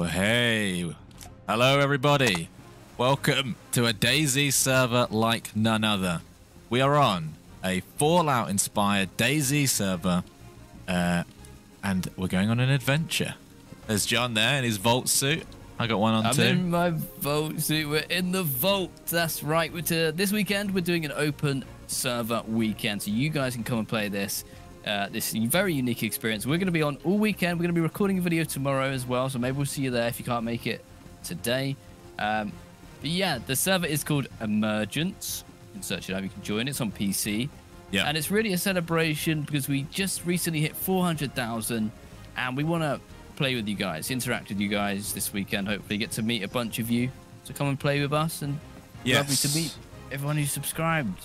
Well, hey. Hello, everybody. Welcome to a DayZ server like none other. We are on a Fallout-inspired DayZ server, uh, and we're going on an adventure. There's John there in his Vault suit. I got one on I'm too. in my vault suit. We're in the vault. That's right. We're to, this weekend we're doing an open server weekend, so you guys can come and play this. Uh, this very unique experience. We're going to be on all weekend. We're going to be recording a video tomorrow as well, so maybe we'll see you there if you can't make it today. Um, but yeah, the server is called Emergence. You can search it up. You can join. It's on PC. Yeah. And it's really a celebration because we just recently hit 400,000 and we want to play with you guys, interact with you guys this weekend. Hopefully, get to meet a bunch of you. So come and play with us and lovely to meet everyone who's subscribed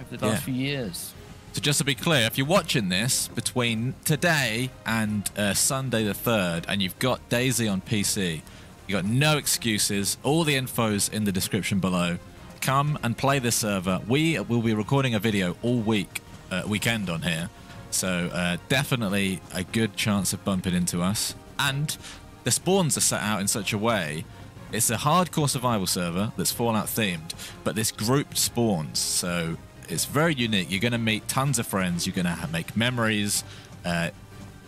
over the last Yeah. few years. So just to be clear, if you're watching this between today and uh, Sunday the 3rd, and you've got DayZ on PC, you've got no excuses. All the info's in the description below. Come and play the server. We will be recording a video all week, uh, weekend on here. So uh, definitely a good chance of bumping into us. And the spawns are set out in such a way it's a hardcore survival server that's Fallout themed, but this grouped spawns, so it's very unique. You're going to meet tons of friends. You're going to make memories. Uh,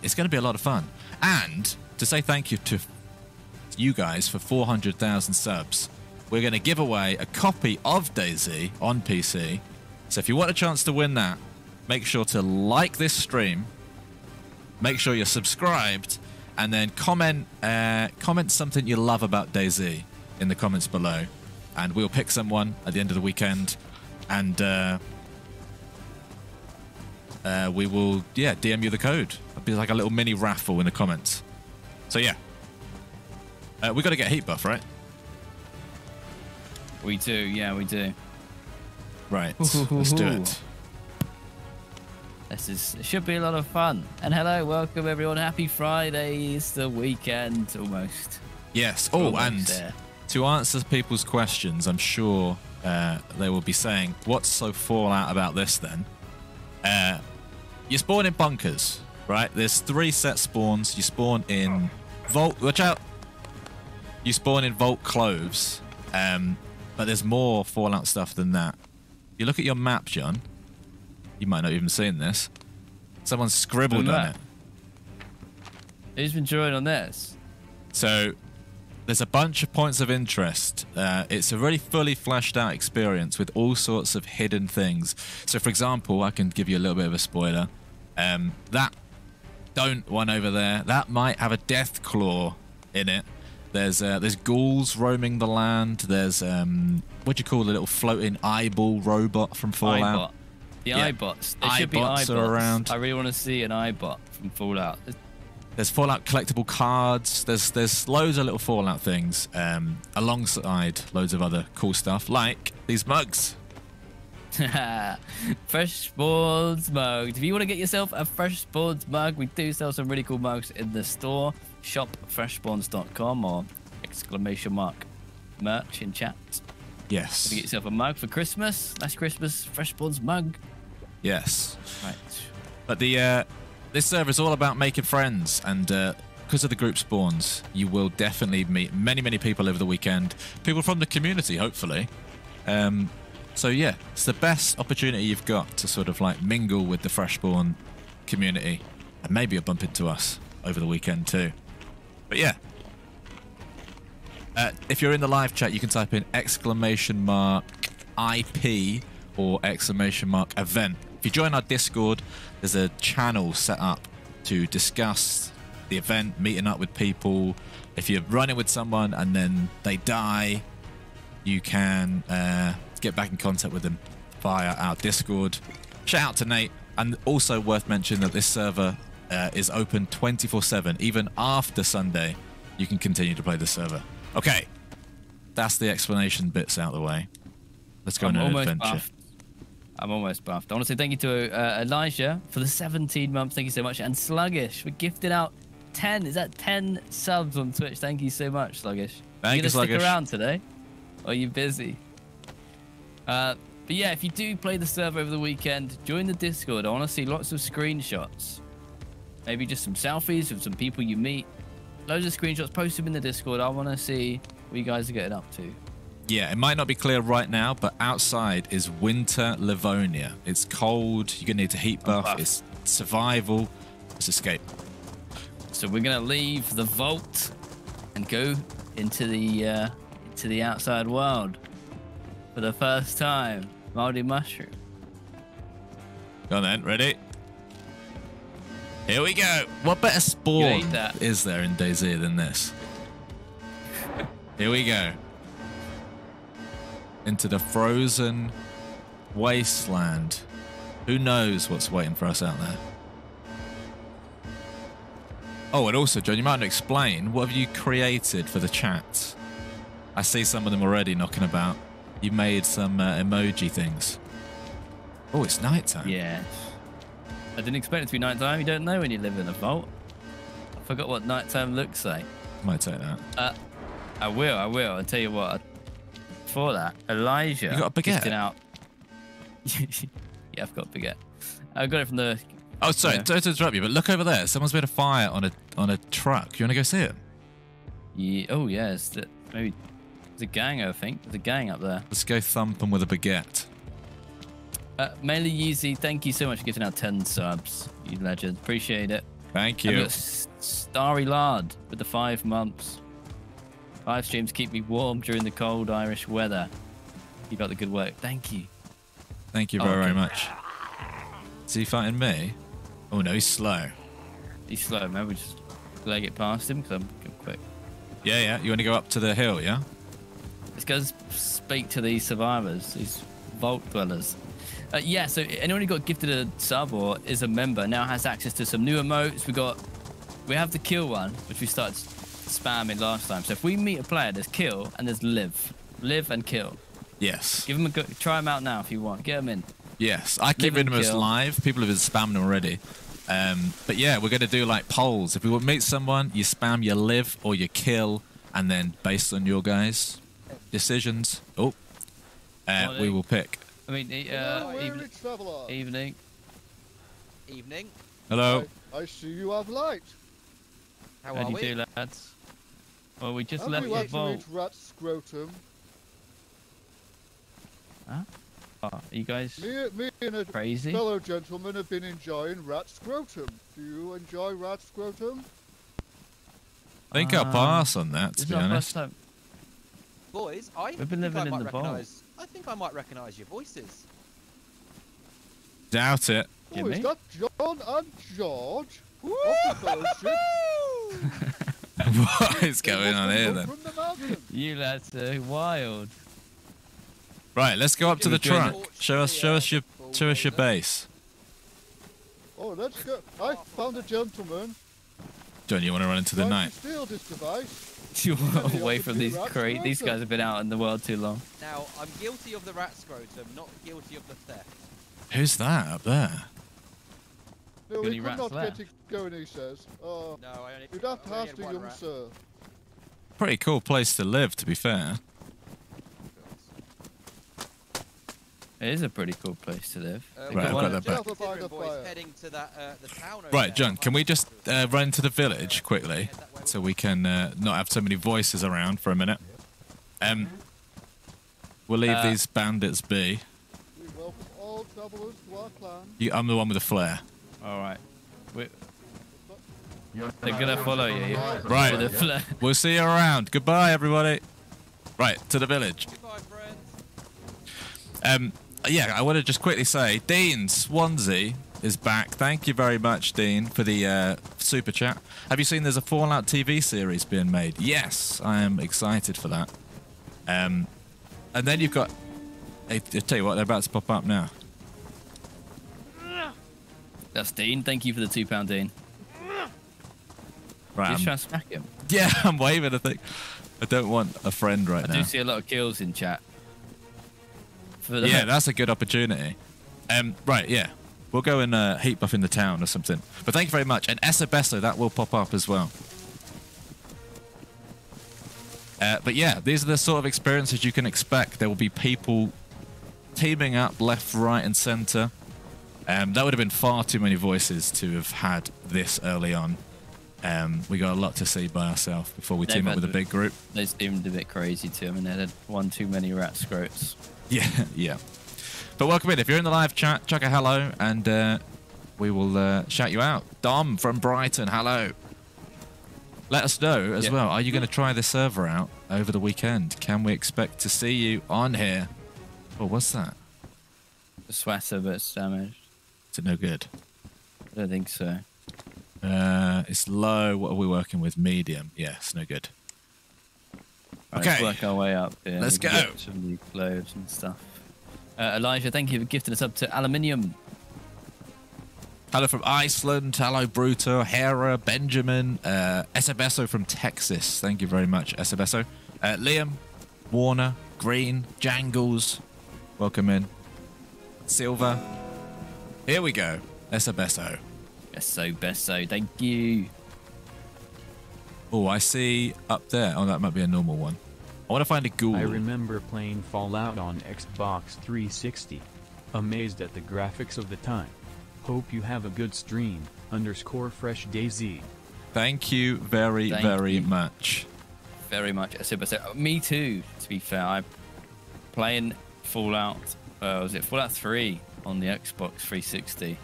it's going to be a lot of fun. And to say thank you to you guys for 400,000 subs, we're going to give away a copy of DayZ on PC. So if you want a chance to win that, make sure to like this stream, make sure you're subscribed, and then comment uh, comment something you love about DayZ in the comments below, and we'll pick someone at the end of the weekend, and uh, uh, we will yeah DM you the code. It'll be like a little mini raffle in the comments. So yeah, uh, we got to get heat buff right. We do, yeah, we do. Right, let's do it. This is it should be a lot of fun. And hello, welcome everyone. Happy Friday. It's the weekend almost. Yes. Oh, Almost and there. to answer people's questions, I'm sure uh, they will be saying, "What's so Fallout about this?" Then, uh, you spawn in bunkers, right? There's three set spawns. You spawn in vault. Watch out! You spawn in vault cloves, um, but there's more Fallout stuff than that. You look at your map, John. You might not even seen this. Someone scribbled on it. Who's been drawing on this? So there's a bunch of points of interest. Uh, it's a really fully fleshed out experience with all sorts of hidden things. So, for example, I can give you a little bit of a spoiler. Um, that don't one over there. That might have a Deathclaw in it. There's uh, there's ghouls roaming the land. There's um, what do you call the little floating eyeball robot from Fallout? The Yeah. Eyebots. There should be Eyebots. are around. I really want to see an Eyebot from Fallout. There's Fallout collectible cards. There's there's loads of little Fallout things um, alongside loads of other cool stuff like these mugs. Fresh Spawns mug. If you want to get yourself a Fresh Spawns mug, we do sell some really cool mugs in the store. Shop freshspawns.com or exclamation mark merch in chat. Yes. To get yourself a mug for Christmas. Last Christmas, Fresh Spawns mug. Yes. Right. But the uh, this server is all about making friends, and uh, because of the group spawns, you will definitely meet many many people over the weekend. People from the community, hopefully. Um, so yeah, it's the best opportunity you've got to sort of like mingle with the fresh spawn community, and maybe you'll bump into us over the weekend too. But yeah. Uh, if you're in the live chat, you can type in exclamation mark IP or exclamation mark event. If you join our Discord, there's a channel set up to discuss the event, meeting up with people. If you're running with someone and then they die, you can uh, get back in contact with them via our Discord. Shout out to Nate. And also worth mentioning that this server uh, is open 24 7. Even after Sunday, you can continue to play the server. Okay, that's the explanation bits out of the way. Let's go I'm on an adventure. buffed. I'm almost buffed. I want to say thank you to uh, Elijah for the 17 months. Thank you so much. And Sluggish for gifting out 10. Is that 10 subs on Twitch? Thank you so much, Sluggish. Thank you you, gonna stick around today? Or are you busy? Uh, but yeah, if you do play the server over the weekend, join the Discord. I want to see lots of screenshots. Maybe just some selfies of some people you meet. loads of screenshots. Post them in the Discord. I want to see what you guys are getting up to. Yeah, it might not be clear right now, but outside is winter Livonia. It's cold. You're gonna need a heat buff. buff. It's survival. It's escape. So we're gonna leave the vault and go into the uh, into the outside world for the first time. Moldy mushroom. Go on then. Ready? Here we go. What better spawn is there in DayZ than this? Here we go. Into the frozen wasteland. Who knows what's waiting for us out there? Oh, and also, John, you might want to explain what have you created for the chat? I see some of them already knocking about. You made some uh, emoji things. Oh, it's nighttime. Yeah. I didn't expect it to be nighttime. You don't know when you live in a vault. I forgot what nighttime looks like. Might take that. Uh, I will. I will. I'll tell you what. For that, Elijah. You got a baguette? out. yeah, I've got a baguette. I got it from the. Oh, sorry, Yeah. to interrupt you, but look over there. Someone's made a fire on a on a truck. You want to go see it? Yeah, oh yeah, it's the, maybe it's a gang. I think there's a gang up there. Let's go thump them with a baguette. Uh, Mainly Yeezy, thank you so much for getting out 10 subs. You legend. Appreciate it. Thank you. Starry Lard with the five months. Live streams keep me warm during the cold Irish weather. Keep up the good work. Thank you. Thank you very, very much. Is he fighting me? Oh no, he's slow. He's slow. Maybe we just leg it past him because I'm, I'm quick. Yeah, yeah. You want to go up to the hill, yeah? Let's go speak to these survivors, these vault dwellers. Uh, yeah, so anyone who got gifted a sub or is a member now has access to some new emotes. We got, we have the kill one, which we started spamming last time. So if we meet a player, there's kill and there's live, live and kill. Yes. Give them a go. Try them out now if you want. Get them in. Yes. I keep Live and reading as live. People have been spamming already. Um, but yeah, we're going to do like polls. If we would meet someone, you spam your live or your kill, and then based on your guys' decisions, oh, uh, we will pick. I mean, e- Hello, uh, weary evening. Evening. Hello. I, I see you have light. How How, do are you we? do, lads? Well, we just Have left you the actually vault. reached rat scrotum? Oh, are you guys Me, me and a crazy? fellow gentleman have been enjoying rat scrotum. Do you enjoy rat scrotum? I think I'll Um, pass on that, to be honest. Boys, I We've been think living I in might the vault. recognise. I think I might recognise your voices. Doubt it. Oh, is that John and George of the Fellowship? what is going on here then? From the mountain. You lads are wild. Right, let's go up to the We're truck. Show us, show us your, show us your base. Oh, let's go. I found a gentleman John, you want to run into the night? steal this device. You the away from these opportunity, These guys have been out in the world too long. Now, I'm guilty of the rat scrotum, not guilty of the theft. Who's that up there? No, Got any he could not left? get it going, he says. Oh, No, I only. you'd have I to only ask had the one young rat. sir. Pretty cool place to live, to be fair. It is a pretty cool place to live. Uh, Right, I've got that back. Careful by the Considering, boys, fire. heading to that uh, the town Right, John, can we just uh, run to the village quickly Head that way so we can uh, not have so many voices around for a minute? Um, we'll leave Uh, these bandits be. We welcome all travelers to our clan. You, I'm the one with the flare. All right. We- They're gonna follow you. Right. With We'll see you around. Goodbye, everybody. Right, to the village. Um, yeah, I want to just quickly say, Dean Swansea is back. Thank you very much, Dean, for the uh, super chat. Have you seen there's a Fallout TV series being made? Yes, I am excited for that. Um, and then you've got. I, I tell you what, they're about to pop up now. That's Dean. Thank you for the two pound Dean. Right, Just trying to smack him. yeah, I'm waving. I think I don't want a friend right I now. I do see a lot of kills in chat. Yeah, that's a good opportunity. Um, right, yeah. We'll go and uh, heat buff in the town or something. But thank you very much. And Esabesso, that will pop up as well. Uh, but yeah, these are the sort of experiences you can expect. There will be people teaming up left, right, and center. Um, that would have been far too many voices to have had this early on. Um, we got a lot to see by ourselves before we They've team up with a big group. They seemed a bit crazy too. I mean, they had one too many rat scroats. Yeah, yeah. But welcome in. If you're in the live chat, chuck a hello and uh, we will uh, shout you out. Dom from Brighton, hello. Let us know as Yeah. well. Are you going to try the server out over the weekend? Can we expect to see you on here? Oh, what's that? The sweater, but it's damaged. Is it no good? I don't think so. Uh, it's low. What are we working with? Medium. Yes, no good. Okay. Let's work our way up. Here. Let's go. Some new clothes and stuff. Uh, Elijah, thank you for gifting us up to aluminium. Hello from Iceland. Hello, Bruto, Hera, Benjamin, uh, Esabesso from Texas. Thank you very much, Esabesso. Uh, Liam, Warner, Green, Jangles. Welcome in. Silver. Here we go. Esabesso. Yes, so best. Thank you. Oh, I see up there. Oh, that might be a normal one. I want to find a ghoul. I remember playing Fallout on Xbox 360. Amazed at the graphics of the time. Hope you have a good stream. Underscore Fresh Daisy. Thank you very, Thank very you. much. Very much. I said, me too. To be fair, I playing Fallout. Uh, was it Fallout 3 on the Xbox 360?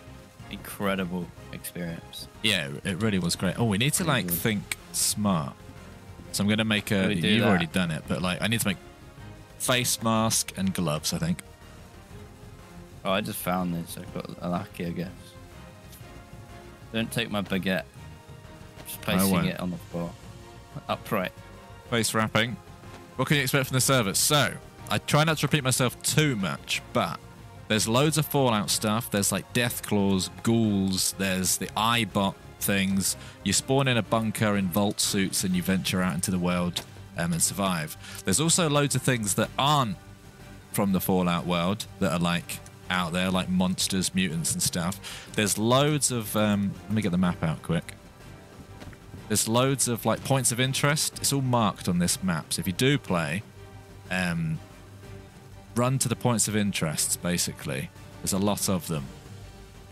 Incredible experience. Yeah, it really was great. Oh, we need to like Mhm. think smart. So I'm gonna make a. You've that? already done it, but like I need to make face mask and gloves. I think. Oh, I just found this. I've got a lucky, I guess. Don't take my baguette. Just placing it on the floor. Upright. Face wrapping. What can you expect from the service? So I try not to repeat myself too much, but there's loads of Fallout stuff. There's like Deathclaws, ghouls. There's the Eyebot things. You spawn in a bunker in vault suits and you venture out into the world um, and survive. There's also loads of things that aren't from the Fallout world that are like out there, like monsters, mutants, and stuff. There's loads of. Um, let me get the map out quick. There's loads of like points of interest. It's all marked on this map. So if you do play, um, run to the points of interest. Basically, there's a lot of them.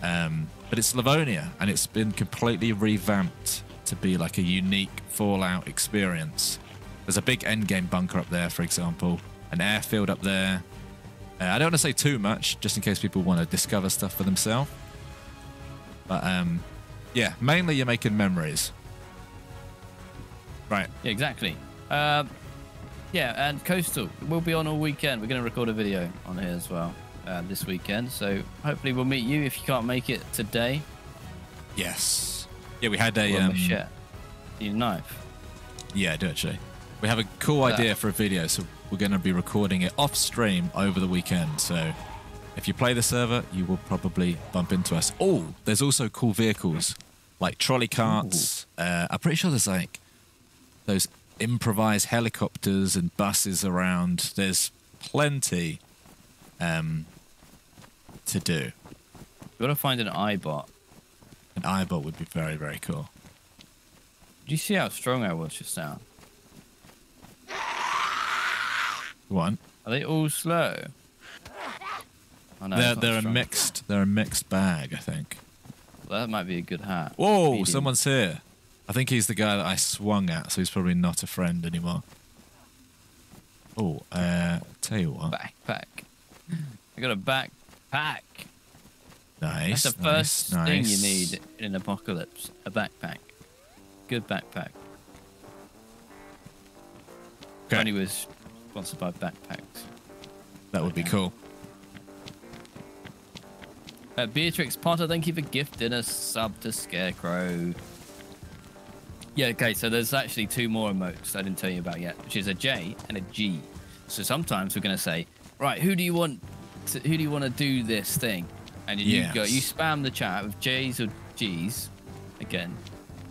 Um, but it's Livonia, and it's been completely revamped to be like a unique Fallout experience. There's a big endgame bunker up there, for example, an airfield up there. Uh, I don't want to say too much, just in case people want to discover stuff for themselves. But um, yeah, mainly you're making memories. Right. Yeah, exactly. Um, yeah, and Coastal. We'll be on all weekend. We're going to record a video on here as well uh, this weekend. So hopefully we'll meet you if you can't make it today. Yes. Yeah, we had a Well, um, machete. Your knife. yeah, I do actually. We have a cool idea for a video, so we're going to be recording it off stream over the weekend. So if you play the server, you will probably bump into us. Oh, there's also cool vehicles like trolley carts. Uh, I'm pretty sure there's like those improvised helicopters and buses around. There's plenty um, to do. We've got to find an Eyebot. An Eyebot would be very, very cool. Do you see how strong I was just now? One. Are they all slow? Oh, no, they're they're a mixed they're a mixed bag, I think. Well, that might be a good hat. Whoa, Medium. someone's here. I think he's the guy that I swung at, so he's probably not a friend anymore. Oh, uh, tell you what. Backpack. I got a backpack. Nice. That's the nice, first thing you need in apocalypse. A backpack. Good backpack. Okay. Only was sponsored by backpacks. That would be cool. Uh, Beatrix Potter, thank you for gifting a sub to Scarecrow. Yeah, okay, so there's actually two more emotes I didn't tell you about yet, which is a J and a G. So sometimes we're gonna say, right, who do you want to, who do you want to do this thing? And you go you spam the chat with J's or G's. Again,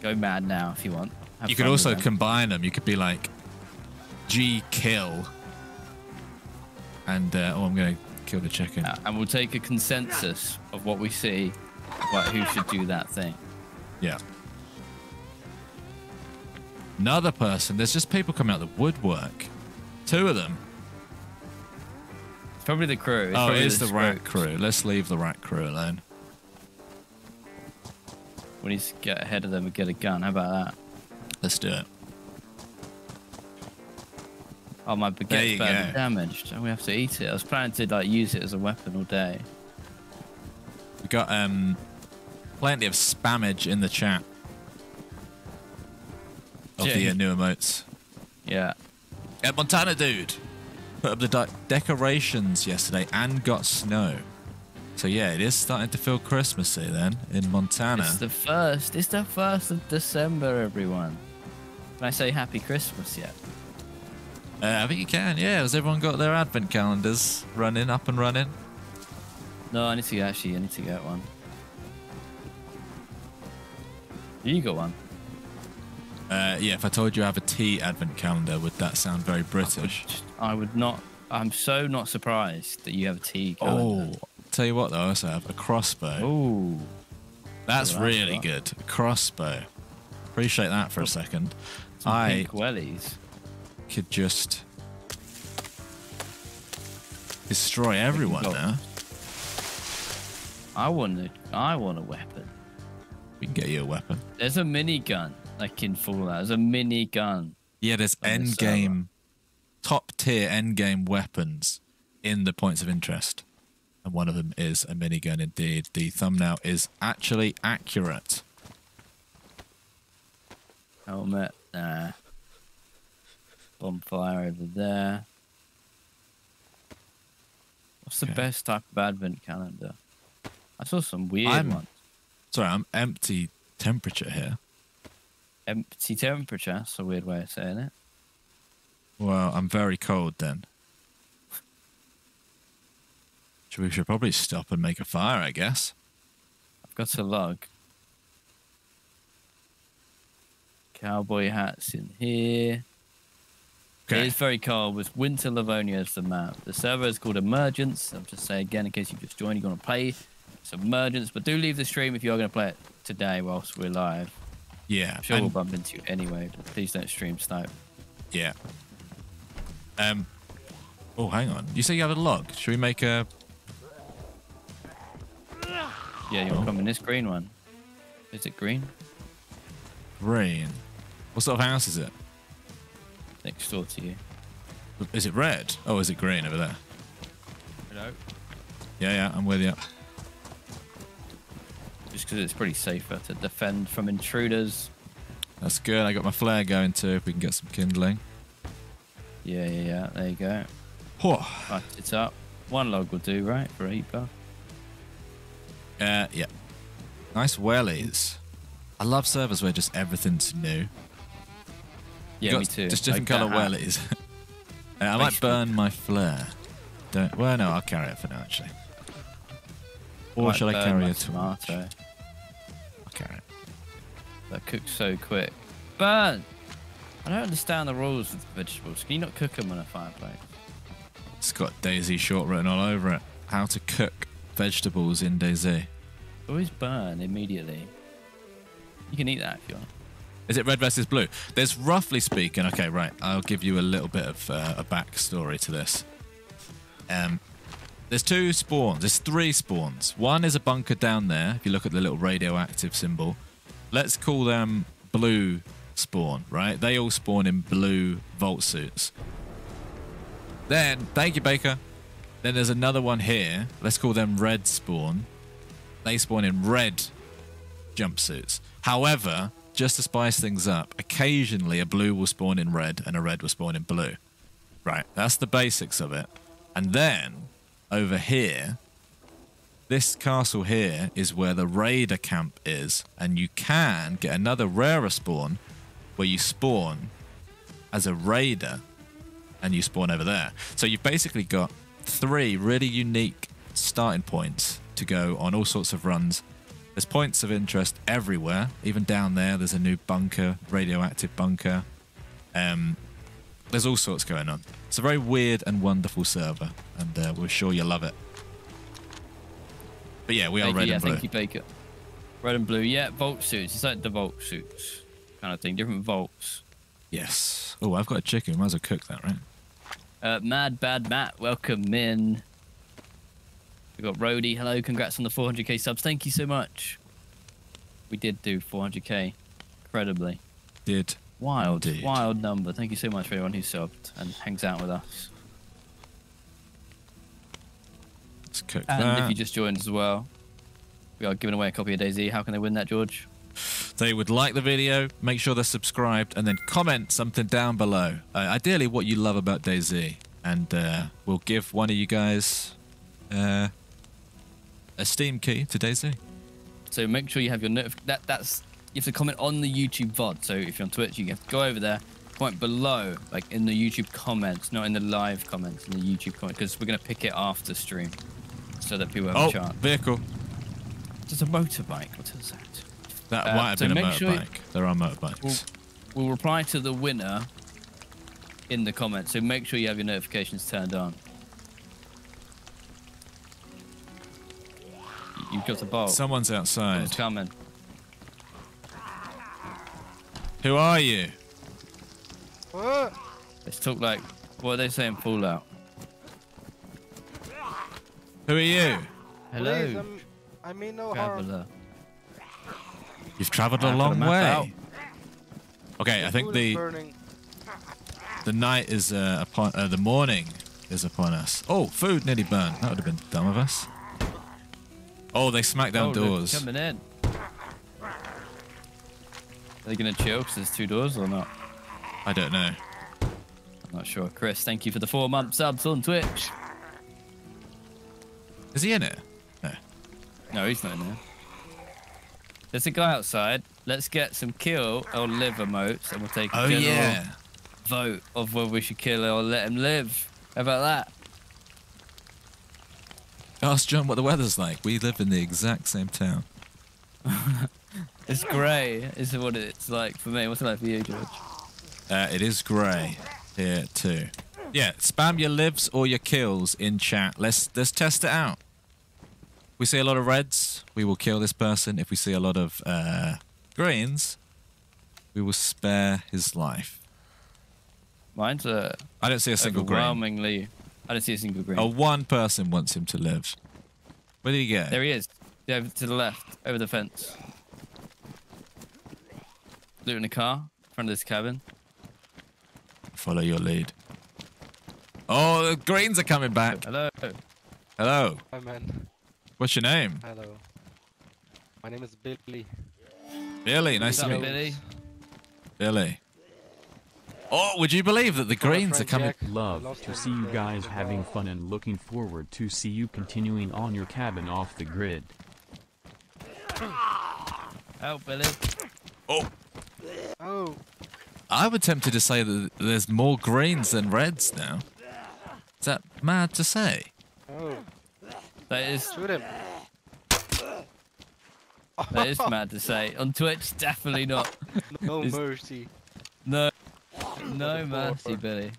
go mad now if you want. Have You could also them. combine them. You could be like G kill. And, uh, oh, I'm going to kill the chicken. Uh, and we'll take a consensus of what we see about who should do that thing. Yeah. Another person. There's just people coming out of the woodwork. Two of them. It's probably the crew. It's oh, it is the rat crew. Let's leave the rat crew alone. We need to get ahead of them and get a gun. How about that? Let's do it. Oh, my baguette's badly damaged. and We have to eat it. I was planning to like use it as a weapon all day. We got um plenty of spammage in the chat of the Yeah. uh, new emotes. Yeah. Ed Montana dude put up the de- decorations yesterday and got snow. So yeah, it is starting to feel Christmassy then in Montana. It's the first. It's the first of December, everyone. Can I say Happy Christmas yet? Uh, I think you can. Yeah, has everyone got their advent calendars running up and running? No, I need to actually. I need to get one. You got one. Uh, yeah, if I told you I have a tea advent calendar, would that sound very British? I would not. I'm so not surprised that you have a tea. Oh, tell you what though, I also have a crossbow. Oh. That's that's really good. A crossbow. Appreciate that for a second. Some I wellies. could just destroy everyone now. I want a. I want a weapon. We can get you a weapon. There's a minigun like in Fallout. There's a minigun. Yeah, there's end game, top tier end game weapons in the points of interest. And one of them is a minigun indeed. The thumbnail is actually accurate. Helmet. Nah. Bonfire over there. What's the Okay. best type of advent calendar? I saw some weird I'm- ones. Sorry, I'm empty temperature here. Empty temperature. That's a weird way of saying it. Well, I'm very cold then. We should probably stop and make a fire, I guess. I've got a log. Cowboy hats in here. Okay. It is very cold with Winter Livonia as the map. The server is called Emergence. I'll just say again in case you've just joined, you're going to play Emergence. But do leave the stream if you are going to play it today whilst we're live. Yeah. I'm sure we'll bump into you anyway, but please don't stream snipe. yeah. Um. Oh, hang on. You say you have a log. Should we make a? Yeah, you're Oh. come in this green one. Is it green? Green. What sort of house is it? Next door to you. Is it red? Oh, is it green over there? Hello. Yeah, yeah, I'm with you. Just because it's pretty safer to defend from intruders. That's good. I got my flare going too. If we can get some kindling. Yeah, yeah, yeah. There you go. Right, it's up. One log will do, right? For a. Uh, yeah. Nice wellies. I love servers where just everything's new. Yeah, got me too. Just different Like colour wellies. Uh, I might burn my flare. Don't. Well, no, I'll carry it for now, actually. Or should I carry a tomato? tomato? It. That cooks so quick. Burn! I don't understand the rules with vegetables. Can you not cook them on a fireplace? It's got DayZ short written all over it. How to cook vegetables in DayZ. Always burn immediately. You can eat that if you want. Is it red versus blue? There's roughly speaking. Okay, right. I'll give you a little bit of uh, a backstory to this. Um, there's two spawns. There's three spawns. One is a bunker down there. If you look at the little radioactive symbol, let's call them blue spawn. Right? They all spawn in blue vault suits. Then, thank you, Baker. Then there's another one here. Let's call them red spawn. They spawn in red jumpsuits. However, just to spice things up, occasionally a blue will spawn in red and a red will spawn in blue. Right, that's the basics of it. And then over here, this castle here is where the raider camp is, and you can get another rarer spawn where you spawn as a raider and you spawn over there. So you've basically got three really unique starting points to go on all sorts of runs. There's points of interest everywhere, even down there. There's a new bunker, radioactive bunker. Um, there's all sorts going on. It's a very weird and wonderful server, and uh, we're sure you'll love it. But yeah, we are red yeah, and blue. thank you, Baker. Red and blue, yeah, vault suits. It's like the vault suits kind of thing, different vaults. Yes. Oh, I've got a chicken. Might as well cook that, right? Uh, Mad Bad Matt, welcome in. We got Rody, hello, congrats on the 400k subs. Thank you so much. we did do 400k. Incredibly. Did Wild, Indeed. wild number. Thank you so much for everyone who subbed and hangs out with us. let's cook And that. if you just joined as well, we are giving away a copy of DayZ. How can they win that, George? They would like the video, make sure they're subscribed, and then comment something down below. Uh, ideally, what you love about DayZ, and uh, we'll give one of you guys uh, a Steam key to DayZ. So make sure you have your notif- that that's you have to comment on the YouTube VOD. So if you're on Twitch, you have to go over there, comment below, like in the YouTube comments, not in the live comments, in the YouTube comment, because we're gonna pick it after stream, so that people have Oh, a chance. vehicle. There's a motorbike. What is that? That Uh, might have so been a make sure you- motorbike. There are motorbikes. We'll, we'll reply to the winner in the comments. So make sure you have your notifications turned on. You- You've got the bolt. Someone's outside. It's coming. Who are you? What? Let's talk like what are they saying? Fallout. Who are you? Hello, Please, I'm, I mean no harm. traveler. You've travelled Ah, a long way. out. Okay, I think the burning. the night is uh, upon uh, the morning is upon us. Oh, food nearly burned. That would have been dumb of us. Oh, they smacked down Oh, doors. Coming in. Are they gonna chill because there's two doors or not? I don't know. I'm not sure. Chris, thank you for the four month subs on Twitch. Is he in it? No. No, he's not in there. There's a guy outside. Let's get some kill or live emotes and we'll take a Oh yeah. vote of whether we should kill or let him live. How about that? Ask John what the weather's like. We live in the exact same town. It's grey. Is what it's like for me. What's it like for you, George? Uh, it is grey here too. Yeah, spam your lives or your kills in chat. Let's let's test it out. We see a lot of reds, we will kill this person. If we see a lot of uh, greens, we will spare his life. Mine's a. I don't see a single green. overwhelmingly. I don't see a single green. Oh, one person wants him to live. Where did he go? There he is. Over to the left, over the fence. Loot in the car, in front of this cabin. Follow your lead. Oh, the greens are coming back. Hello. Hello. Hi man. What's your name? Hello. My name is Billy. Billy. Nice What's to meet you. Billy? Billy. Oh, would you believe that the greens are coming? Jack, Love to see you guys having fun and looking forward to see you continuing on your cabin off the grid. Oh, Billy. Oh, Oh, I would tempted to say that there's more greens than reds now. Is that mad to say? oh, That is shoot him. that is mad to say. On Twitch, definitely not. No mercy. No, no mercy. Billy.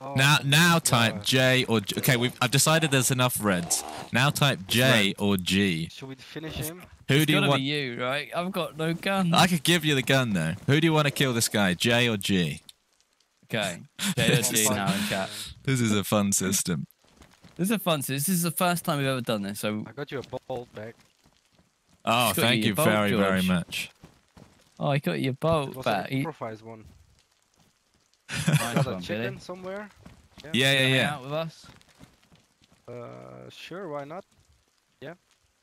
Oh, Now, now type God. J or G. Okay, we've, I've decided there's enough reds. Now type J or G. Should we finish him? Who It's do you gotta want? be you, right? I've got no gun. I could give you the gun though. Who do you want to kill this guy, J or G? Okay. JOG Fine. now in chat. This is a fun system. This is a fun. This is the first time we've ever done this. So, I got you a bolt back. Oh, It's thank you you both, very, very much. oh, I got your It boat was back. an You- improvised one. Nice Got a one, Billy. chicken somewhere? Yeah, yeah, Hang yeah. out with us. Uh, sure, why not?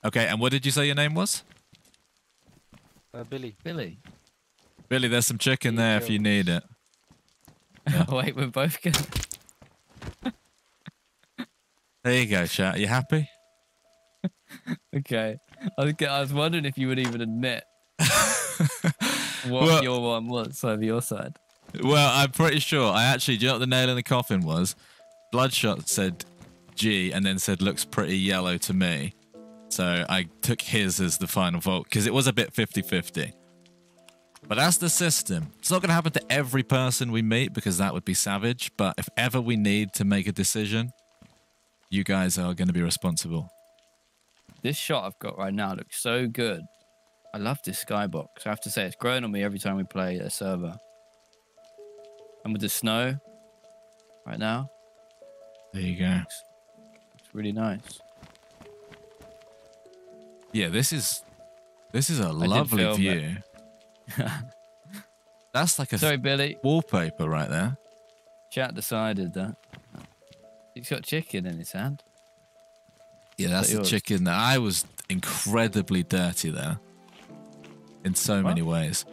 Okay, and what did you say your name was? Uh, Billy. Billy. Billy, there's some chicken there if you need it. Yeah. Wait, we're both gonna. There you go, chat. You happy? Okay. I was, g- I was wondering if you would even admit what Well- your one was over your side. Well, I'm pretty sure. I actually, do you know what the nail in the coffin was? Bloodshot said G and then said looks pretty yellow to me. So I took his as the final vote because it was a bit 50 50. But that's the system. It's not going to happen to every person we meet because that would be savage. But if ever we need to make a decision, you guys are going to be responsible. This shot I've got right now looks so good. I love this skybox. I have to say, it's growing on me every time we play a server. And with the snow right now, There you go. it's really nice. Yeah, this is This is a lovely film view. That's like a Sorry, Billy. wallpaper right there. Chat decided that. He's got chicken in his hand. Yeah, that's that the yours? chicken. That I was incredibly dirty there, in so many ways.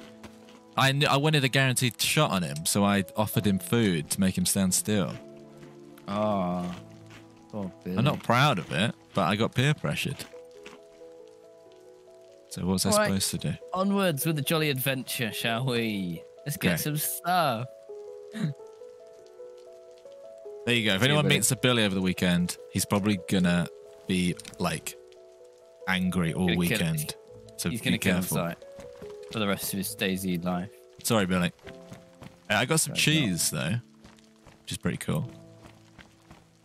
I knew, I wanted a guaranteed shot on him, so I offered him food to make him stand still. Oh. Oh, I'm not proud of it, but I got peer pressured. So what was I Right. supposed to do? Onwards with the jolly adventure, shall we? Let's get Okay. some stuff. There you go. If See anyone meets a Billy over the weekend, he's probably gonna be like angry all Gonna weekend. So He's be going to kill careful. himself for the rest of his DayZ life. Sorry, Billy. I got some cheese though, which is pretty cool.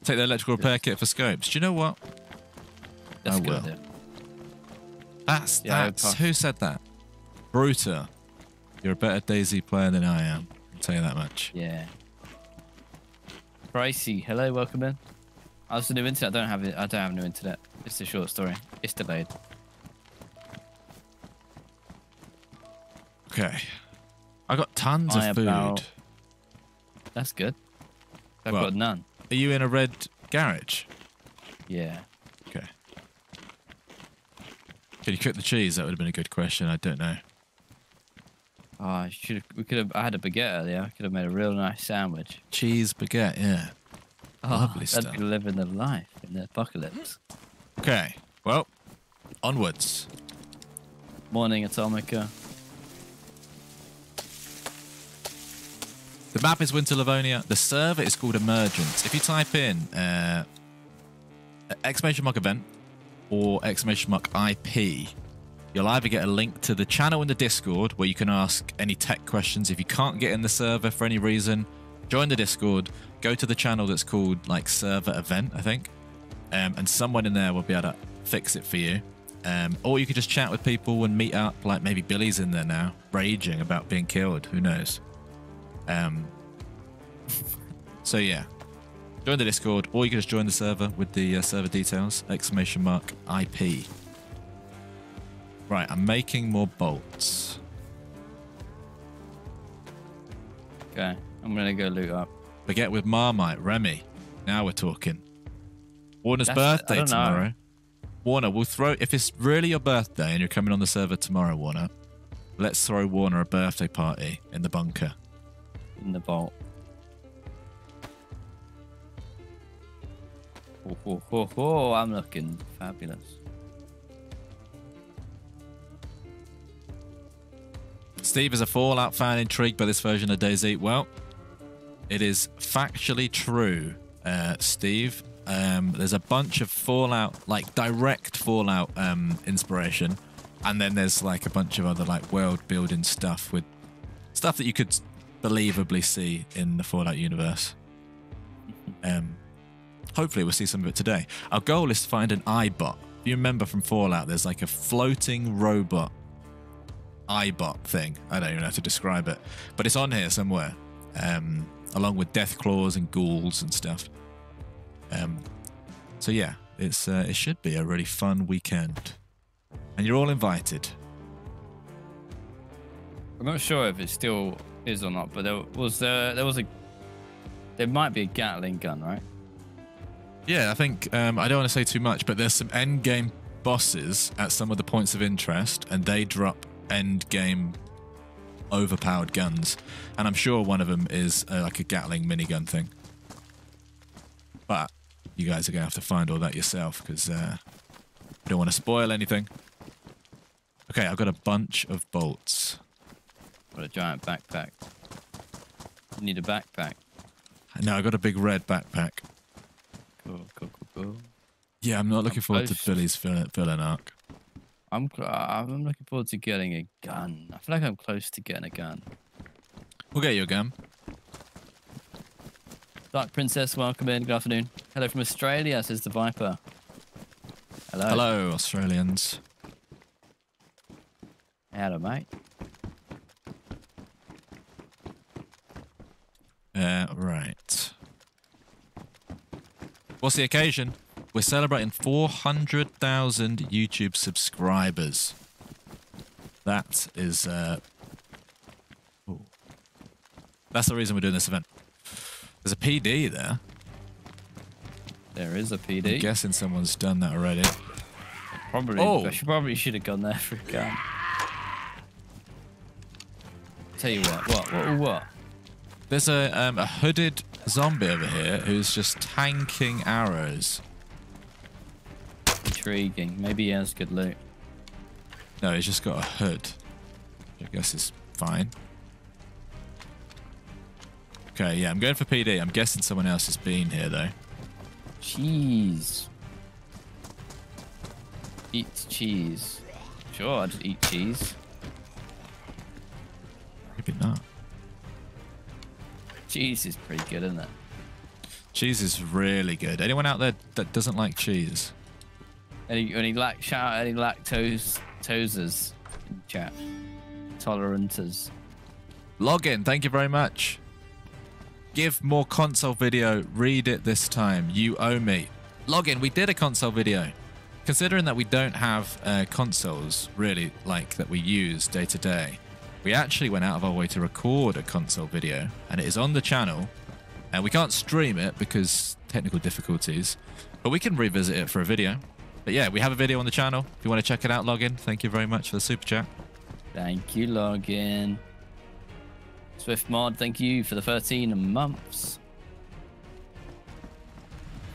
Take the electrical repair kit for scopes. Do you know what? That's I good. will. idea. That's Yeah, that's who said that? Bruta. You're a better DayZ player than I am. I'll tell you that much. Yeah. Pricey, hello, welcome in. I was the new internet. I don't have it. I don't have new internet. It's a short story. It's delayed. Okay. I got tons I of food. about- That's good. I've Well- got none. Are you in a red garage? Yeah. Can you cook the cheese? That would have been a good question. I don't know. Oh, I should have. We could have. I had a baguette earlier. I could have made a real nice sandwich. Cheese baguette, yeah. Oh, Lovely that'd stuff. be living the life in the apocalypse. Okay. Well, onwards. Morning, Atomica. The map is Winter Livonia. The server is called Emergence. If you type in uh, exclamation mark event or exclamation mark IP, you'll either get a link to the channel in the Discord where you can ask any tech questions. If you can't get in the server for any reason, join the Discord. Go to the channel that's called like server event, I think, um, and someone in there will be able to fix it for you. Um, or you could just chat with people and meet up. Like maybe Billy's in there now, raging about being killed. Who knows? Um, so yeah, join the Discord, or you can just join the server with the uh, server details exclamation mark IP. Right, I'm making more bolts. Okay, I'm gonna go loot up. Forget with Marmite, Remy. Now we're talking. Warner's That's- birthday don't know. tomorrow. Warner, we'll throw if it's really your birthday and you're coming on the server tomorrow, Warner. Let's throw Warner a birthday party in the bunker. in the vault. Oh, oh, oh, oh, I'm looking fabulous. Steve is a Fallout fan intrigued by this version of DayZ. Well, it is factually true, uh, Steve. Um, there's a bunch of Fallout, like direct Fallout um, inspiration, and then there's like a bunch of other like world building stuff with stuff that you could believably see in the Fallout universe. Um, hopefully, we'll see some of it today. Our goal is to find an Eyebot. If you remember from Fallout, there's like a floating robot Eyebot thing. I don't even know how to describe it, but it's on here somewhere, um, along with Deathclaws and ghouls and stuff. Um, so yeah, it's uh, it should be a really fun weekend, and you're all invited. I'm not sure if it still is or not, but there was uh, there was a there might be a Gatling gun, right? Yeah, I think um, I don't want to say too much, but there's some end game bosses at some of the points of interest, and they drop end game overpowered guns, and I'm sure one of them is uh, like a Gatling minigun thing. But you guys are gonna have to find all that yourself because uh, I don't want to spoil anything. Okay, I've got a bunch of bolts. Got a giant backpack. You need a backpack. No, I got a big red backpack. Cool, cool, cool, cool. Yeah, I'm not looking forward to. Billy's villain, villain arc. I'm I'm looking forward to getting a gun. I feel like I'm close to getting a gun. We'll get you a gun. Dark Princess, welcome in. Good afternoon. Hello from Australia, says the Viper. Hello. Hello, Australians. Hello, mate. Uh, right. What's the occasion? We're celebrating 400,000 YouTube subscribers. That is. Uh. That's the reason we're doing this event. There's a PD there. There is a I'm PD. guessing someone's done that already. Probably. Oh. Should probably should have gone there for a gun. Tell you what. What? What? What? There's a um, a hooded zombie over here who's just tanking arrows. Intriguing. Maybe he has good loot. No, he's just got a hood. I guess is fine. Okay, yeah, I'm going for PD. I'm guessing someone else has been here though. Cheese. Eat cheese. Sure, I'll just eat cheese. Maybe not. Cheese is pretty good, isn't it? Cheese is really good. Anyone out there that doesn't like cheese? Any any lac shout out any lactose tosers in chat. Toleranters. Login, thank you very much. Give more console video. Read it this time. You owe me. Login, we did a console video. Considering that we don't have uh, consoles really like that we use day to day, we actually went out of our way to record a console video, and it is on the channel. And we can't stream it because technical difficulties, but we can revisit it for a video. But yeah, we have a video on the channel. If you want to check it out, login. Thank you very much for the super chat. Thank you, login. Swift Mod, thank you for the 13 months.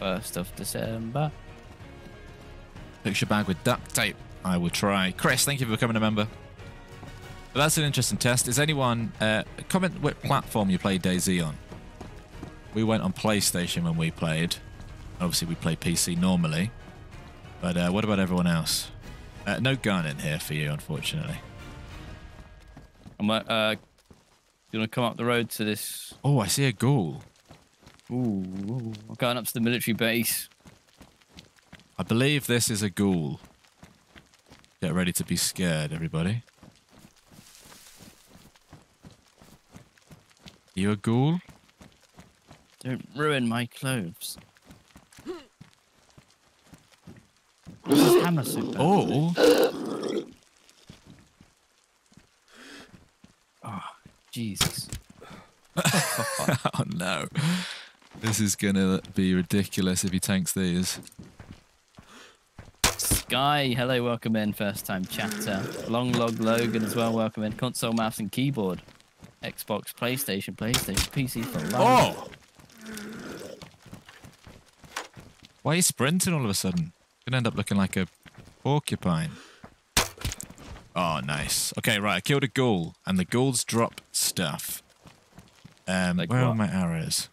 1st of December. Picture bag with duct tape. I will try. Chris, thank you for becoming a member. But that's an interesting test. Is anyone uh, comment what platform you played DayZ on? We went on PlayStation when we played. Obviously, we play PC normally. But uh, what about everyone else? Uh, no gun in here for you, unfortunately. I'm uh, you want to come up the road to this? Oh, I see a ghoul. Ooh, ooh, I'm going up to the military base. I believe this is a ghoul. Get ready to be scared, everybody. You a ghoul? Don't ruin my clothes. What's this hammer suit? then? Oh, ah, Jesus. oh no. This is gonna be ridiculous if he tanks these. Sky, hello, welcome in, first time chatter. Long Log Logan as well, welcome in. Console, mouse, and keyboard. Xbox, PlayStation, PlayStation, PC for life. Oh! Why are you sprinting all of a sudden? Gonna end up looking like a porcupine. Oh, nice. Okay, right. I killed a ghoul, and the ghouls drop stuff. Um, Like where are my arrows?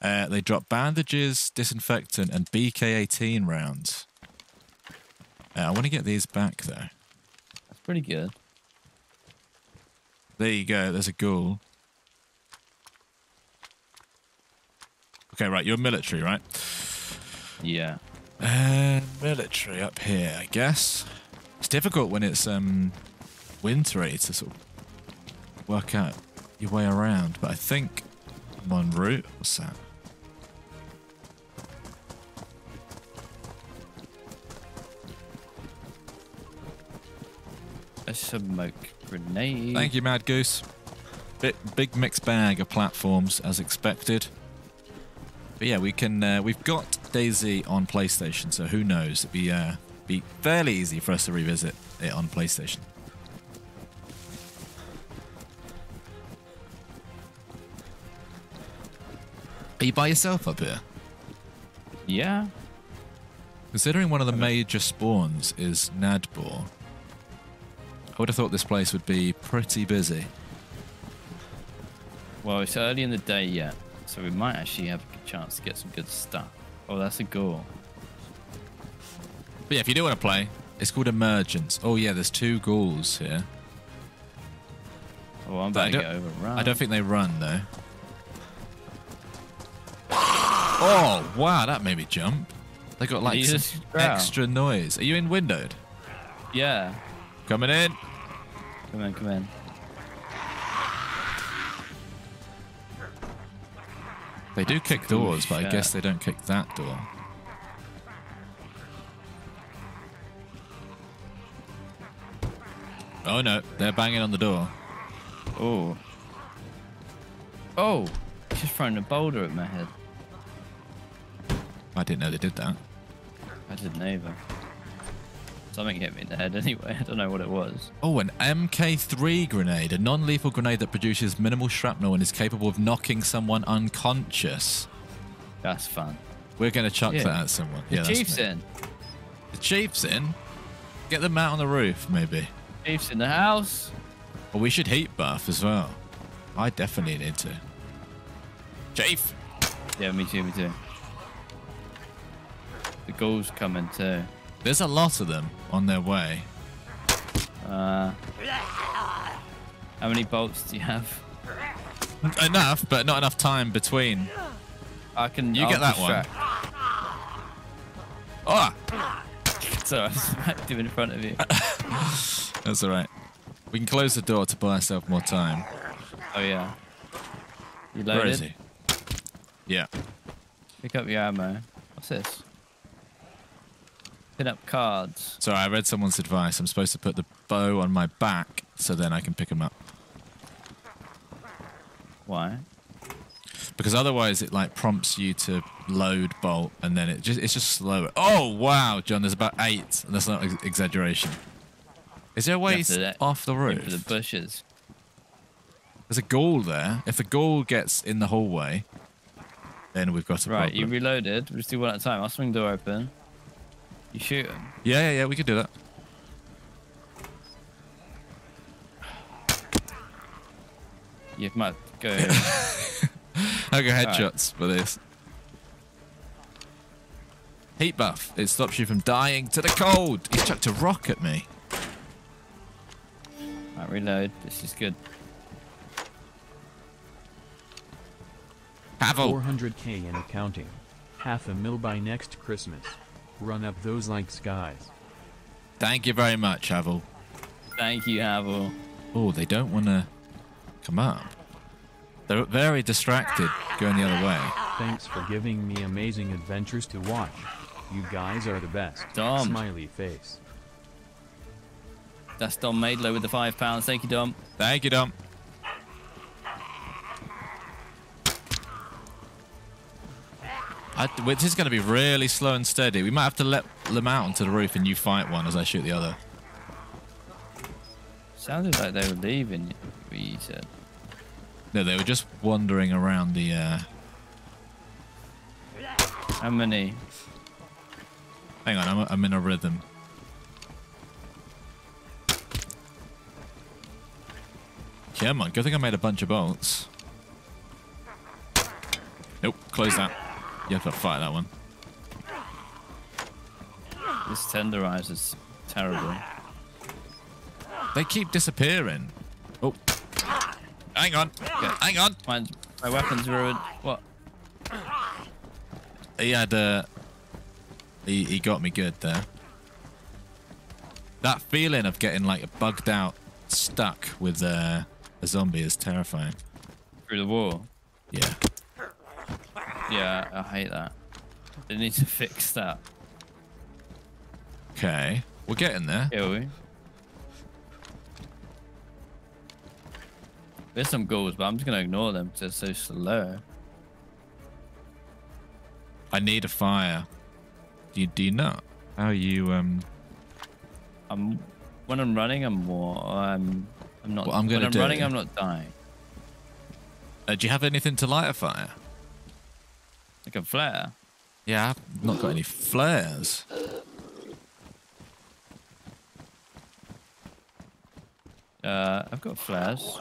Uh, they drop bandages, disinfectant, and BK-18 rounds. Uh, I want to get these back though. That's pretty good. There you go. There's a ghoul. Okay, right. You're military, right? Yeah. Uh, military up here, I guess. It's difficult when it's um wintry to sort of work out your way around, but I think I'm on route. What's that? A smoke grenade. Thank you, Mad Goose. Big, big mixed bag of platforms as expected. But yeah, we can. Uh, we've got DayZ on PlayStation, so who knows? It'd be uh, be fairly easy for us to revisit it on PlayStation. Are you by yourself up here? Yeah. Considering one of the major spawns is Nadbor, would have thought this place would be pretty busy. Well, it's early in the day yet, so we might actually have a good chance to get some good stuff. Oh, that's a ghoul. But yeah, if you do want to play, it's called Emergence. Oh yeah, there's two ghouls here. Oh, I'm about to get overrun. I don't think they run though. Oh wow, that made me jump. They got like extra noise. Are you in windowed? Yeah. Coming in. Come in, come in. They do kick doors, but I guess they don't kick that door. Oh no, they're banging on the door. Oh. Oh. She's throwing a boulder at my head. I didn't know they did that. I didn't either. Something hit me in the head anyway. I don't know what it was. Oh, an MK3 grenade, a non-lethal grenade that produces minimal shrapnel and is capable of knocking someone unconscious. That's fun. We're going to chuck Yeah. that at someone. The yeah, Chief's in. The Chief's in. Get them out on the roof, maybe. Chief's in the house. Or we should heat buff as well. I definitely need to. Chief. Yeah, me too, me too. The ghouls coming too. There's a lot of them on their way. Uh, how many bolts do you have? Enough, but not enough time between. I can. You I'll get that one. distract. Ah, So I smacked him in front of you. that's all right. We can close the door to buy ourselves more time. Oh yeah. You loaded? Where is he? Yeah. Pick up your ammo. What's this? Pin up cards. Sorry, I read someone's advice. I'm supposed to put the bow on my back so then I can pick them up. Why? Because otherwise it like prompts you to load bolt and then it just it's just slower. Oh wow, John, there's about eight. And that's not ex- exaggeration. Is there a way to off the roof? Into the bushes. There's a ghoul there. If the ghoul gets in the hallway, then we've got a Right, you reloaded. We'll just do one at a time. I'll swing the door open. You shoot him. yeah, yeah, yeah, we could do that. You might go. I'll go right. headshots for this. Heat buff. It stops you from dying to the cold. He chucked a rock at me. right, reload. This is good. Pavel. 400k and accounting. Half a mil by next Christmas. Run up those like skies. Thank you very much, Havel. Thank you, Havel. Oh, they don't want to come up. They're very distracted going the other way. Thanks for giving me amazing adventures to watch. You guys are the best. Dom. Smiley face. That's Dom Maidlow with the five pounds. Thank you, Dom. Thank you, Dom. I, this is going to be really slow and steady. We might have to let them out onto the roof and you fight one as I shoot the other. Sounded like they were leaving. You said. No, they were just wandering around the. Uh... How many? Hang on, I'm, I'm in a rhythm. Come on, good thing I made a bunch of bolts. Nope, close that. You have to fight that one. This tenderizer's terrible. They keep disappearing. Oh. Hang on. Hang on. Mine's, my weapon's ruined. What? He had uh he, he got me good there. That feeling of getting like bugged out, stuck with uh, a zombie is terrifying. Through the wall. Yeah. Yeah, I hate that. They need to fix that. Okay. We're getting there. Here we. There's some ghouls, but I'm just gonna ignore them because they're so slow. I need a fire. Do you, do you not? How are you um I'm when I'm running, I'm more. I'm. I'm not. What I'm gonna when I'm do- running, I'm not dying. uh, do you have anything to light a fire? Like a flare. Yeah, I've not got any flares. Uh, I've got flares.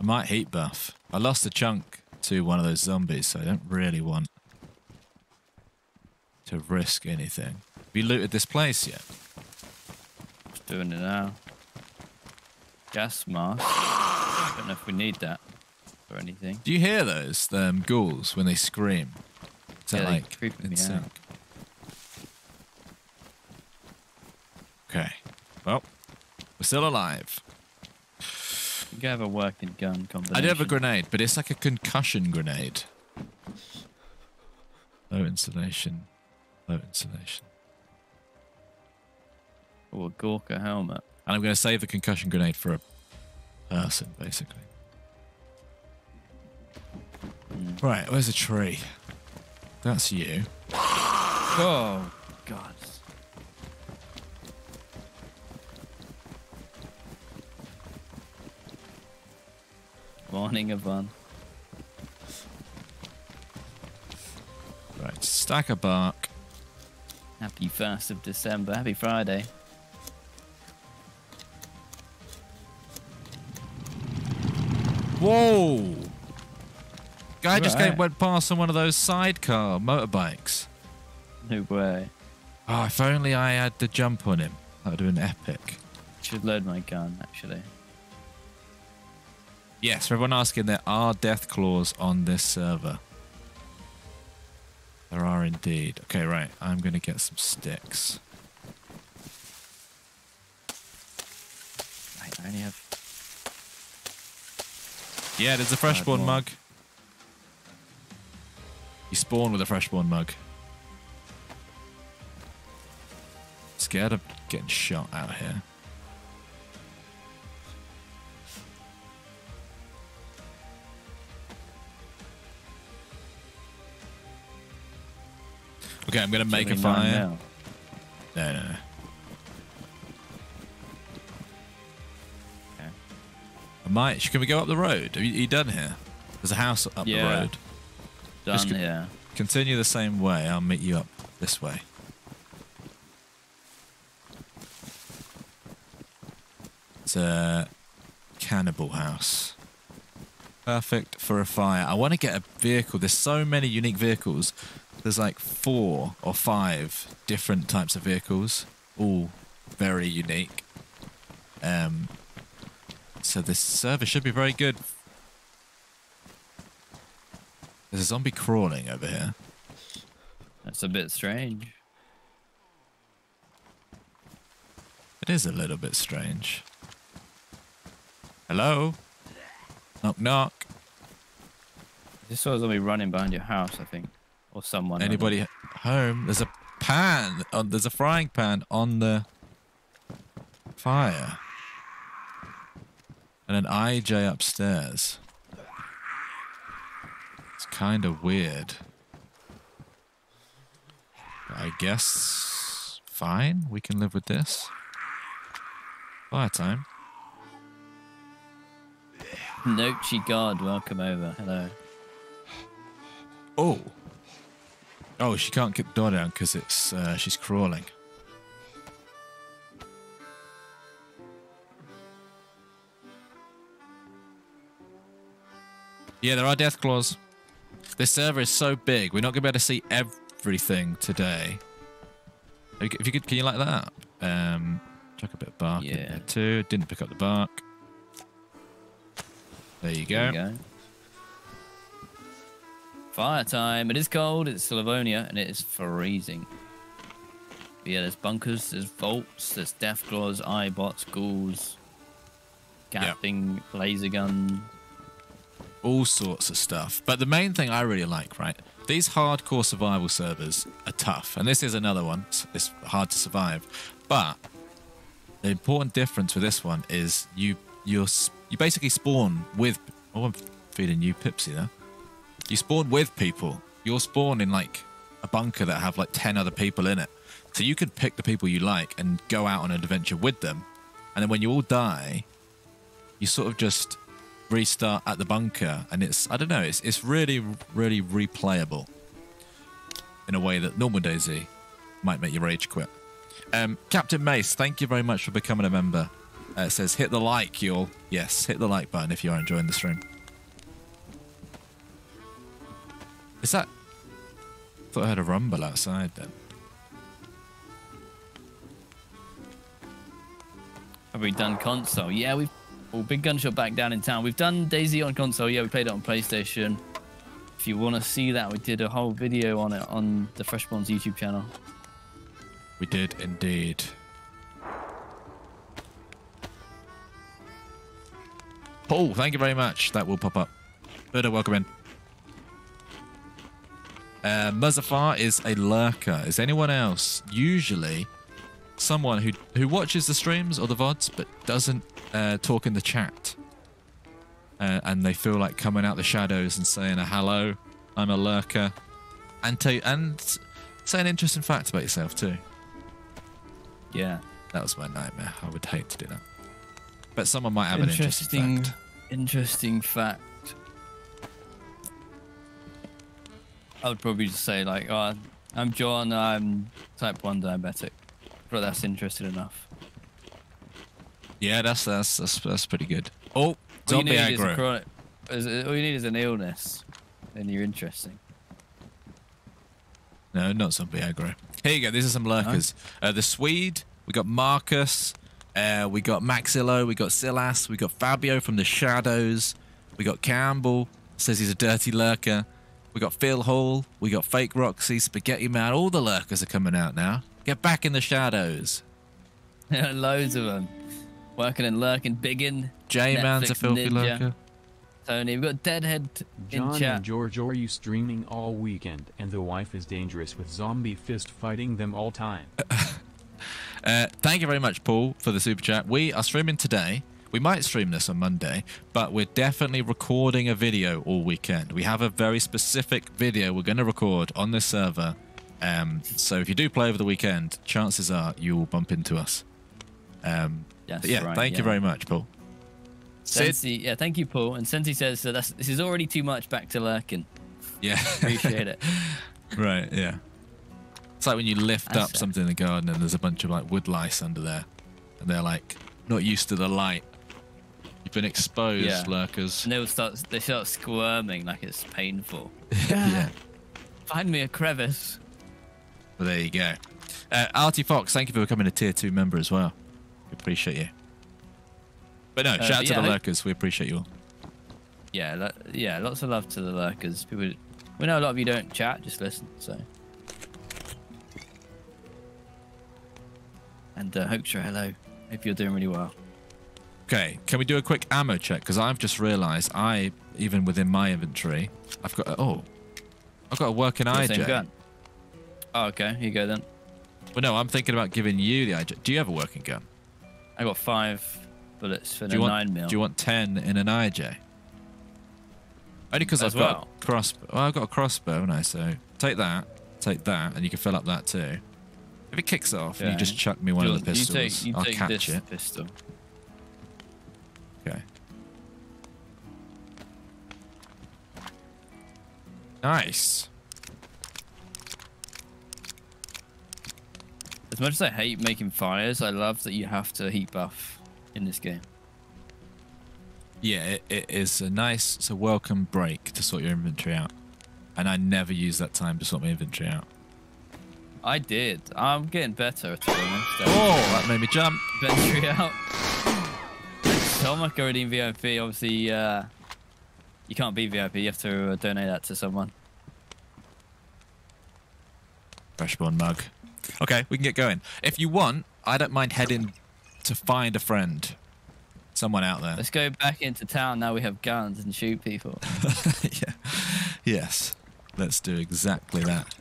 I might heat buff. I lost a chunk to one of those zombies, so I don't really want to risk anything. Have you looted this place yet? Just doing it now. Gas mask. I don't know if we need that or anything. Do you hear those um, ghouls when they scream? Is Yeah, they like creep me out. Okay. Well, we're still alive. You can have a working gun combination. I do have a grenade, but it's like a concussion grenade. Low insulation. Low insulation. Or a Gorka helmet. And I'm going to save the concussion grenade for a person, basically. Right, where's the tree? That's you. Oh, God. Morning, Yvonne. Right, stack of bark. Happy 1st of December. Happy Friday. Whoa! Guy just came, went past on one of those sidecar motorbikes. No way. Oh, if only I had the jump on him. That would have been epic. Should load my gun, actually. Yes, for everyone asking, there are Deathclaws on this server. There are indeed. Okay, right. I'm going to get some sticks. Right, I only have. Yeah, there's a Fresh Spawn mug. You spawn with a Fresh Spawn mug. Scared of getting shot out here. Okay, I'm gonna make a fire. No, no, no. Okay. I might. Can we go up the road? Are you, are you done here? There's a house up Yeah. the road. Done Just here. Continue the same way. I'll meet you up this way. It's a cannibal house. Perfect for a fire. I want to get a vehicle. There's so many unique vehicles. There's like four or five different types of vehicles, all very unique. Um, so this server should be very good. There's a zombie crawling over here. That's a bit strange. It is a little bit strange. Hello? Knock knock. This saw somebody running behind your house, I think. Or someone. Anybody home? There's a pan. On, there's a frying pan on the fire. And an IJ upstairs. Kind of weird. I guess fine. We can live with this. Fire time. Nochi God, welcome over. Hello. Oh. Oh, she can't get the door down because it's uh, she's crawling. Yeah, there are Deathclaws. This server is so big, we're not gonna be able to see everything today. If you- could, can you light that up? Um, chuck a bit of bark in there too. Didn't pick up the bark. There you There go. you go. Fire time. It is cold. It's Livonia and it is freezing. But yeah, there's bunkers, there's vaults, there's Deathclaws, eye bots, ghouls, Yeah. Gatling, laser gun. All sorts of stuff. But the main thing I really like, right? These hardcore survival servers are tough, and this is another one. It's- hard to survive, but the important difference with this one is you you're you basically spawn with. Oh, I'm feeding you Pipsi there. You spawn with people. You'll spawn in like a bunker that have like ten other people in it, so you could pick the people you like and go out on an adventure with them. And then when you all die, you sort of just restart at the bunker and it's i don't know it's it's really really replayable in a way that normal DayZ might make you rage quit um captain mace thank you very much for becoming a member uh, it says hit the like y'all yes hit the like button if you are enjoying the stream is that thought i heard a rumble outside then Have we done console? Yeah, we've. Oh, big gunshot back down in town. We've done DayZ on console. Yeah, we played it on PlayStation. If you want to see that, we did a whole video on it on the Fresh Spawns YouTube channel. we did indeed paul thank you very much that will pop up Buddha, welcome in Uh, Muzaffar is a lurker. Is anyone else usually someone who who watches the streams or the vods but doesn't uh, talk in the chat, uh, and they feel like coming out the shadows and saying a hello, I'm a lurker, and tell and say an interesting fact about yourself too. Yeah. That was my nightmare. I would hate to do that. But someone might have an Interesting, interesting fact. interesting fact. I would probably just say like, oh, I'm John. I'm type one diabetic. But that's interesting enough. Yeah, that's that's that's, that's pretty good. Oh, All you zombie need is a aggro. chronic. is- All you need is an illness, and you're interesting. No, not zombie aggro. Here you go. These are some lurkers. Uh, the Swede. We got Marcus. Uh, we got Maxillo. We got Silas. We got Fabio from the Shadows. We got Campbell. Says he's a dirty lurker. We got Phil Hall. We got Fake Roxy, Spaghetti Man. All the lurkers are coming out now. Get back in the shadows. Loads of them. Working and lurking, biggin. J Man's a filthy ninja. lurker. Tony, we've got Deadhead in John chat. and George, are you streaming all weekend? And the wife is dangerous with zombie fist fighting them all time. Uh, thank you very much, Paul, for the super chat. We are streaming today. We might stream this on Monday, but we're definitely recording a video all weekend. We have a very specific video we're going to record on this server. Um, so if you do play over the weekend, chances are you will bump into us. Um, Yeah, right, thank you very much, Paul. Sensi, yeah, thank you, Paul. And Sensi says so that's, this is already too much. Back to lurking. yeah, Appreciate it. right, yeah. It's like when you lift up something in the garden and there's a bunch of like wood lice under there, and they're like not used to the light. You've been exposed, Yeah. lurkers. And they will start. They start squirming like it's painful. yeah. Find me a crevice. Well, there you go. Uh, Artie Fox, thank you for becoming a tier two member as well. We appreciate you. But no, Uh, shout out to the lurkers. We appreciate you all. Yeah, lo- yeah. Lots of love to the lurkers. People, we know a lot of you don't chat, just listen. So. And uh, Hoaxer, hello. Hope you're doing really well. Okay, can we do a quick ammo check? Because I've just realised I, even within my inventory, I've got a, oh, I've got a working the same gun. Oh, okay. Here you go then. Well, no, I'm thinking about giving you the IJ. Do you have a working gun? I got five bullets for Do the want nine mil. Do you want ten in an IJ? Only because I've got well? a crossbow. Well, I've got a crossbow, haven't I? So take that, take that, and you can fill up that too. If it kicks off, and you just chuck me one You of the pistols. You take, you I'll take catch this it. pistol. Okay. Nice. As much as I hate making fires, I love that you have to heat buff in this game. Yeah, it, it is a nice, it's a welcome break to sort your inventory out. And I never use that time to sort my inventory out. I did. I'm getting better at it. Oh, that made me jump. Inventory out. Tomac already in VIP. Obviously, uh, you can't be VIP. You have to uh, donate that to someone. Fresh Spawn mug. Okay, we can get going. If you want, I don't mind heading to find a friend. Someone out there. Let's go back into town now. We have guns and shoot people. yeah. Yes. Let's do exactly that.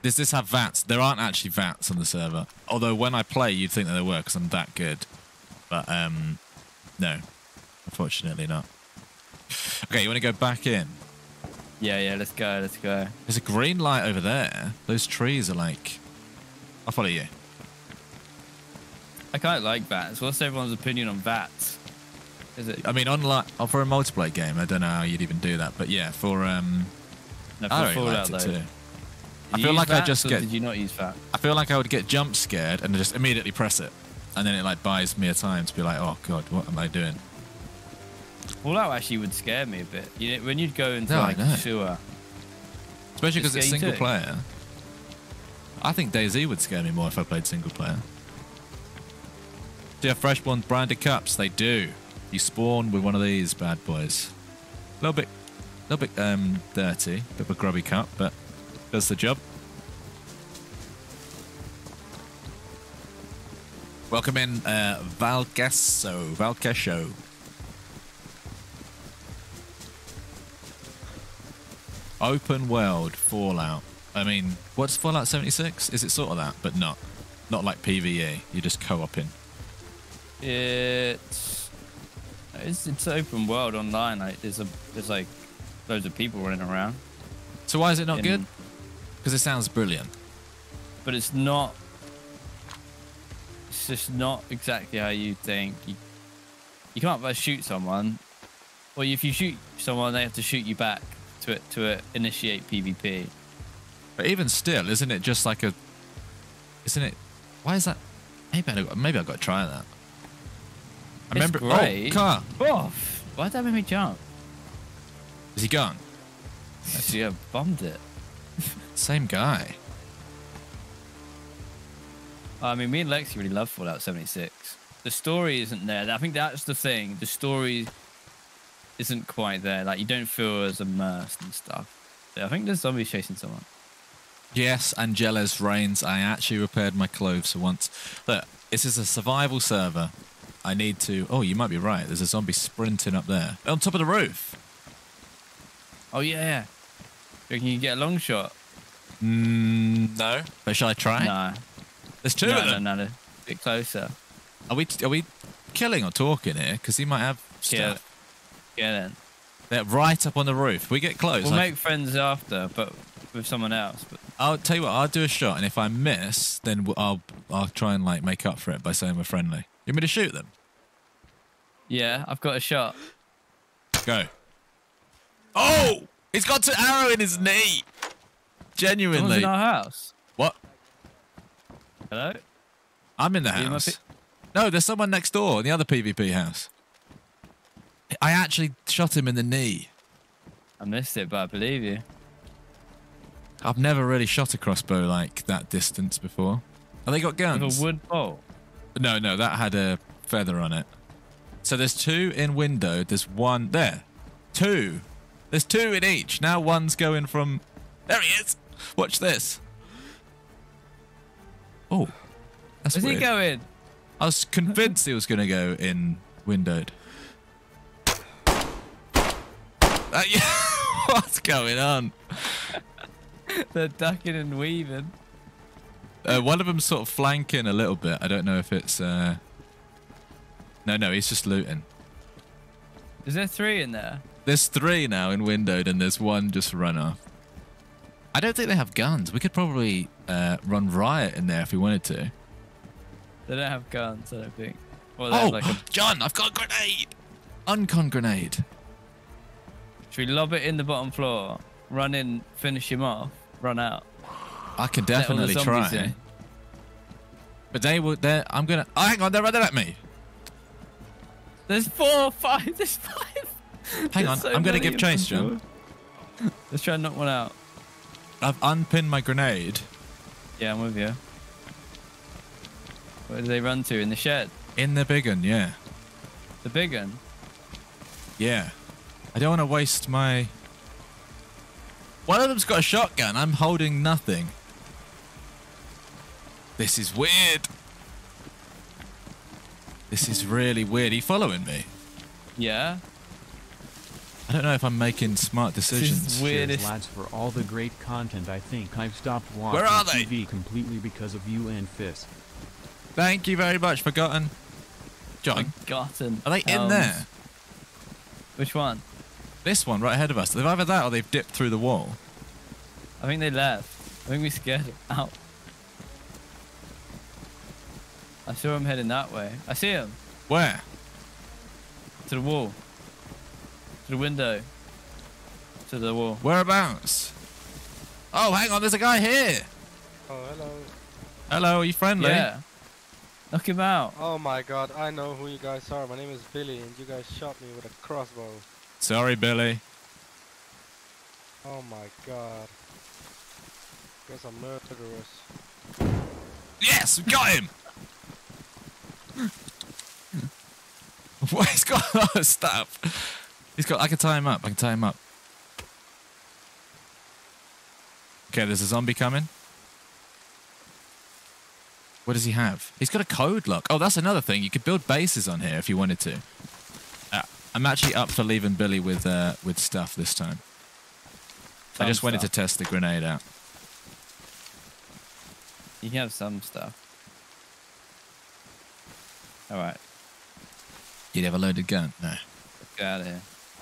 Does this have VATs? There aren't actually VATs on the server. Although when I play, you'd think that there were because I'm that good. But um, no, unfortunately not. Okay, you want to go back in? Yeah, yeah. Let's go. Let's go. There's a green light over there. Those trees are like. I'll follow you. I kind of like VATS. What's everyone's opinion on VATS? Is it? I mean, online oh, for a multiplayer game, I don't know how you'd even do that. But yeah, for um, No, for I really Fallout liked it though. too. I feel like I just get- Did you not use that? I feel like I would get jump scared and just immediately press it, and then it like buys me a time to be like, oh god, what am I doing? Fallout actually would scare me a bit. You know, when you'd go into No, I like know. sewer. Especially because Just it's you single player. I think DayZ would scare me more if I played single player. Do you have Fresh Spawn branded cups? They do. You spawn with one of these bad boys. A little bit, a little bit um, dirty, bit of a grubby cup, but does the job. Welcome in, uh, Valgesso. Valkesho. Open world Fallout. I mean, what's Fallout 76? Is it sort of that, but not? Not like PVE. You're just co-oping. It's it's it's open world online. Like there's a there's like loads of people running around, So why is it not In- good? Because it sounds brilliant. but it's not. It's just not exactly how you think. You, you can't just shoot someone. Well, if you shoot someone, they have to shoot you back to it to uh, initiate PvP. But even still, isn't it just like a? Isn't it? Why is that? Maybe I got, maybe I got to try that. I It's remember. Oh, great. Oh, car. Oh, Why did that make me jump? Is he gone? Yeah, bombed it. Same guy. I mean, me and Lexi really love Fallout 76. The story isn't there. I think that's the thing. The story isn't quite there. Like, you don't feel as immersed and stuff. I think there's zombies chasing someone. Yes, Angeles Reigns. I actually repaired my clothes for once. Look, this is a survival server. I need to. Oh, you might be right. There's a zombie sprinting up there on top of the roof. Oh, yeah, yeah. You reckon you can get a long shot? Mm, no. But shall I try? No. There's two no, of them. no, no, no. bit closer. Are we? Are we killing or talking here? Because he might have Yeah. stuff. Yeah, then. They're right up on the roof. We get close. We'll I- make friends after, but with someone else. But I'll tell you what. I'll do a shot, and if I miss, then I'll I'll try and like make up for it by saying we're friendly. You want me to shoot them? yeah, I've got a shot. Go. Oh! He's got an arrow in his knee. Someone's Genuinely. in our house. What? Hello? I'm in the Are you in my house. No, there's someone next door in the other PvP house. I actually shot him in the knee. I missed it, but I believe you. I've never really shot a crossbow like that distance before. Have they got With guns? a wood bolt. No, no, that had a feather on it. So there's two in window. There's one there. Two. There's two in each. Now one's going from. There he is. Watch this. Oh, that's Where's he going? I was convinced he was going to go in windowed. Uh, yeah. What's going on? They're ducking and weaving. Uh, one of them's sort of flanking a little bit. I don't know if it's. Uh... No, no, he's just looting. Is there three in there? There's three now in windowed, and there's one just run off. I don't think they have guns. We could probably uh, run riot in there if we wanted to. They don't have guns, I don't think. Oh, like a, John, I've got a grenade. Uncon grenade. should we lob it in the bottom floor, run in, finish him off, run out? I the definitely try. in. But they will. They're. I'm gonna. Oh, hang on, they're running at me. There's four, five, there's five. Hang There's on, so I'm gonna give chase. John. Let's try and knock one out. I've unpinned my grenade Yeah, I'm with you. Where do they run to? In the shed? in the big one. Yeah, The big one? yeah. I don't want to waste my. One of them's got a shotgun. I'm holding nothing. This is weird. This is really weird. Are you following me? Yeah. I don't know if I'm making smart decisions. weird. Cheers, Weirdest- lads, for all the great content. I think I've stopped watching Where are they? TV completely because of you and Fisk. Thank you very much, Forgotten. John, Forgotten. are they in Elms. there? Which one? This one right ahead of us. They've either that or they've dipped through the wall. I think they left. I think we scared them out. I saw him heading that way. I see him. Where? To the wall. To the window. To the wall. Whereabouts? Oh, hang on. There's a guy here. Oh, hello. Hello, are you friendly? Yeah. Knock him out. Oh my god, I know who you guys are. My name is Billy, and you guys shot me with a crossbow. Sorry, Billy. Oh my god. Guess I'm murderers. Yes, we got him. what? He's got a lot of stuff. He's got. I can tie him up. I can tie him up. Okay, there's a zombie coming. What does he have? He's got a code lock. Oh, that's another thing. You could build bases on here if you wanted to. I'm actually up for leaving Billy with uh, with stuff this time. I Some just wanted to test the grenade out. You can have some stuff. All right, You'd have a loaded gun? No. get out of here.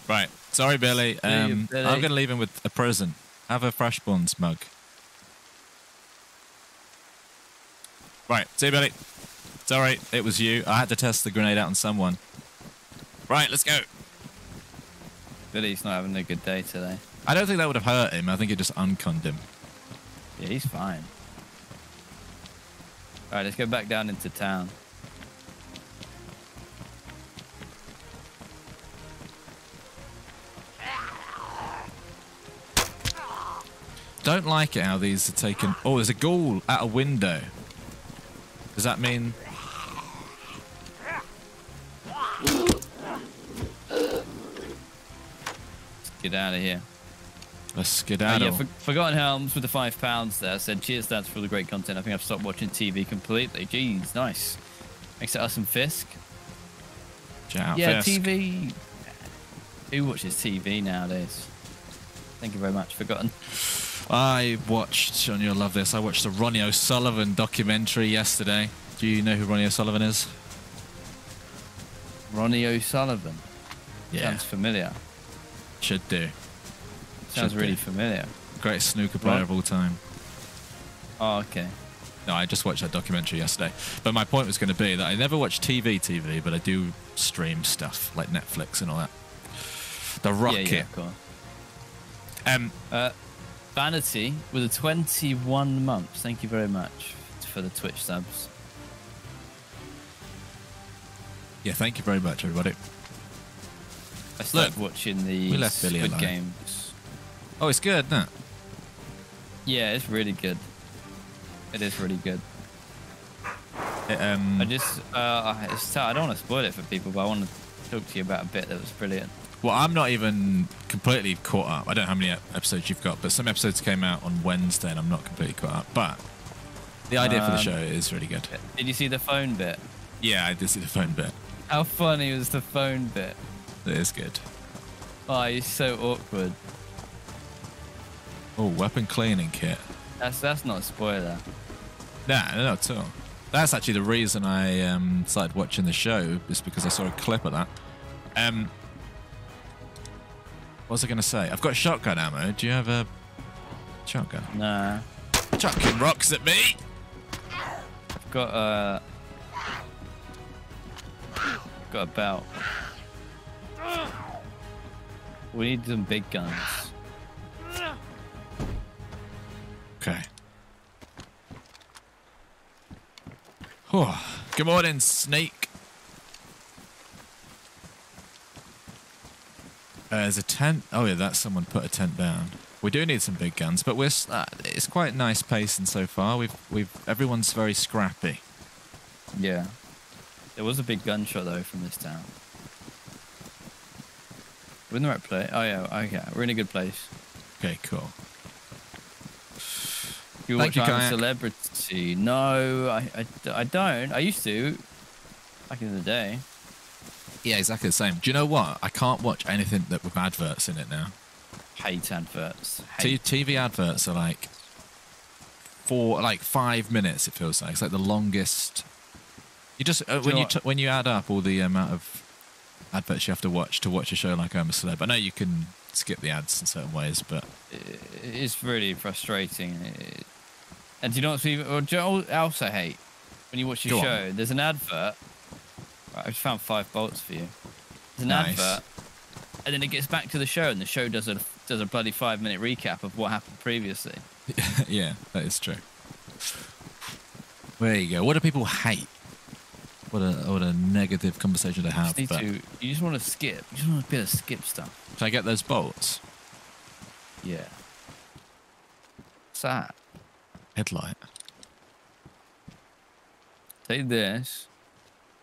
Right. Sorry, Billy. Um, Billy. I'm going to leave him with a present. Have a Fresh Spawns mug. Right. See you, Billy. Sorry, it was you. I had to test the grenade out on someone. Right, let's go. Billy's not having a good day today. I don't think that would have hurt him. I think it just uncunned him. Yeah, he's fine. All right, let's go back down into town. Don't like it how these are taken. Oh, there's a ghoul at a window. Does that mean? Get out of here. A Oh, skedaddle. yeah, for, Forgotten Helms with the five pounds there said, cheers, dads, for the great content. I think I've stopped watching TV completely. Jeez, nice. Thanks to us and Fisk. Shout yeah, Fisk. TV. Who watches TV nowadays? Thank you very much, Forgotten. I watched, Sean, you'll love this. I watched the Ronnie O'Sullivan documentary yesterday. Do you know who Ronnie O'Sullivan is? Ronnie O'Sullivan. Sounds familiar. Should do. Sounds Should really do. familiar. Great snooker player Right. of all time. Oh, okay. No, I just watched that documentary yesterday. But my point was going to be that I never watch TV TV, but I do stream stuff like Netflix and all that. The Rocket. Yeah, yeah, cool. Um, Uh, Vanity with a 21 months. Thank you very much for the Twitch subs. yeah, thank you very much, everybody. I started watching the we left Billy Squid alone. Games. Oh, it's good, isn't it? Yeah, it's really good. It is really good. It, um, I just, uh, it's, I don't want to spoil it for people, but I want to talk to you about a bit that was brilliant. well, I'm not even completely caught up. I don't know how many episodes you've got, but some episodes came out on Wednesday and I'm not completely caught up. But the idea for the Um, show is really good. Did you see the phone bit? Yeah, I did see the phone bit. How funny was the phone bit? It is good. Oh, he's so awkward. Oh, weapon cleaning kit. That's that's not a spoiler. Nah, no, not at all. That's actually the reason I um, started watching the show, is because I saw a clip of that. Um, what was I going to say? I've got shotgun ammo. Do you have a shotgun? Nah, Chucking rocks at me! I've got a got a belt. We need some big guns. Okay. Whew. Good morning, Snake. Uh, there's a tent. Oh yeah, that's someone put a tent down. We do need some big guns, but we're uh, it's quite nice pacing so far. We've we've everyone's very scrappy. Yeah. There was a big gunshot though from this town. We're in the right place. Oh yeah, okay. We're in a good place. Okay, cool. You Thank watch you, I'm a Celebrity? No, I, I, I don't. I used to. Back in the day. Yeah, exactly the same. Do you know what? I can't watch anything that with adverts in it now. Hate adverts. T- TV adverts are like four, like five minutes. It feels like it's like the longest. You just uh, Do you when know you t- when you add up all the amount of adverts you have to watch to watch a show like I'm a Celeb. I know you can skip the ads in certain ways, but It's really frustrating. And do you know what's even? Or do you know what else I hate? When you watch your Go on. show, there's an advert. Right, I just found five bolts for you. There's an Nice. advert, and then it gets back to the show, and the show does a does a bloody five minute recap of what happened previously. yeah, that is true. There you go. What do people hate? What a what a negative conversation to You have. just need but to. You just want to skip. You just want to be able to skip stuff. Can I get those bolts? Yeah. What's that? Headlight. Take this.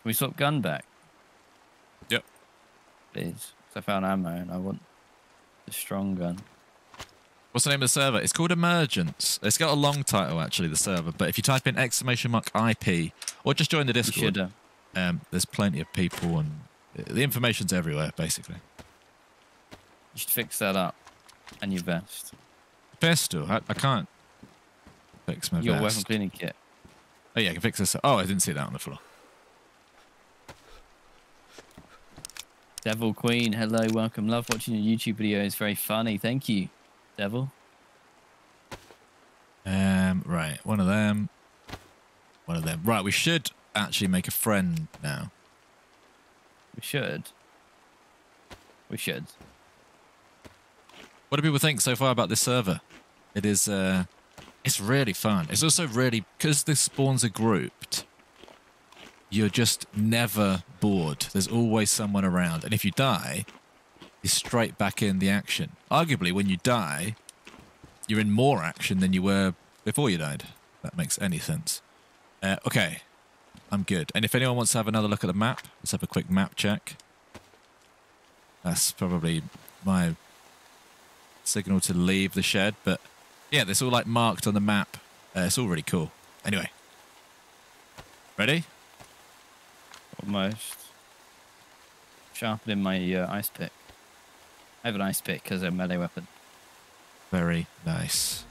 Can we swap gun back? Yep. Please. Because I found ammo and I want the strong gun. What's the name of the server? It's called Emergence. It's got a long title actually, the server. But if you type in exclamation mark IP or just join the Discord, have. um, there's plenty of people and the information's everywhere basically. You should fix that up. And your vest. Pistol. I, I can't fix my Your vest. weapon cleaning kit. Oh yeah, I can fix this. Oh, I didn't see that on the floor. Devil Queen, hello, welcome. Love watching your YouTube videos. Very funny. Thank you, Devil. Um, right, one of them. One of them. Right, we should actually make a friend now. We should. We should. What do people think so far about this server? It is, uh, it's really fun. It's also really because the spawns are grouped. You're just never bored. There's always someone around, and if you die, straight back in the action. Arguably, when you die, you're in more action than you were before you died. That makes any sense. Uh, okay, I'm good. And if anyone wants to have another look at the map, let's have a quick map check. That's probably my signal to leave the shed, but yeah, it's all like marked on the map. Uh, it's all really cool. Anyway, ready? Almost. Sharpening my uh, ice pick. I have an ice pick because a melee weapon. Very nice.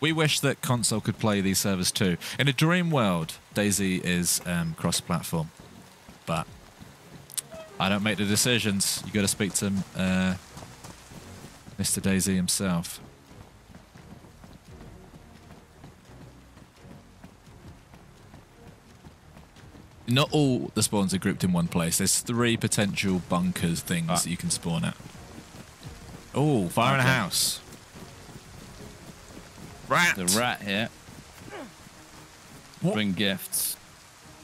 We wish that console could play these servers too. In a dream world, DayZ is um, cross-platform, but I don't make the decisions. You got to speak to uh, Mr. DayZ himself. Not all the spawns are grouped in one place. There's three potential bunkers things Ah. that you can spawn at. Oh, fire in a house. Rat. The rat here. What? Bring gifts.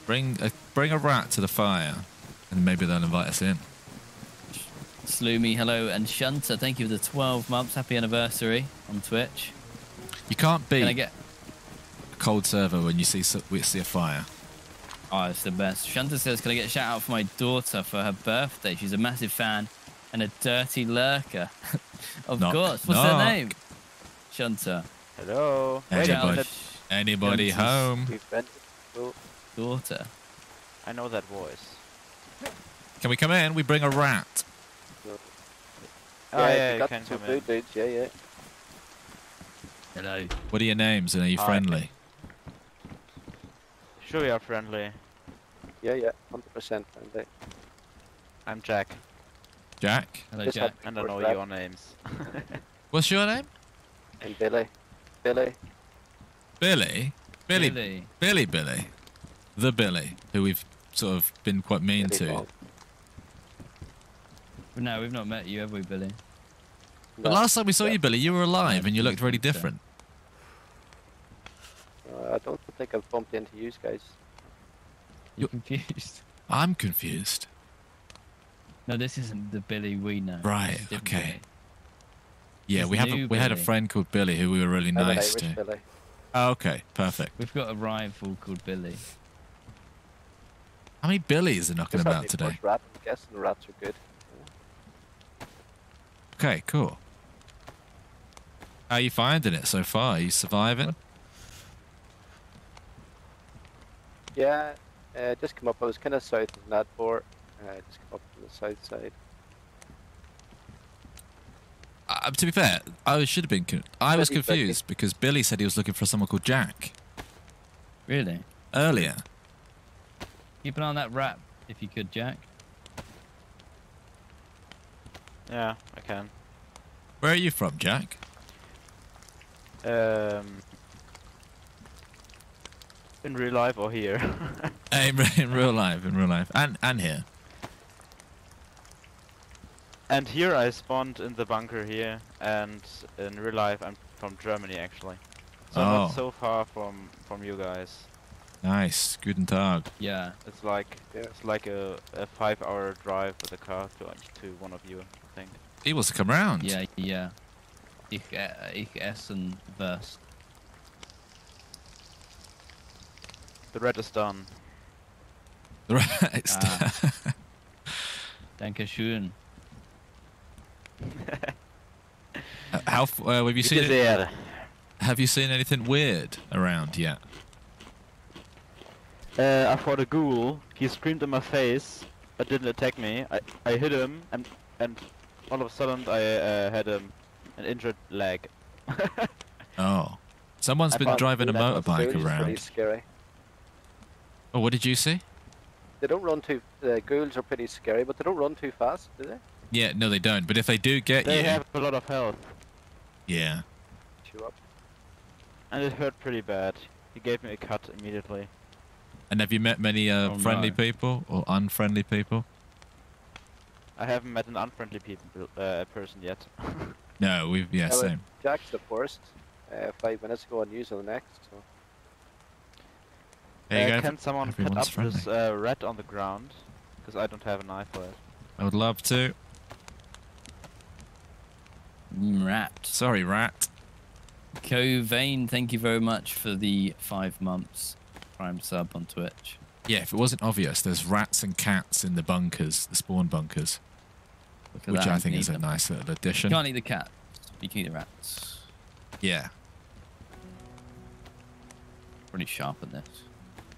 Bring a bring a rat to the fire, and maybe they'll invite us in. Sloomy, hello, and Shunter, thank you for the 12 months. Happy anniversary on Twitch. You can't beat Can I get? a cold server when you see we see a fire. Oh, it's the best. Shunter says, "Can I get a shout out for my daughter for her birthday? She's a massive fan and a dirty lurker." of Knock, course. What's knock. her name? Shunter. Hello. Anybody, Anybody- anybody home? We've been. Daughter. I know that voice. Can we come in? We bring a rat. Oh, yeah, you you got can two come blue in. dudes, yeah, yeah. Hello. What are your names? And are you ah, friendly? Sure, we are friendly. Yeah, yeah, 100% friendly. I'm Jack, Jack. Hello, Just Jack. and I know your names. What's your name? And Billy. Billy. Billy. Billy. Billy. Billy. Billy. The Billy, who we've sort of been quite mean Billy to. Bob. No, we've not met you, have we, Billy? But No, last time we saw yeah. you, Billy, you were alive and you looked really different. Uh, I don't think I've bumped into you guys. You're confused. I'm confused. No, this isn't the Billy we know. Right, It's a different okay. Billy. Yeah, It's we have a, new we had a friend called Billy who we were really I'm nice to. Billy. Oh, okay, perfect. We've got a rival called Billy. How many Billies are knocking Just about today? rat. I'm guessing the rats are good. Okay, cool. How are you finding it so far? Are you surviving? Yeah, uh, just come up. I was kind of south of Nadbor. Uh, just come up from the south side. Uh, to be fair, I should have been. Con- I was Billy, Billy. confused because Billy said he was looking for someone called Jack Really? earlier. Keep an eye on that rat, if you could, Jack. yeah, I can. Where are you from, Jack? Um, in real life or here? In, in real life, in real life, and and here. and here I spawned in the bunker here, and in real life I'm from Germany actually. So Oh. not so far from from you guys. Nice, guten Tag. Yeah. It's like Yeah. it's like a, a five hour drive with a car to to one of you, I think. He wants to come round. Yeah, yeah. Ich, uh, ich essen Wurst. The red is done. Right. Ah. Danke schön. Uh, How uh, have you seen? It, have you seen anything weird around yet? Uh, I fought a ghoul. He screamed in my face, but didn't attack me. I, I hit him, and and all of a sudden I uh, had um, an injured leg. Oh, someone's I been driving a That was motorbike really around. scary. Oh, what did you see? they don't run too. The ghouls are pretty scary, but they don't run too fast, do they? Yeah, no, they don't. But if they do get They you, have a lot of health, yeah. Chew up. and it hurt pretty bad. He gave me a cut immediately. And have you met many uh, Oh, friendly no. people or unfriendly people? I haven't met an unfriendly people uh, person yet. No, we've yeah, Yeah, but same. Jack's the first. Uh, five minutes ago, and you're the next. So There uh, go. Can someone put Everyone's up this uh, rat on the ground? Because I don't have a knife for it. I would love to. Mm, Rat. Sorry, rat. Covain, thank you very much for the five months prime sub on Twitch. Yeah, if it wasn't obvious, there's rats and cats in the bunkers, the spawn bunkers, Look at which that, I think is a them. nice little addition. You addition. can't eat the cat. You can eat the rats. Yeah. Pretty sharp in this.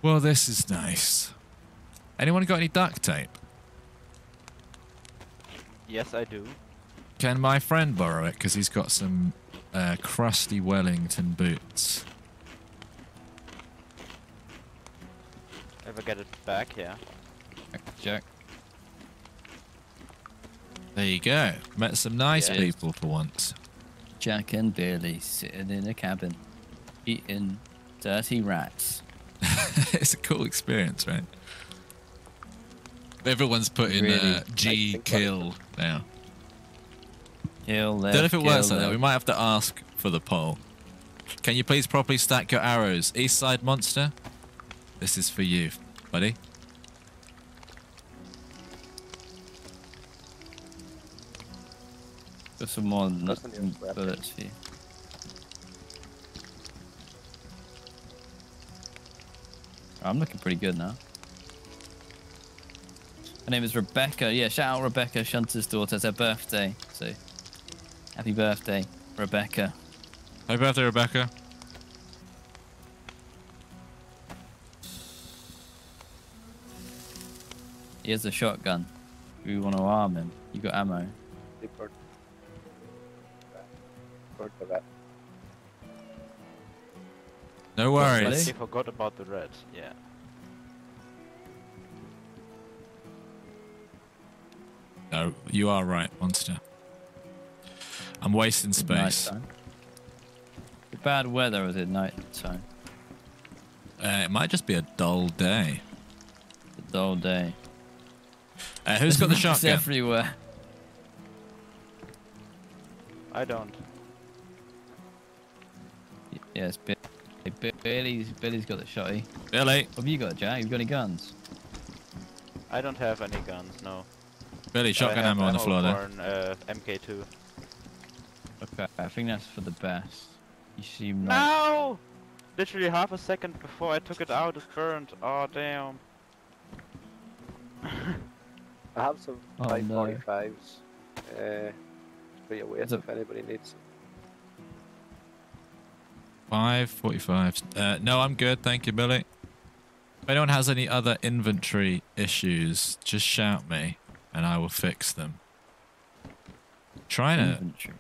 Well, this is nice. Anyone got any duct tape? Yes, I do. Can my friend borrow it? Because he's got some uh, crusty Wellington boots. If I get it back, yeah. Jack. There you go. Met some nice Yes. people for once. Jack and Billy sitting in a cabin eating dirty rats. it's a cool experience, right? Everyone's putting Really uh, G think about it. kill now. Kill Don't know if it works like that. We might have to ask for the poll. Can you please properly stack your arrows? East side monster, this is for you, buddy. Got some more That's nut- the nearest weapon. bullets for I'm looking pretty good now. Her name is Rebecca. Yeah, shout out Rebecca, Shunter's daughter. It's her birthday. So, happy birthday, Rebecca. Happy birthday, Rebecca. He has a shotgun. We want to arm him. You got ammo. they burnt. Burnt the rat. No worries. buddy? I forgot about the rat. Yeah. No, you are right, monster. I'm wasting space. Nighttime. The bad weather is it night time? Uh, it might just be a dull day. A dull day. Uh, who's got the Rats shotgun? everywhere. I don't. Yes, Bi- Bi- Billy's Billy's got the shotty. Billy. What have you got, Jack? You've got any guns? I don't have any guns, no. Billy, shotgun have ammo on the floor there. uh, MK2. Okay, I think that's for the best. You seem like No! Literally half a second before I took it out, it's burned. Oh, damn. I have some Oh, five no. forty fives. Uh, for your weight if anybody needs. them. Five forty-five. Uh, no, I'm good, thank you, Billy. If anyone has any other inventory issues, just shout me, and I will fix them. Trying to, inventory.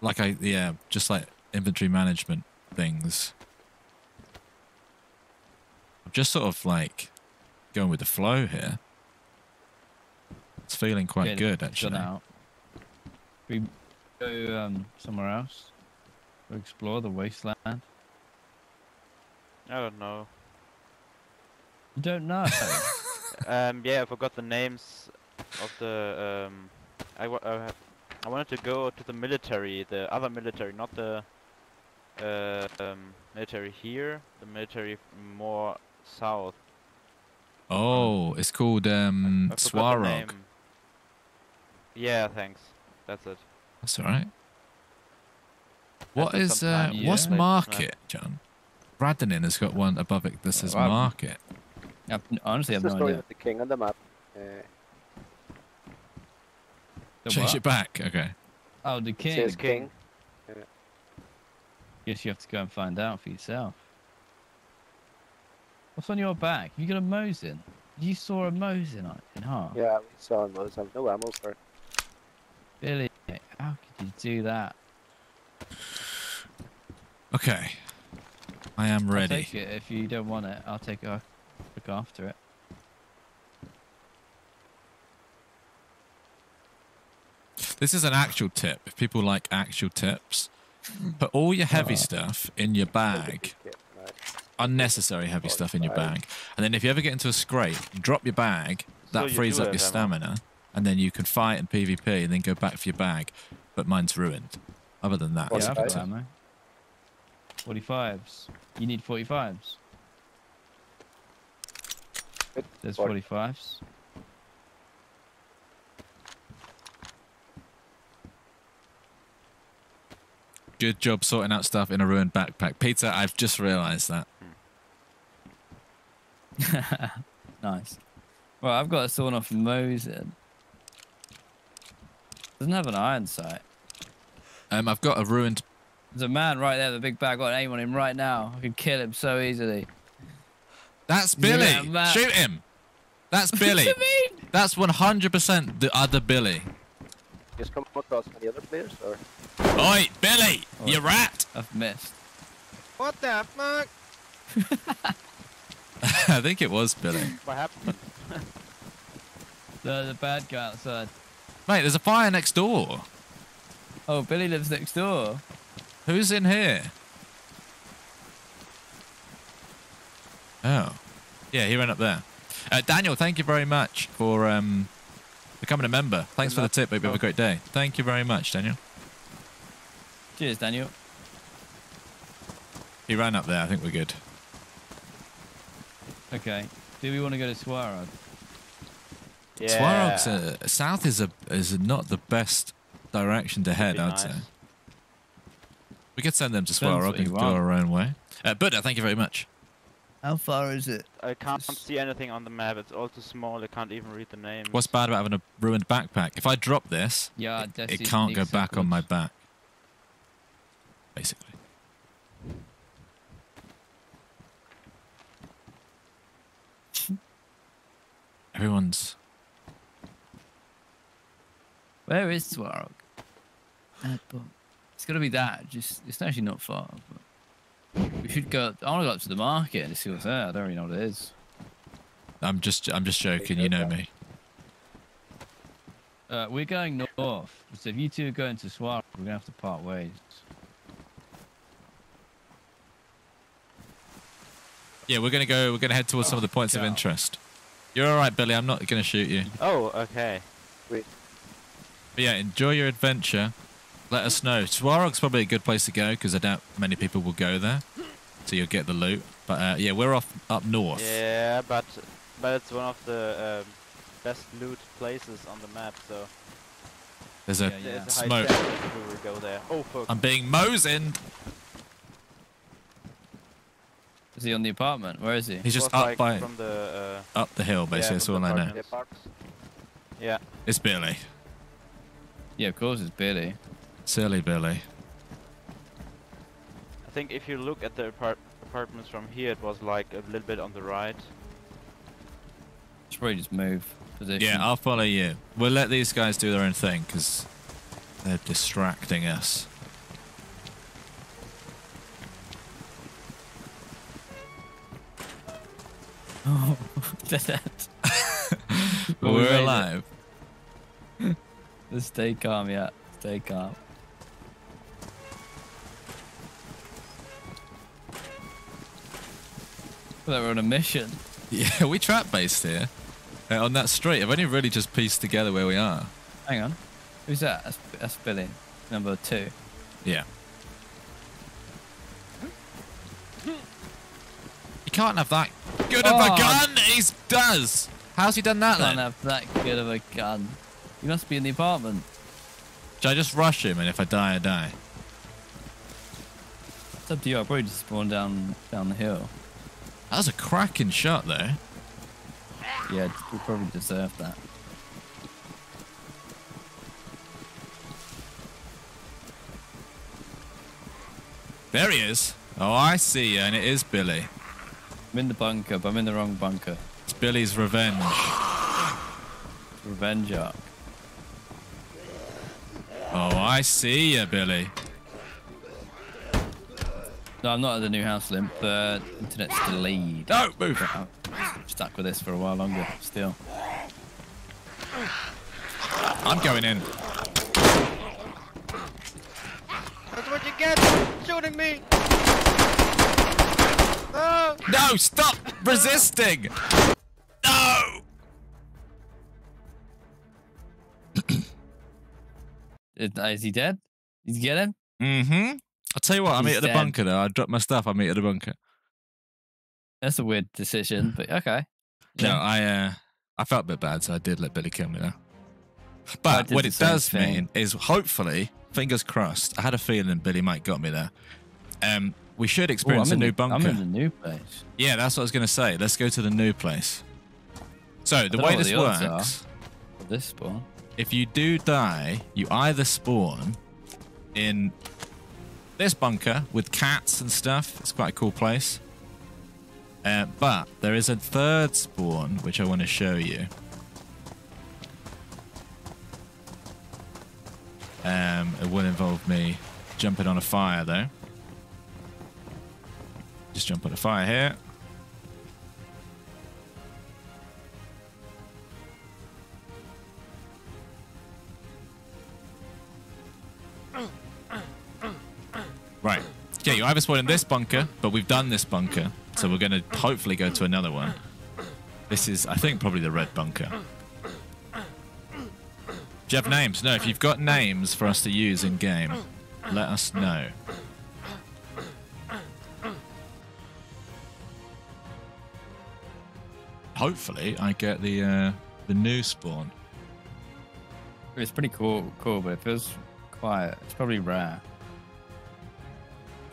like I, yeah, just like inventory management things. I'm just sort of like going with the flow here. It's feeling quite Getting good, actually. out. We go um, somewhere else. Go explore the wasteland. I don't know. You don't know. Um, yeah, I forgot the names of the. Um, I, uh, I wanted to go to the military, the other military, not the uh, um, military here, the military more south. Oh, it's called um, I forgot the Swarog. Yeah, thanks. That's it. That's all right. What took is some uh, time to what's type this market, John? Bradenin has got one above it that says Oh, market. I've, honestly, I It's have the no idea. with the king on the map. Uh, The Change what? it back. Okay. Oh, the it king. says king. Guess you have to go and find out for yourself. What's on your back? You got a Mosin. You saw a Mosin on- in half. Yeah, we saw in those. I've no ammo for it. Billy, how could you do that? Okay. I am ready. I'll take it. If you don't want it, I'll take a look after it. This is an actual tip. If people like actual tips, put all your heavy stuff in your bag. Unnecessary heavy stuff in your bag. And then if you ever get into a scrape, drop your bag. That frees up your stamina. And then you can fight and PvP and then go back for your bag. But mine's ruined. Other than that, What's yeah, I've that? got ammo. 45s. You need 45s. Good. There's 45s. good job sorting out stuff in a ruined backpack. Peter, I've just realised that. nice. Well, I've got a sawn off Mosin. Doesn't have an iron sight. Um, I've got a ruined. There's a man right there, the big bag. I've got an aim on him right now. I can kill him so easily. That's Billy. Yeah, Shoot him. That's Billy. What do you mean? That's 100% the other Billy. Just come across any other players or Oi, Billy, Oh. you rat. I've missed. What the fuck? I think it was Billy. What happened? The, the bad guy outside. Mate, there's a fire next door. Oh, Billy lives next door. Who's in here? Oh. Yeah, he ran up there. Uh, Daniel, thank you very much for um, becoming a member. Thanks for the tip. Hope you have a great day. Thank you very much, Daniel. Cheers, Daniel. He ran up there. I think we're good. Okay. Do we want to go to Swarog? Yeah. Swarog's uh, south is a is not the best direction to head. I'd nice. say we could send them to Depends Swarog what and go our own way. Uh, Buddha, thank you very much. How far is it? I can't Just- see anything on the map. It's all too small. I can't even read the name. What's bad about having a ruined backpack? If I drop this, Yeah, it, it can't go back on my back. Basically. Everyone's. Where is Swarog? Uh, but it's got to be that. Just it's actually not far. But we should go. I want to go up to the market and see what's there. I don't really know what it is. I'm just. I'm just joking. You know me. Uh, we're going north. So if you two are going to Swarog, we're gonna have to part ways. Yeah, we're gonna go. We're gonna head towards some of the points of interest. You're all right, Billy. I'm not gonna shoot you. Oh, okay. But yeah, enjoy your adventure. Let us know. Swarog's probably a good place to go because I doubt many people will go there, so you'll get the loot. But uh, yeah, we're off up north. Yeah, but but it's one of the um, best loot places on the map. So There's a Yeah, there's a smoke. we will go there. Oh fuck! I'm being mosened. Is he on the apartment? Where is he? He's just up like, by from the up the hill, uh, basically. yeah, That's all the I know. Yeah. It's Billy. Yeah, of course it's Billy. Silly Billy. I think if you look at the apart apartments from here, it was like a little bit on the right. Should probably just move position. Yeah, I'll follow you. We'll let these guys do their own thing because they're distracting us. Oh, that. But we made we're it. alive. Just stay calm, yeah. Stay calm. Like we're on a mission. Yeah, we trap based here uh, on that street. I've only really just pieced together where we are. Hang on. Who's that? That's, that's Billy. Number two. Yeah. You can't have that good of a Oh. gun. He does. How's he done that Can't then? have that good of a gun. He must be in the apartment. Should I just rush him and if I die, I die? It's up to you. I'll probably just spawn down down the hill. That was a cracking shot though. Yeah, we probably deserve that. There he is. Oh, I see you, and it is Billy. I'm in the bunker, but I'm in the wrong bunker. It's Billy's revenge. Revenge arc. Oh, I see you, Billy. No, I'm not at the new house, Limp. The internet's delayed. No, move! I'm stuck with this for a while longer, still. I'm going in. That's what you get shooting me! No! No, stop resisting! No! Is he dead? Did you get him? Mm-hmm. I'll tell you what, I meet at the dead. bunker though. I dropped my stuff, I meet at the bunker. That's a weird decision, but okay. No, Yeah. I uh I felt a bit bad, so I did let Billy kill me though. I But did what the it same does thing. mean is hopefully, fingers crossed, I had a feeling Billy might got me there. Um we should Ooh, experience a in new the- bunker. I'm in the new place. Yeah, that's what I was gonna say. Let's go to the new place. So the don't way what this the odds are. works, This spawn. if you do die, you either spawn in this bunker with cats and stuff. It's quite a cool place. Uh, but there is a third spawn which I want to show you. Um, it will involve me jumping on a fire though. Just jump on a fire here. Right. Yeah, you either spawn in this bunker, but we've done this bunker, so we're going to hopefully go to another one. This is, I think, probably the red bunker. Do you have names? No, if you've got names for us to use in game, let us know. Hopefully, I get the uh, the new spawn. It's pretty cool, cool, but it feels quiet. It's probably rare.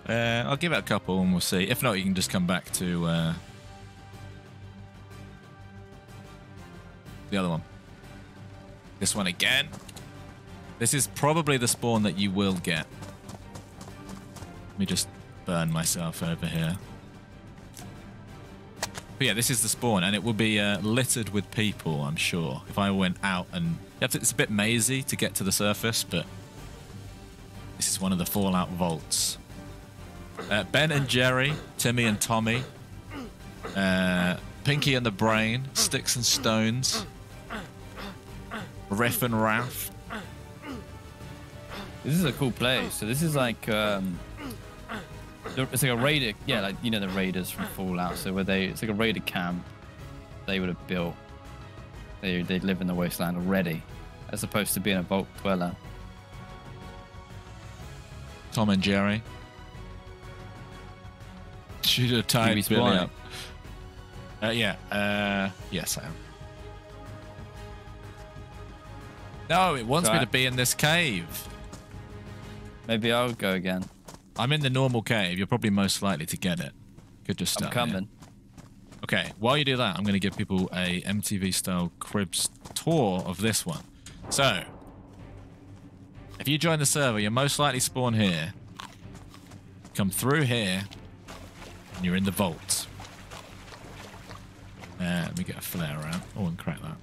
Uh, I'll give it a couple and we'll see. If not, you can just come back to uh, the other one. This one again. This is probably the spawn that you will get. Let me just burn myself over here. But yeah, this is the spawn, and it will be uh, littered with people, I'm sure. If I went out and... To, it's a bit mazy to get to the surface, but this is one of the Fallout vaults. Uh, ben and Jerry, Timmy and Tommy, uh, Pinky and the Brain, Sticks and Stones, Riff and Raff. This is a cool place. So this is like um, it's like a raider. Yeah, like you know the raiders from Fallout. So where they it's like a raider camp they would have built. They they live in the wasteland already, as opposed to being a vault dweller. Tom and Jerry. Should have tied Billy up. Uh, yeah. Uh, yes, I am. No, it wants me to be in this cave. Maybe I'll go again. I'm in the normal cave. You're probably most likely to get it. Could just I'm start. here. coming. Okay, while you do that, I'm going to give people a MTV style cribs tour of this one. So, if you join the server, you're most likely spawn here. Come through here, and you're in the vault. Uh, let me get a flare around. Oh, and crack that.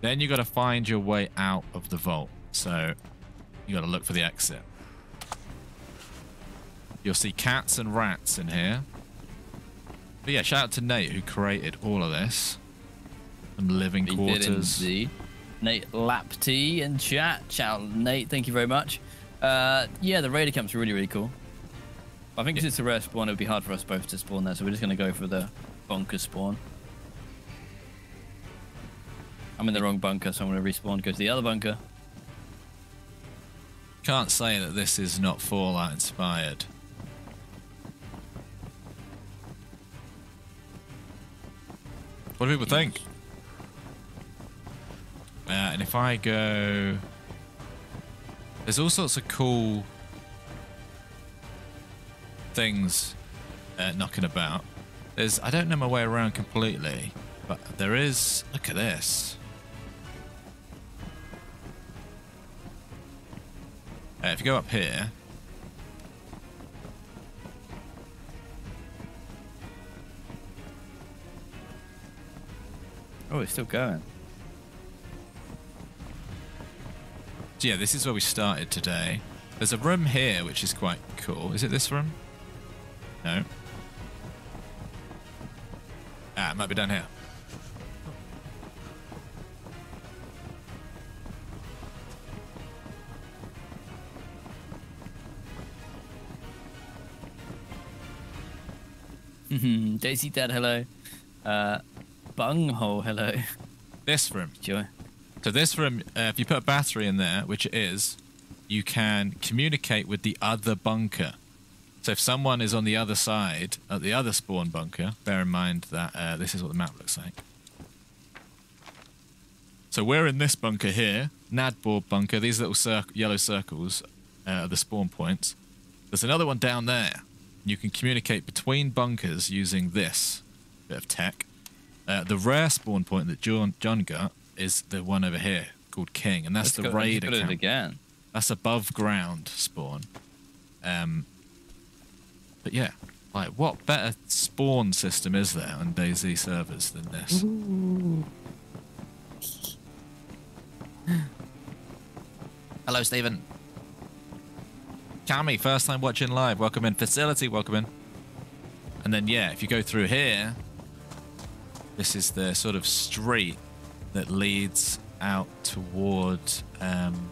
Then you got to find your way out of the vault. So, you got to look for the exit. You'll see cats and rats in here. But yeah, shout out to Nate who created all of this. Some living He quarters. Nate Lapty in chat. Shout out, Nate. Thank you very much. Uh, yeah, the raider camp's really really cool. I think 'cause it's a rare spawn, it would be hard for us both to spawn there, so we're just gonna go for the bunker spawn. I'm in the wrong bunker, so I'm gonna respawn, go to the other bunker. Can't say that this is not Fallout inspired. What do people think? Uh, and if I go. There's all sorts of cool things uh, knocking about. There's. I don't know my way around completely, but there is. Look at this. Uh, if you go up here, Oh, it's still going. so yeah, this is where we started today. There's a room here which is quite cool. Is it this room? No. Ah, it might be down here. Mm-hmm. Daisy Dad, hello. Uh, bunghole, hello. This room. Joy. So this room, uh, if you put a battery in there, which it is, you can communicate with the other bunker. So if someone is on the other side, at the other spawn bunker, bear in mind that uh, this is what the map looks like. So we're in this bunker here, Nadbor bunker. These little cir- yellow circles uh, are the spawn points. There's another one down there. You can communicate between bunkers using this bit of tech. Uh, the rare spawn point that John, John got is the one over here called King, and that's Let's the go- raid account. again. That's above ground spawn. Um, but yeah, like what better spawn system is there on DayZ servers than this? Hello, Stephen. Cami, first time watching live. Welcome in. Facility, welcome in. And then yeah, if you go through here, this is the sort of street that leads out toward um,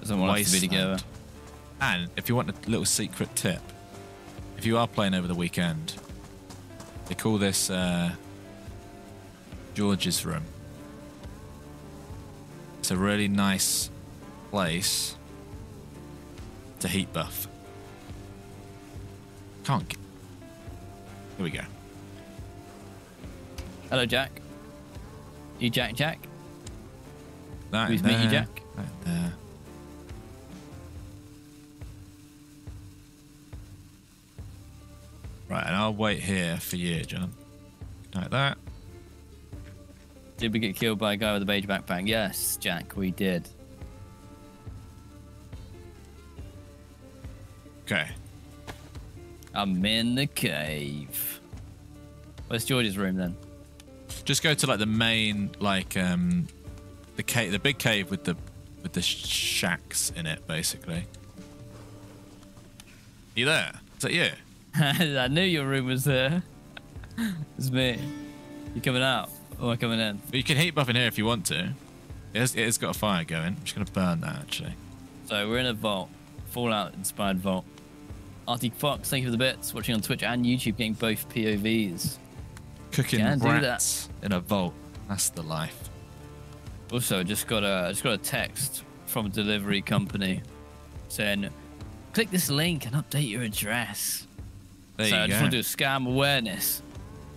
Doesn't want us to be together. And if you want a little secret tip, if you are playing over the weekend, they call this uh, George's room. It's a really nice place to heat buff. Can't. Get... Here we go. Hello, Jack. You Jack Jack? That in meet you, there, Jack. in there. Right, and I'll wait here for you, John. Like that. Did we get killed by a guy with a beige backpack? Yes, Jack, we did. Okay. I'm in the cave. Where's George's room then? Just go to like the main, like um, the cave, the big cave with the with the sh- shacks in it, basically. You there? Is that you? I knew your room was there. it's me. You coming out? Or am I coming in? But you can heat buff in here if you want to. It has, it has got a fire going. I'm just gonna burn that actually. So we're in a vault. Fallout inspired vault. Arctic Fox, thank you for the bits. Watching on Twitch and YouTube, getting both POVs. Cooking Can do that. rats in a vault. That's the life. Also, just got a just got a text from a delivery company saying, "Click this link and update your address." There so I just go. want to do a scam awareness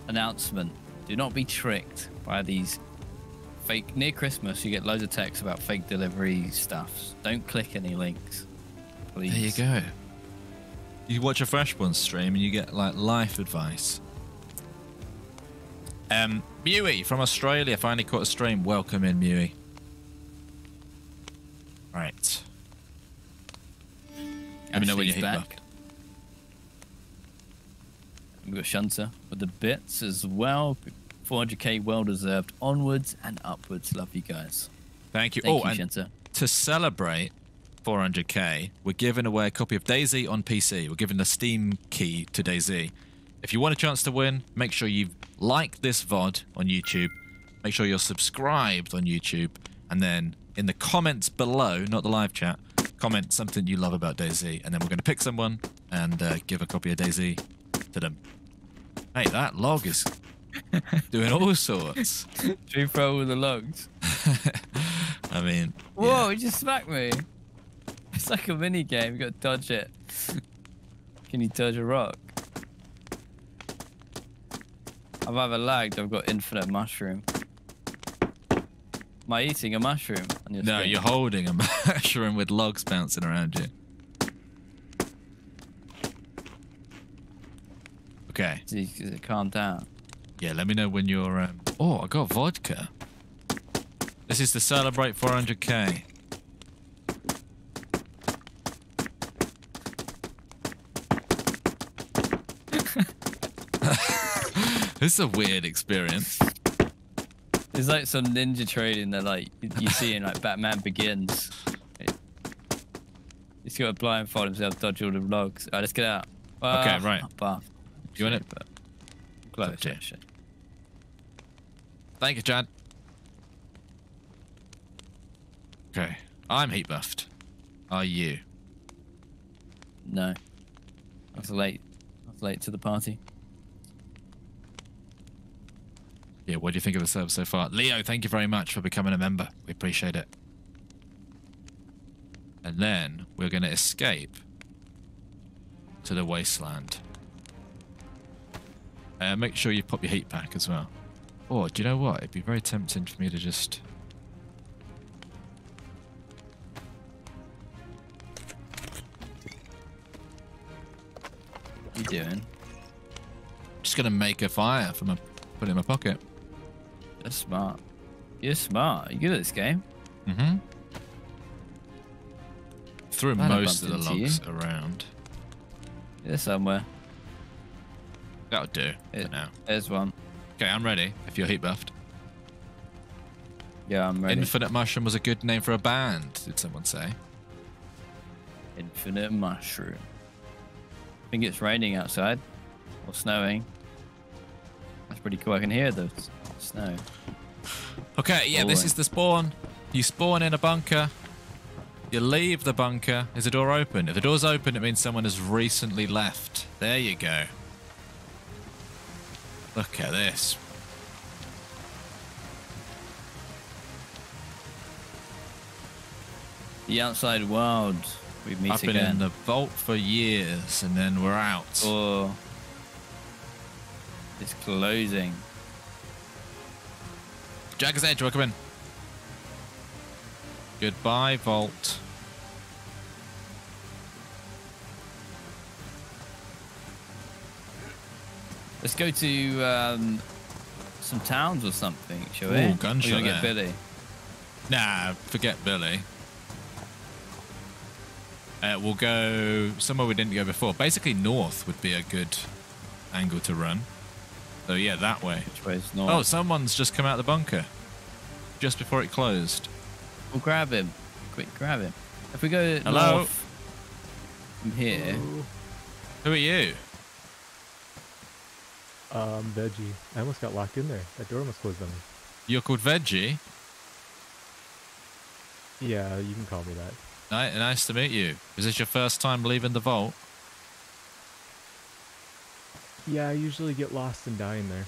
announcement. Do not be tricked by these fake. Near Christmas, you get loads of texts about fake delivery stuffs. Don't click any links, please. There you go. You watch a Fresh One stream and you get like life advice. Um, Mewy from Australia finally caught a stream. Welcome in, Mewy. Right. Let me know when you're back. We've got Shunter with the bits as well. 400k well deserved. Onwards and upwards. Love you guys. Thank you. Thank oh, you, and Shunter. to celebrate 400k, we're giving away a copy of DayZ on PC. We're giving the Steam key to DayZ. If you want a chance to win, make sure you like this VOD on YouTube. Make sure you're subscribed on YouTube. And then in the comments below, not the live chat, comment something you love about DayZ. And then we're going to pick someone and uh, give a copy of DayZ to them. Hey, that log is doing all sorts. Should we throw all the logs? I mean, Whoa, yeah. he just smacked me. It's like a mini game. You got to dodge it. Can you dodge a rock? I've either lagged or I've got infinite mushroom. Am I eating a mushroom? Your No, you're holding a mushroom with logs bouncing around you. Okay. So you- so Calm down. Yeah, let me know when you're. Um... Oh, I got vodka. This is to celebrate 400k. this is a weird experience. It's like some ninja trading that like you- see in like Batman Begins. He's got to blindfold himself, dodge all the logs. Alright, let's get out. Okay, Ah, right. Bath. You want it? But close. Gotcha. Yeah, shit. Thank you, Chad. Okay, I'm heat buffed. Are you? No. I was late. I was late to the party. Yeah, what do you think of the service so far? Leo, thank you very much for becoming a member. We appreciate it. And then we're going to escape to the wasteland. Uh, make sure you pop your heat pack as well. Or, do you know what? It'd be very tempting for me to just... What are you doing? Just going to make a fire from a... Put it in my pocket. You're smart. You're smart. You good at this game? Mm-hmm. Threw most of the logs around. Yeah, somewhere. That'll do It- for now. There's one. Okay, I'm ready. If you're heat buffed. Yeah, I'm ready. Infinite Mushroom was a good name for a band, did someone say? Infinite mushroom. I think it's raining outside or snowing. That's pretty cool. I can hear the snow. Okay, yeah, this is the spawn. You spawn in a bunker. You leave the bunker. Is the door open? If the door's open, it means someone has recently left. There you go. Look at this. The outside world. We meet I've been again. in the vault for years, and then we're out. Oh, it's closing. Jagger's Edge, welcome in. Goodbye, vault. Let's go to um, some towns or something, shall we? Ooh, We're gunshot get. Billy. Nah, forget Billy. Uh, we'll go somewhere we didn't go before. Basically, north would be a good angle to run. So yeah, that way. Which way's north? Oh, someone's just come out the bunker just before it closed. We'll grab him. Quick, grab him. If we go Hello? north from here, Who are you? Um, veggie. I almost got locked in there. That door almost closed on me. You're called Veggie. Yeah, you can call me that. Ni- Nice to meet you. Is this your first time leaving the vault? Yeah, I usually get lost and die in there.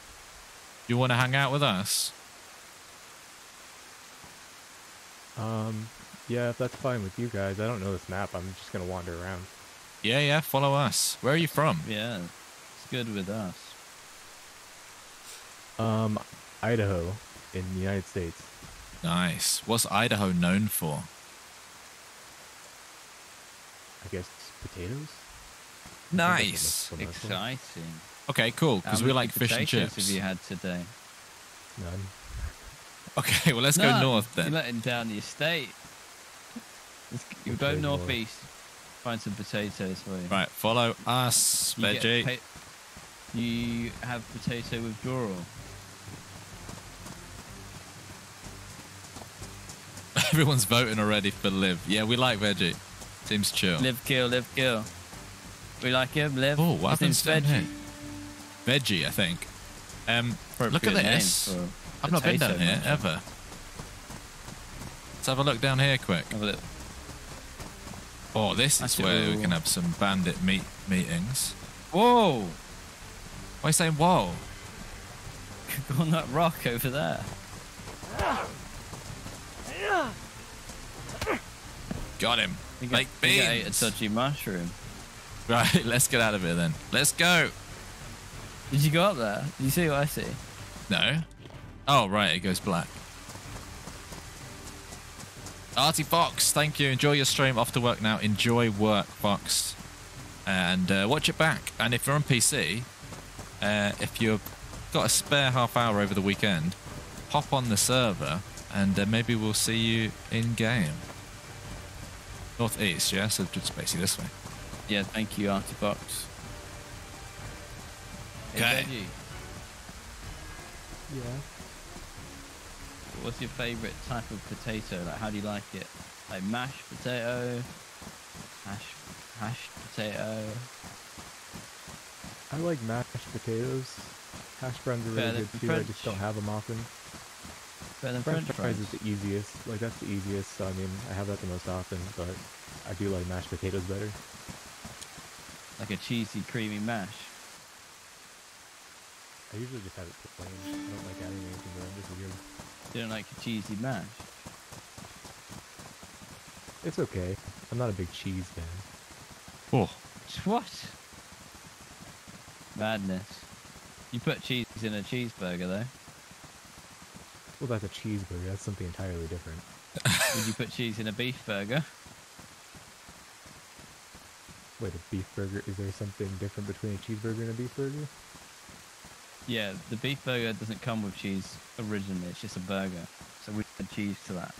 You want to hang out with us? Um, yeah, if that's fine with you guys. I don't know this map. I'm just gonna wander around. Yeah, yeah. Follow us. Where are you from? yeah, it's good with us. Um, Idaho, in the United States. Nice. What's Idaho known for? I guess potatoes. Nice. From this one. Exciting. Okay, cool. Because we like fish and potatoes chips. have you had today? None. Okay, well let's No, go north then. You're then. letting down the estate. Let's, you go northeast. Find some potatoes for you. Right, follow us, You Veggie. pa- you have potato withdrawal. Everyone's voting already for Liv. Yeah, we like Veggie. Seems chill. Live, kill, live, kill. We like him, live. Oh, what happens Veggie. here? Veggie, I think. Um, look at this. I've not been down here muncher. ever. Let's have a look down here quick. Have a look. Oh, this is where we can have some bandit meet meetings. Whoa! Why are you saying whoa? Go on that rock over there. Got him. You Like got, you got ate a beans. dodgy mushroom. Right, let's get out of here then. Let's go. Did you go up there? Did you see what I see? No. Oh, right, it goes black. Artie Fox, thank you. Enjoy your stream. Off to work now. Enjoy work, Fox. And uh, watch it back. And if you're on PC, uh, if you've got a spare half hour over the weekend, hop on the server and uh, maybe we'll see you in game. Northeast, yeah? So just basically this way. Yeah, thank you, Artifox. Hey, Okay. Veggie, Yeah. what's your favourite type of potato? Like, how do you like it? Like mashed potato, hash, hashed potato. I like mashed potatoes. Hash browns are really Better good than too. I just don't have them often. Than French French fries fries. is the easiest. Like that's the easiest. So I mean, I have that the most often, but I do like mashed potatoes better. Like a cheesy, creamy mash. I usually just have it plain. I don't like adding anything to it. I'm just weird. You don't like a cheesy mash? It's okay. I'm not a big cheese fan. Oh, What? Madness. You put cheese in a cheeseburger though. Well, that's a cheeseburger. That's something entirely different. Would you put cheese in a beef burger? Wait, a beef burger? Is there something different between a cheeseburger and a beef burger? Yeah, the beef burger doesn't come with cheese originally. It's just a burger, so we add cheese to that.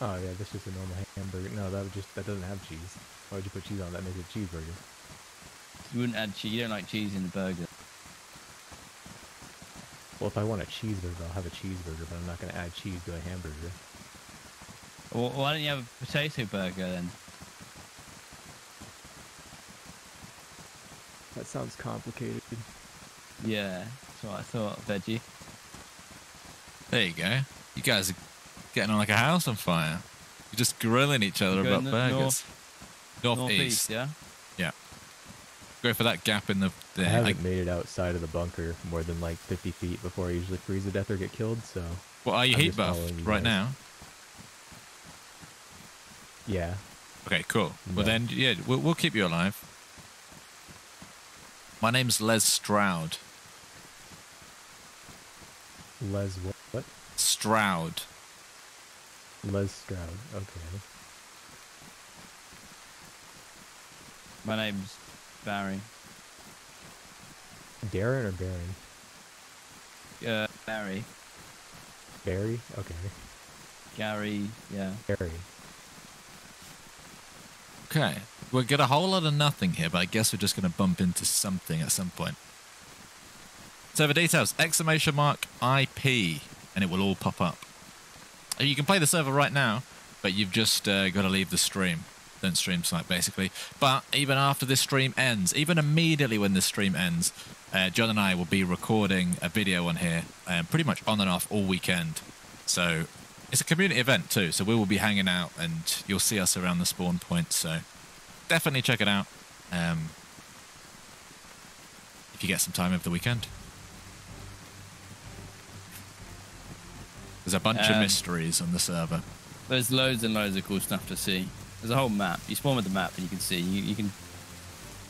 Oh yeah, that's just a normal hamburger. No, that would just that doesn't have cheese. Why would you put cheese on that? Makes it a cheeseburger. You wouldn't add cheese. You don't like cheese in the burger. Well, if I want a cheeseburger, I'll have a cheeseburger, but I'm not going to add cheese to a hamburger. Well, why don't you have a potato burger then? That sounds complicated. Yeah, that's what I thought. Veggie. there you go. You guys are getting on like a house on fire. You're just grilling each other You go about burgers. north- Northeast. Northeast, yeah. Go for that gap in the. I haven't like, made it outside of the bunker more than like 50 feet before I usually freeze to death or get killed, so what are you I'm heat just buff you right guys. now? yeah. Okay, cool. Well No. then, yeah, we'll, we'll keep you alive. My name's Les Stroud. Les what? what? Stroud. Les Stroud. Okay. My name's Barry. Darren or Baron? Uh, Barry. Barry? Okay. Gary. Yeah. Barry. Okay, we'll get a whole lot of nothing here, but I guess we're just going to bump into something at some point. So Server details, exclamation mark IP, and it will all pop up. You can play the server right now, but you've just uh, got to leave the stream. Don't stream site, basically. But even after this stream ends, even immediately when this stream ends, uh, John and I will be recording a video on here, um, pretty much on and off all weekend. So it's a community event too, so we will be hanging out and you'll see us around the spawn point. So definitely check it out um, if you get some time over the weekend. There's a bunch of Um, mysteries on the server. There's loads and loads of cool stuff to see. There's a whole map. You spawn with the map and you can see. You, you can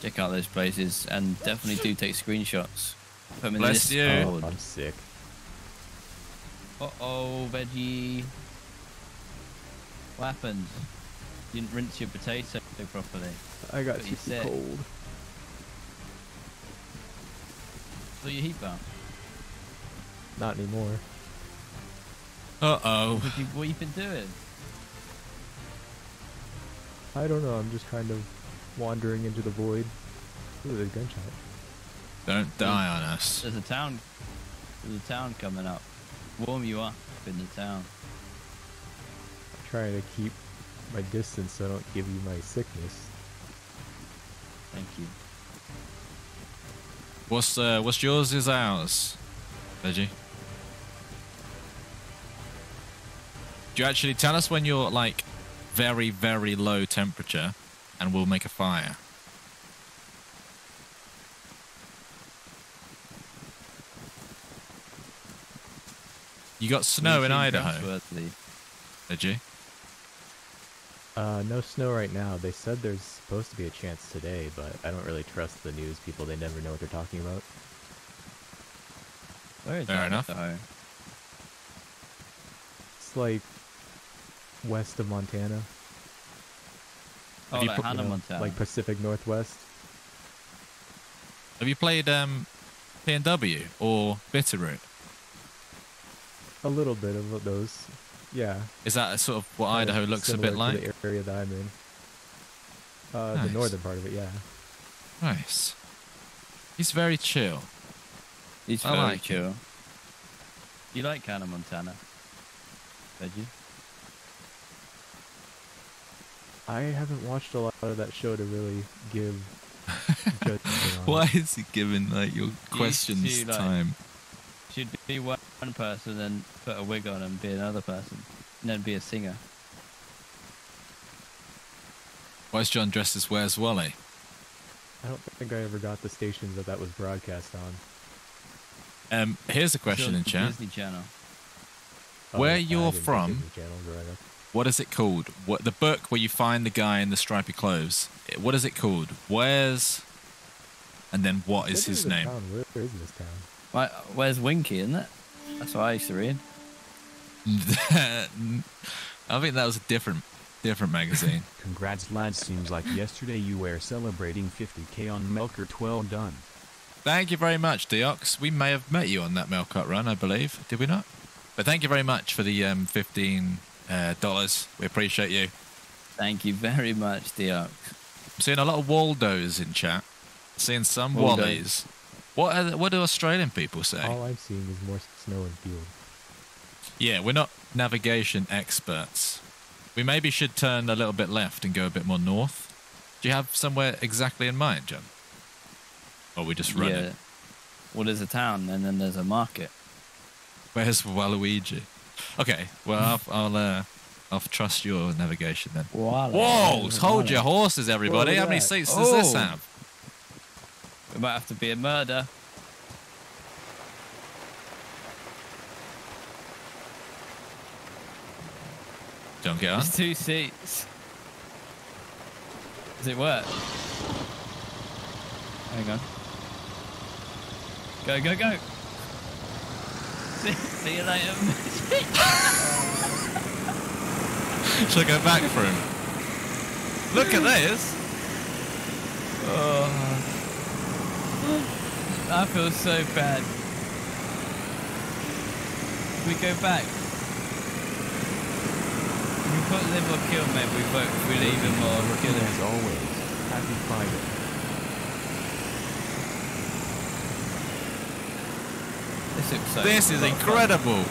check out those places and definitely do take screenshots. Put them in Bless the you. Oh, I'm sick. Uh oh, veggie. What happened? You didn't rinse your potato properly. I got But too cold. So your heat bar. Not anymore. Uh oh. What you, what you been doing? I don't know. I'm just kind of wandering into the void. Ooh, there's a gunshot. Don't die on us. There's a town. There's a town coming up. Warm you up in the town. I'm trying to keep my distance so I don't give you my sickness. Thank you. What's uh, what's yours is ours, Veggie. Do you actually tell us when you're like very very low temperature, and we'll make a fire? You got snow in Idaho, trustworthy. Veggie. Uh, no snow right now. They said there's supposed to be a chance today, but I don't really trust the news people. They never know what they're talking about. Where is Fair enough. Idaho? It's like west of Montana, Oh, you like put- Hannah you know, Montana. like Pacific Northwest. Have you played um, P&W or Bitterroot? A little bit of those. Yeah. Is that sort of what kinda Idaho looks a similar bit to like? the area that I'm in. Uh, Nice. the northern part of it, yeah. Nice. He's very chill. He's I very like it. chill. You like Hannah Montana? Did you? I haven't watched a lot of that show to really give. Why is he giving like your questions two, like- time? Should be one person and put a wig on and be another person, and then be a singer. Why is John dressed as Where's Wally? I don't think I ever got the stations that that was broadcast on. Um, here's a question Sure, in chat. Disney Channel. Oh, Where I you're didn't think from- Disney Channel growing up. What is it called? What the book where you find the guy in the stripy clothes? What is it called? Where's and then what is his name? town. Where is this town? Why, where's Winky, isn't it? That's what I used to read. I think that was a different different magazine. Congrats lads seems like yesterday you were celebrating 50k on Melkert well done. Thank you very much, Deox. We may have met you on that Melcut run, I believe. Did we not? But thank you very much for the um, fifteen uh, dollars. We appreciate you. Thank you very much, Diox. I'm seeing a lot of Waldos in chat. Seeing some Waldos. Wallies. What are, what do Australian people say? All I'm seeing is more snow and field. Yeah, we're not navigation experts. We maybe should turn a little bit left and go a bit more north. Do you have somewhere exactly in mind, John? Or we just run yeah. it? Well, there's a town and then there's a market. Where's Waluigi? Okay, well I'll I'll, uh, I'll trust your navigation then. Whoa! Hold your horses, everybody. look How many seats does this Oh. have? It might have to be a murder. Don't get on. There's two seats. Does it work? Hang on. Go, go, go. See, see you later. Shall I go back for him? Look at this. oh. I feel so bad. We go back. We put live or kill, mate. We vote. We leave him or kill As always, happy Friday. This looks so. This is incredible.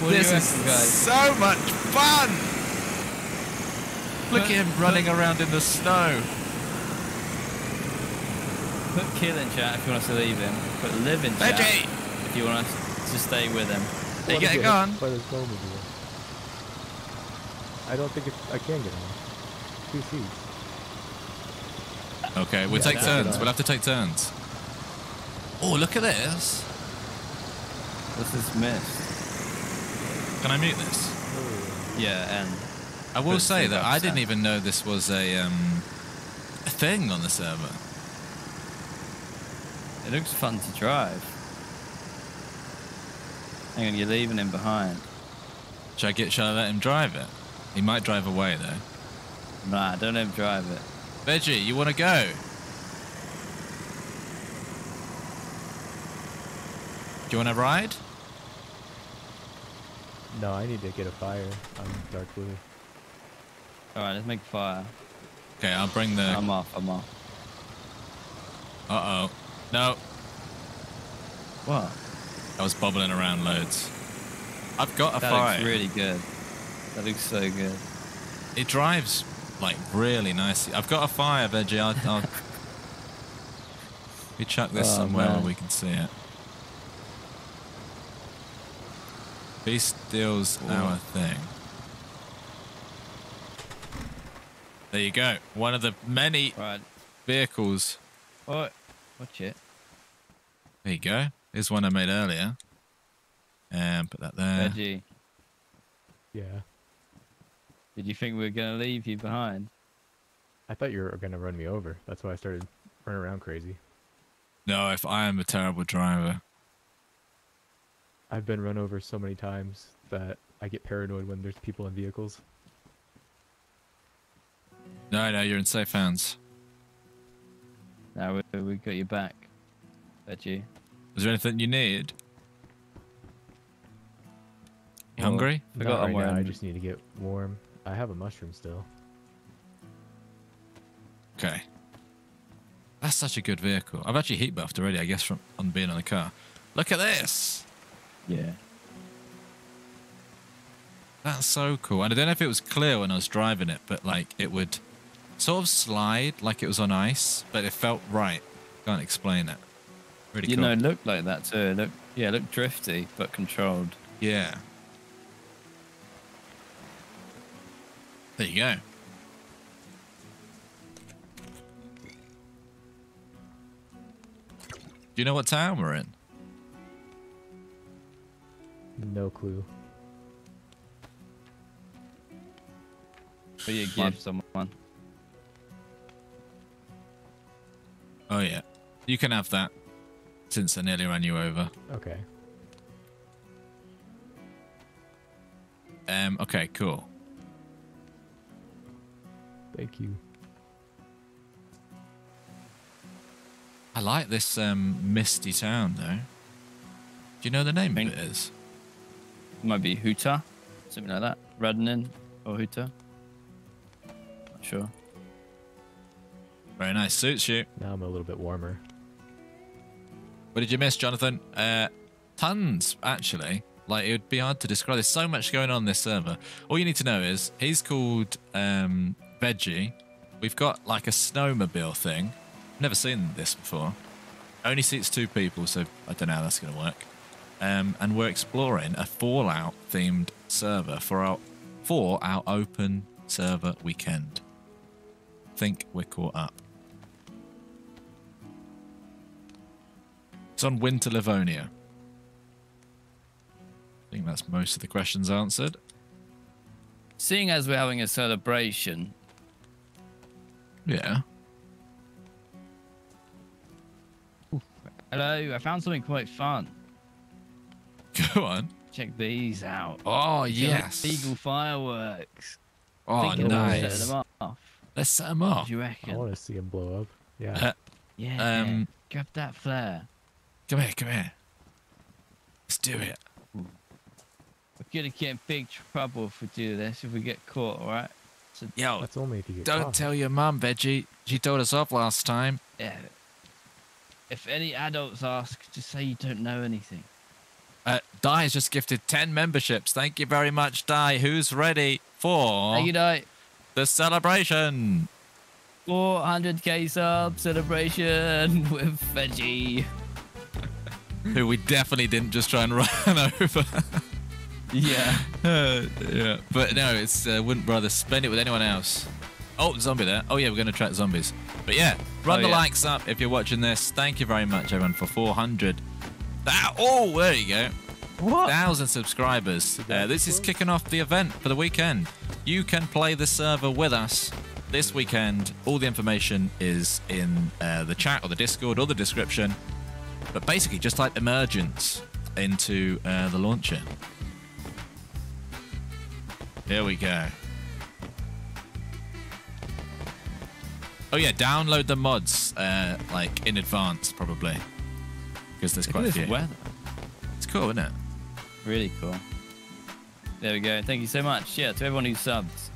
What do you this is guys? so much fun. Look at him running around in the snow. Put kill in chat if you want us to leave him. Put live in chat Veggie! if you want us to stay with him. Are you Wanna getting get hit on? By the snowmobile. I don't think it's, I can get on. Two seats. Okay, we'll Yeah, take turns. We'll have to take turns. Oh, look at this. This is missed. Can I mute this? Yeah, and I will say that I didn't even know this was a um, a thing on the server. it looks fun to drive. Hang on, you're leaving him behind. Should I get? Shall I let him drive it? He might drive away though. Nah, don't let him drive it. Veggie, you want to go? You want to ride? No, I need to get a fire. I'm dark blue. Alright, let's make a fire. Okay, I'll bring the. I'm off, I'm off. Uh oh. No, What? I was bobbling around loads. I've got a that fire. looks really good. That looks so good. It drives like really nicely. I've got a fire, Veggie. I'll, I'll... we chuck this Oh, somewhere where we can see it. Beast steals our thing. There you go. One of the many Right. vehicles. Oh, watch it. There you go. Here's one I made earlier. And put that there. Veggie, Yeah. did you think we were going to leave you behind? I thought you were gonna run me over. That's why I started running around crazy. No, if I am a terrible driver. I've been run over so many times that I get paranoid when there's people in vehicles. No, no, you're in safe hands. Now we, we got you back. Veggie. Is there anything you need? You Well, hungry? I'm right now, I just need to get warm. I have a mushroom still. Okay. That's such a good vehicle. I've actually heat buffed already, I guess, from on being on the car. Look at this. Yeah. That's so cool. And I don't know if it was clear when I was driving it, but like it would sort of slide like it was on ice, but it felt right. Can't explain it. Really You cool. know, it looked like that too. It looked, yeah, it looked drifty, but controlled. yeah. There you go. Do you know what town we're in? No clue. Be a gift, someone. Oh yeah, you can have that. Since I nearly ran you over. Okay. Um. Okay. Cool. Thank you. I like this um misty town though. Do you know the name Think- of it is? Might be Huta, something like that. Radunin or Huta. Not sure. Very nice. Suits you. Now I'm a little bit warmer. What did you miss, Jonathan? Uh, tons, actually. Like, it would be hard to describe. There's so much going on in this server. All you need to know is he's called um, Veggie. We've got like a snowmobile thing. Never seen this before. Only seats two people, so I don't know how that's going to work. Um, and we're exploring a Fallout themed server for our for our open server weekend. Think we're caught up. It's on Winter Livonia. I think that's most of the questions answered. Seeing as we're having a celebration, Yeah. hello, I found something quite fun. Go on. Check these out. Oh, yes. Illegal fireworks. Oh, Thinking about setting nice. them off. Let's set them What off. do you I want to see them blow up. Yeah. Uh, Yeah. Um, grab that flare. come here, come here. Let's do it. We're gonna get in big trouble if we do this. If we get caught, all right? So Yo, That's only if you get don't caught. tell your mum, Veggie. She told us off last time. yeah. If any adults ask, just say you don't know anything. Uh, Di has just gifted 10 memberships. Thank you very much, Di. Who's ready for you know, the celebration? 400k sub celebration with veggie. Who we definitely didn't just try and run over. Yeah. Uh, yeah, but no, it's uh, wouldn't rather spend it with anyone else. Oh, zombie there. Oh yeah, we're going to attract zombies. But yeah, run Oh, the yeah. likes up if you're watching this. Thank you very much, everyone, for 400. That, oh, there you go. What? Thousand subscribers. Uh, this is kicking off the event for the weekend. You can play the server with us this weekend. All the information is in uh, the chat or the Discord or the description. But basically, just type emergence into uh, the launcher. Here we go. Oh yeah, download the mods uh, like in advance probably because there's Look quite a this few. weather. It's cool, isn't it? Really cool. There we go. Thank you so much. Yeah, to everyone who subs,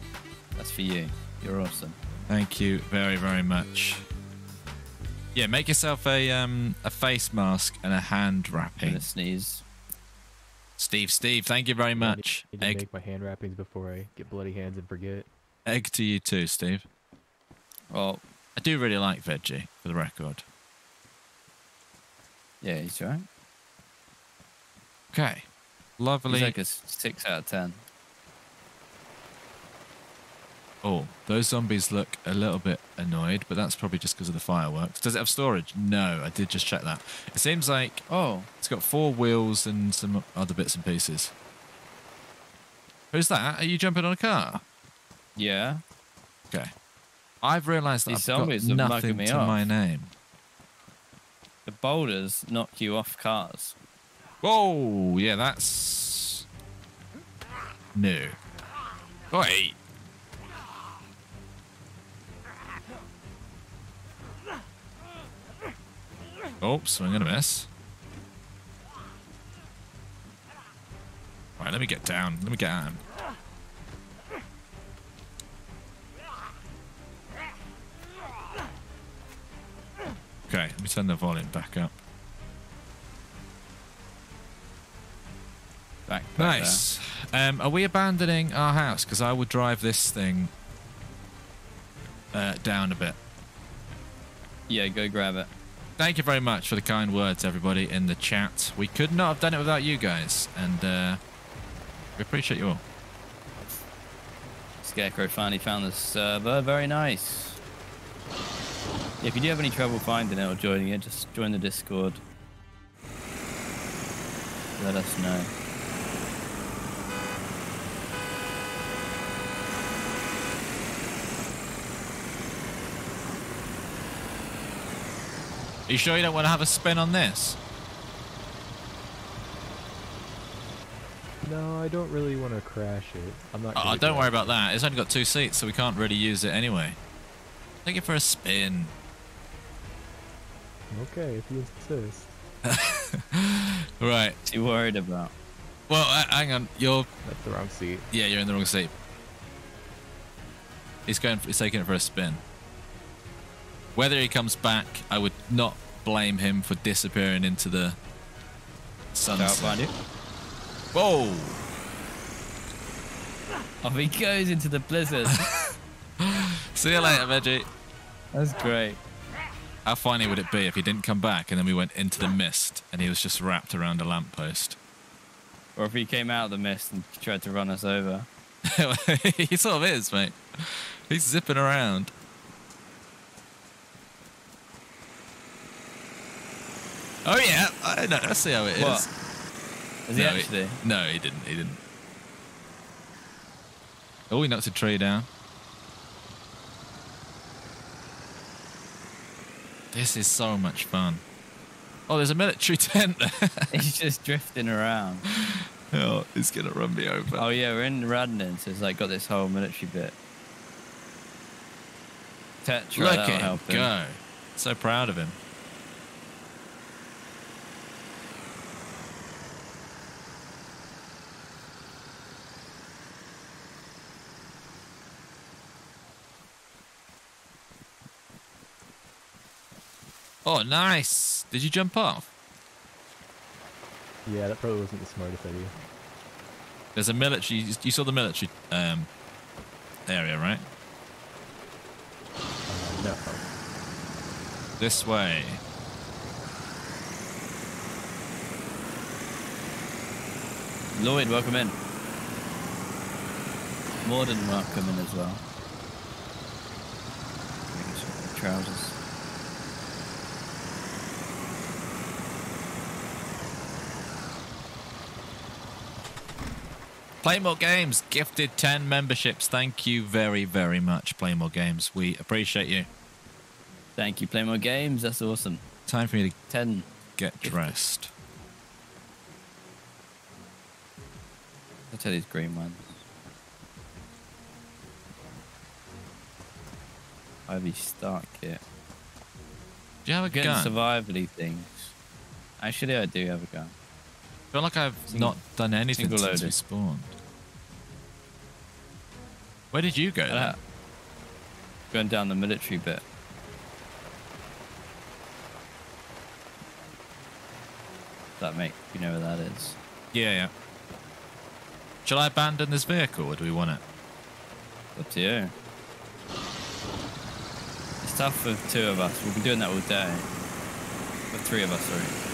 that's for you. You're awesome. Thank you very very much. Yeah, make yourself a um a face mask and a hand I'm wrapping. gonna sneeze. Steve, Steve, thank you very I need- much. Need to Egg, make my hand wrappings before I get bloody hands and forget. egg to you too, Steve. Well, I do really like veggie for the record. Yeah, he's right. Okay, He's lovely. like a six out of ten. Oh, those zombies look a little bit annoyed, but that's probably just because of the fireworks. Does it have storage? No, I did just check that. It seems like Oh, it's got four wheels and some other bits and pieces. Who's that? Are you jumping on a car? yeah. Okay. I've realised that These I've got nothing to off. my name. The boulders knock you off cars. Whoa, yeah, that's new. Wait. Oops, I'm gonna miss. Right, let me get down. Let me get at Okay, let me turn the volume back up. Back, Nice. Um, are we abandoning our house? Because I would drive this thing uh, down a bit. Yeah, go grab it. Thank you very much for the kind words, everybody, in the chat. We could not have done it without you guys, and uh, we appreciate you all. Scarecrow finally found the server. Very nice. Yeah, if you do have any trouble finding it or joining it, just join the Discord. let us know. Are you sure you don't want to have a spin on this? No, I don't really want to crash it. I'm not. Oh, don't worry crash about that. It's only got two seats, so we can't really use it anyway. Take it for a spin. It. Okay, if you insist. Right. What's he worried about? Well, uh, hang on. You're That's the wrong seat. yeah, you're in the wrong seat. He's going. He's taking it for a spin. Whether he comes back, I would not blame him for disappearing into the Out sunset. behind you. Whoa! Off he goes into the blizzard. See you later, Veggie. That's great. How funny would it be if he didn't come back and then we went into the mist and he was just wrapped around a lamppost? Or if he came out of the mist and tried to run us over. he sort of is, mate. He's zipping around. Oh yeah, I know. I see how it is. What? Is he No, actually? No, he didn't. He didn't. Oh, he knocked a tree down. This is so much fun. Oh, there's a military tent there. He's just drifting around. oh, he's gonna run me over. Oh yeah, we're in Radunin, so it's like got this whole military bit. Tetra, Look at him. go. So proud of him. Oh, nice. Did you jump off? Yeah, that probably wasn't the smartest idea. There's a military. You saw the military um, area, right? Uh, no. This way. Lloyd, welcome in. More than welcome in as well. Making Trousers. Play more games. Gifted 10 memberships. Thank you very, very much, Play more games. We appreciate you. Thank you. Play more games. That's awesome. Time for me to 10. get dressed. I'll tell these green ones. Ivy Stark kit. Do you have a Getting gun? survivally things. Actually, I do have a gun. I feel like I've Single- not done anything since we spawned. Where did you go? Uh, going down the military bit. That make you know where that is? Yeah, yeah. Shall I abandon this vehicle or do we want it? Up to you. It's tough for two of us. We'll be doing that all day. For three of us, sorry.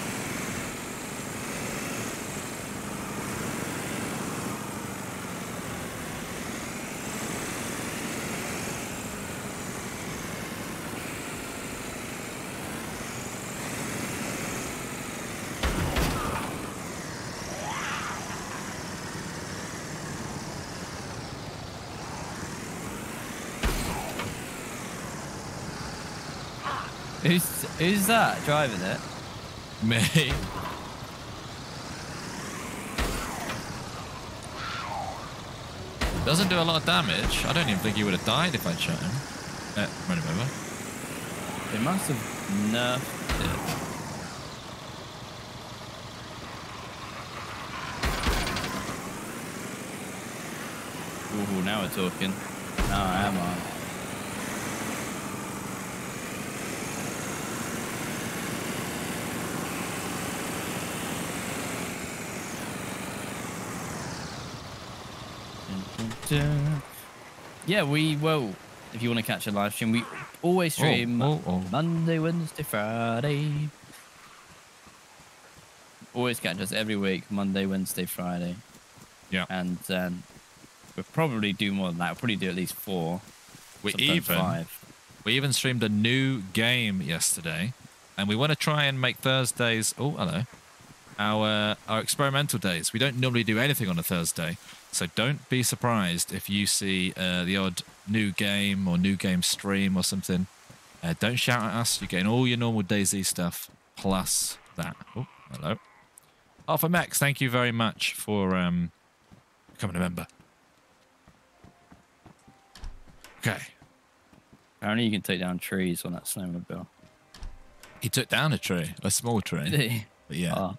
Who's that driving it? Me. Doesn't do a lot of damage. I don't even think he would have died if I'd shot him. Uh, run him over. They must have nerfed it. Ooh, now we're talking. Now I am on. Yeah, we will. if you want to catch a live stream, we always stream oh, oh. Monday, Wednesday, Friday. Always catch us every week, Monday, Wednesday, Friday. Yeah. And um, we'll probably do more than that. We'll probably do at least four. We even five. we even streamed a new game yesterday, and we want to try and make Thursdays. Oh, hello. Our our experimental days. We don't normally do anything on a Thursday, so don't be surprised if you see uh, the odd new game or new game stream or something. Uh, don't shout at us. You're getting all your normal DayZ stuff plus that. Oh, hello. Alpha Max, thank you very much for um, becoming a member. Okay. Apparently, you can take down trees on that snowmobile. He took down a tree, a small tree. Did he? But yeah. Oh,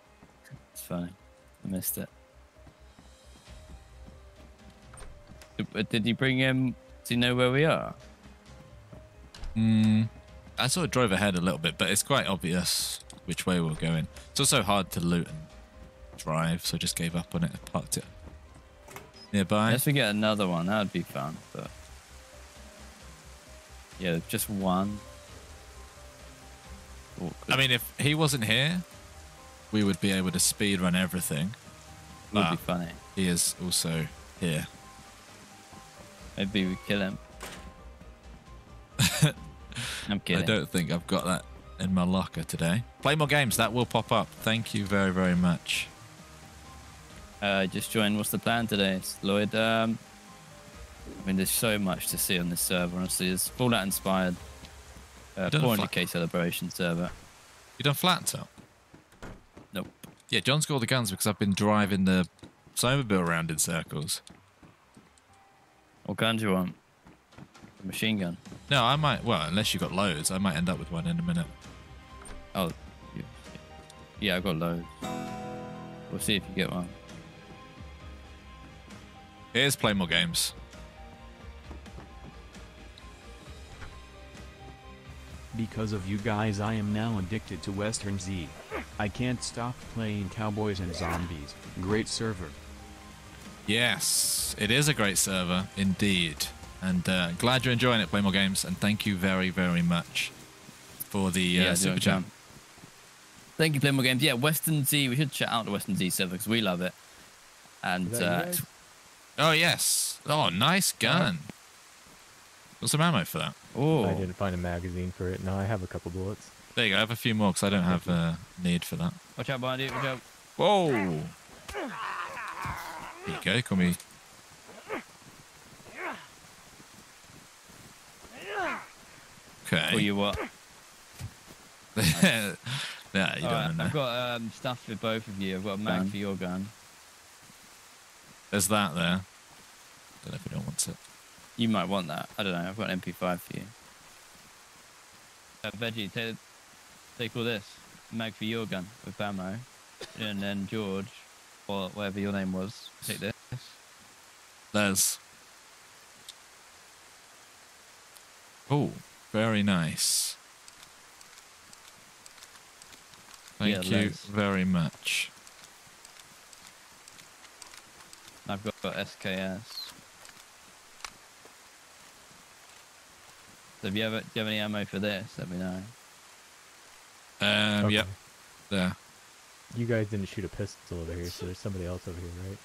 it's fine. I missed it. Did, did you bring him? Do you know where we are? Mm, I sort of drove ahead a little bit, but it's quite obvious which way we're going. It's also hard to loot and drive, so I just gave up on it and parked it nearby. Unless we get another one, that would be fun. But yeah, just one. Awkward. I mean, if he wasn't here, we would be able to speed run everything. would be funny. He is also here. Maybe we kill him. I'm kidding. I don't think I've got that in my locker today. Play more games. That will pop up. Thank you very, very much. Uh, just joined. What's the plan today? It's Lloyd. Um, I mean, there's so much to see on this server. Honestly, it's Fallout inspired. Uh, 400k celebration server. You done flat top? Yeah, John's got all the guns because I've been driving the snowmobile around in circles. What gun do you want? A machine gun. No, I might. Well, unless you've got loads, I might end up with one in a minute. Oh, yeah, I've got loads. We'll see if you get one. Here's play more games. Because of you guys I am now addicted to Western Z. I can't stop playing Cowboys and Zombies. Great server. Yes, it is a great server indeed, and uh, glad you're enjoying it. Play more games, and thank you very, very much for the Yeah, uh, do super it, chat. Thank you, play more games. Yeah, Western Z. We should shout out the Western Z server because we love it. And Is that you uh. Oh yes. Oh, nice gun. Got some ammo for that. Oh, I didn't find a magazine for it. No, I have a couple bullets. There you go. I have a few more because I don't have uh, need for that. watch out behind you. Watch out. Whoa. There you go. Call me. Okay. Or you what? yeah, you All don't right, know. I've got um, stuff for both of you. I've got a mag Gun. for your gun. There's that there. Don't know if anyone wants it. You might want that. I don't know. I've got an MP5 for you. Uh, Veggie, take, take all this. Mag for your gun with ammo. And then George, or whatever your name was, take this. There's. Oh, very nice. Yeah, Thank you Les. very much. I've got, got SKS. So if you have, do you have any ammo for this, let me know. Um, Okay. Yep, there. You guys didn't shoot a pistol over here, so there's somebody else over here, right?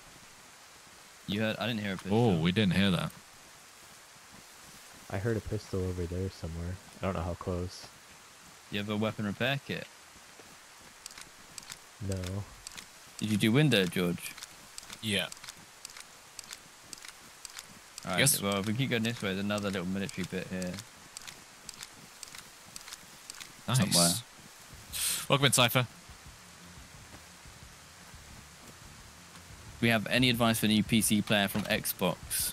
You heard? I didn't hear a pistol. Oh, we didn't hear that. I heard a pistol over there somewhere. I don't know how close. You have a weapon repair kit. No. Did you do window, George? Yeah. All right. Yes. Well, if we keep going this way, there's another little military bit here. Nice. Somewhere. Welcome in, Cypher. we have any advice for a new PC player from Xbox?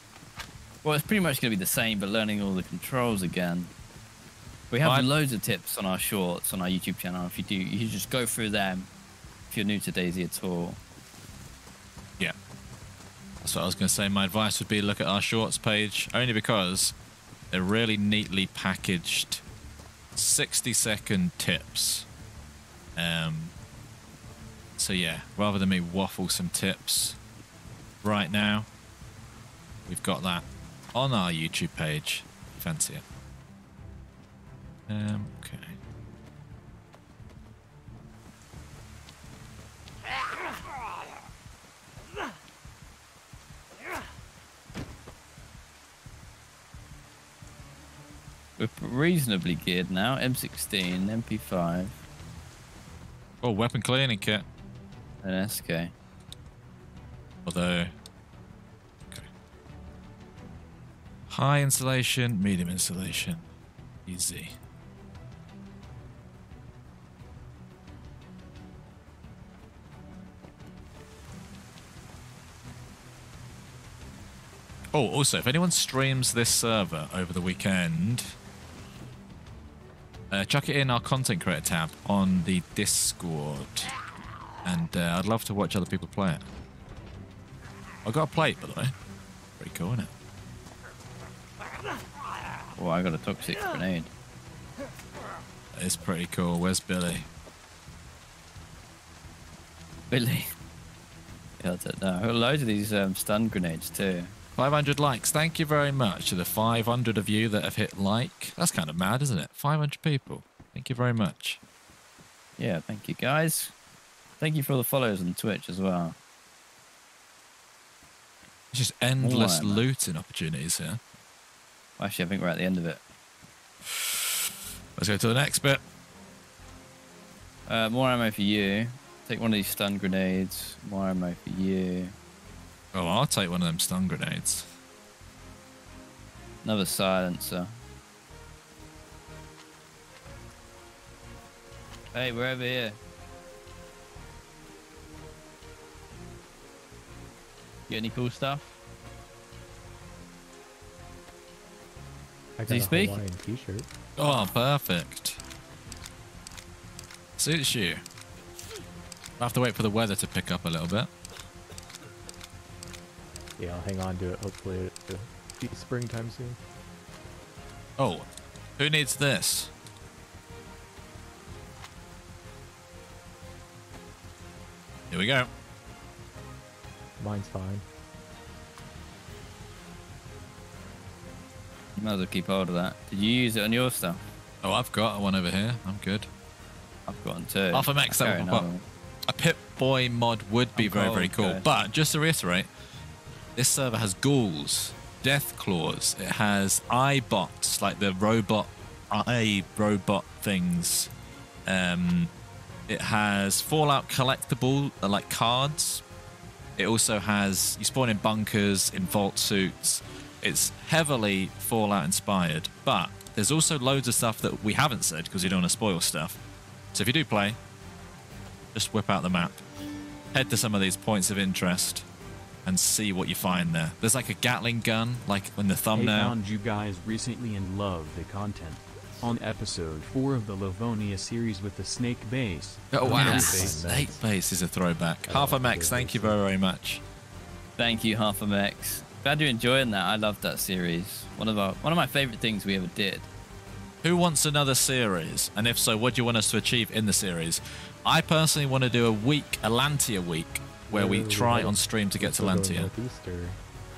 Well, it's pretty much going to be the same, but learning all the controls again. We have loads of tips on our shorts on our YouTube channel. If you do, you just go through them. If you're new to DayZ at all, Yeah. That's what I was going to say. My advice would be look at our shorts page, only because they're really neatly packaged 60 second tips. Um, so, yeah, rather than me waffle some tips right now, we've got that on our YouTube page. Fancy it. Um, okay. We're reasonably geared now. M16, MP5. Oh, weapon cleaning kit. An SK. Although, okay. High insulation, medium insulation, easy. Oh, also, if anyone streams this server over the weekend, uh, chuck it in our content creator tab on the Discord. And uh, I'd love to watch other people play it. I got a plate, by the way. Pretty cool, isn't it? Oh, I got a toxic grenade. It's pretty cool. Where's Billy? Billy. Yeah, I don't know. Loads of these um, stun grenades too. 500 likes. Thank you very much to the 500 of you that have hit like. That's kind of mad, isn't it? 500 people. Thank you very much. Yeah, thank you guys. Thank you for all the follows on Twitch as well. It's just endless ammo. looting opportunities here. Actually, I think we're at the end of it. Let's go to the next bit. Uh, more ammo for you. Take one of these stun grenades. More ammo for you. Oh, I'll take one of them stun grenades. Another silencer. Hey, we're over here. Get any cool stuff? I Does he got a speak? Hawaiian t-shirt. Oh, perfect. Suits you. I'll have to wait for the weather to pick up a little bit. Yeah, I'll hang on to it. Hopefully it'll be springtime soon. Oh, who needs this? Here we go. Mine's fine. You might as well keep hold of that. Did you use it on your stuff? Oh, I've got one over here. I'm good. I've got one too. Alpha Max, I'll that carry will pop another up. A Pip Boy mod would be I'm very, cold, very cool. guys. But just to reiterate, this server has ghouls, Deathclaws. It has Eyebots, like the robot eye robot things. Um, it has Fallout collectible, uh, like cards. It also has you spawn in bunkers, in vault suits. It's heavily Fallout inspired, but there's also loads of stuff that we haven't said because we don't want to spoil stuff. So if you do play, just whip out the map, head to some of these points of interest, and see what you find there. There's like a Gatling gun, like in the I thumbnail. found you guys recently and love the content. On episode 4 of the Livonia series with the snake base. Oh wow, Snake Yes. base. Snake Base is a throwback. I Half a Max, thank you very, very much. Thank you, Half a Max. Glad you're enjoying that. I love that series. One of our one of my favorite things we ever did. Who wants another series? And if so, what do you want us to achieve in the series? I personally want to do a week, a Lantia week, where we try on stream to get to Lantia.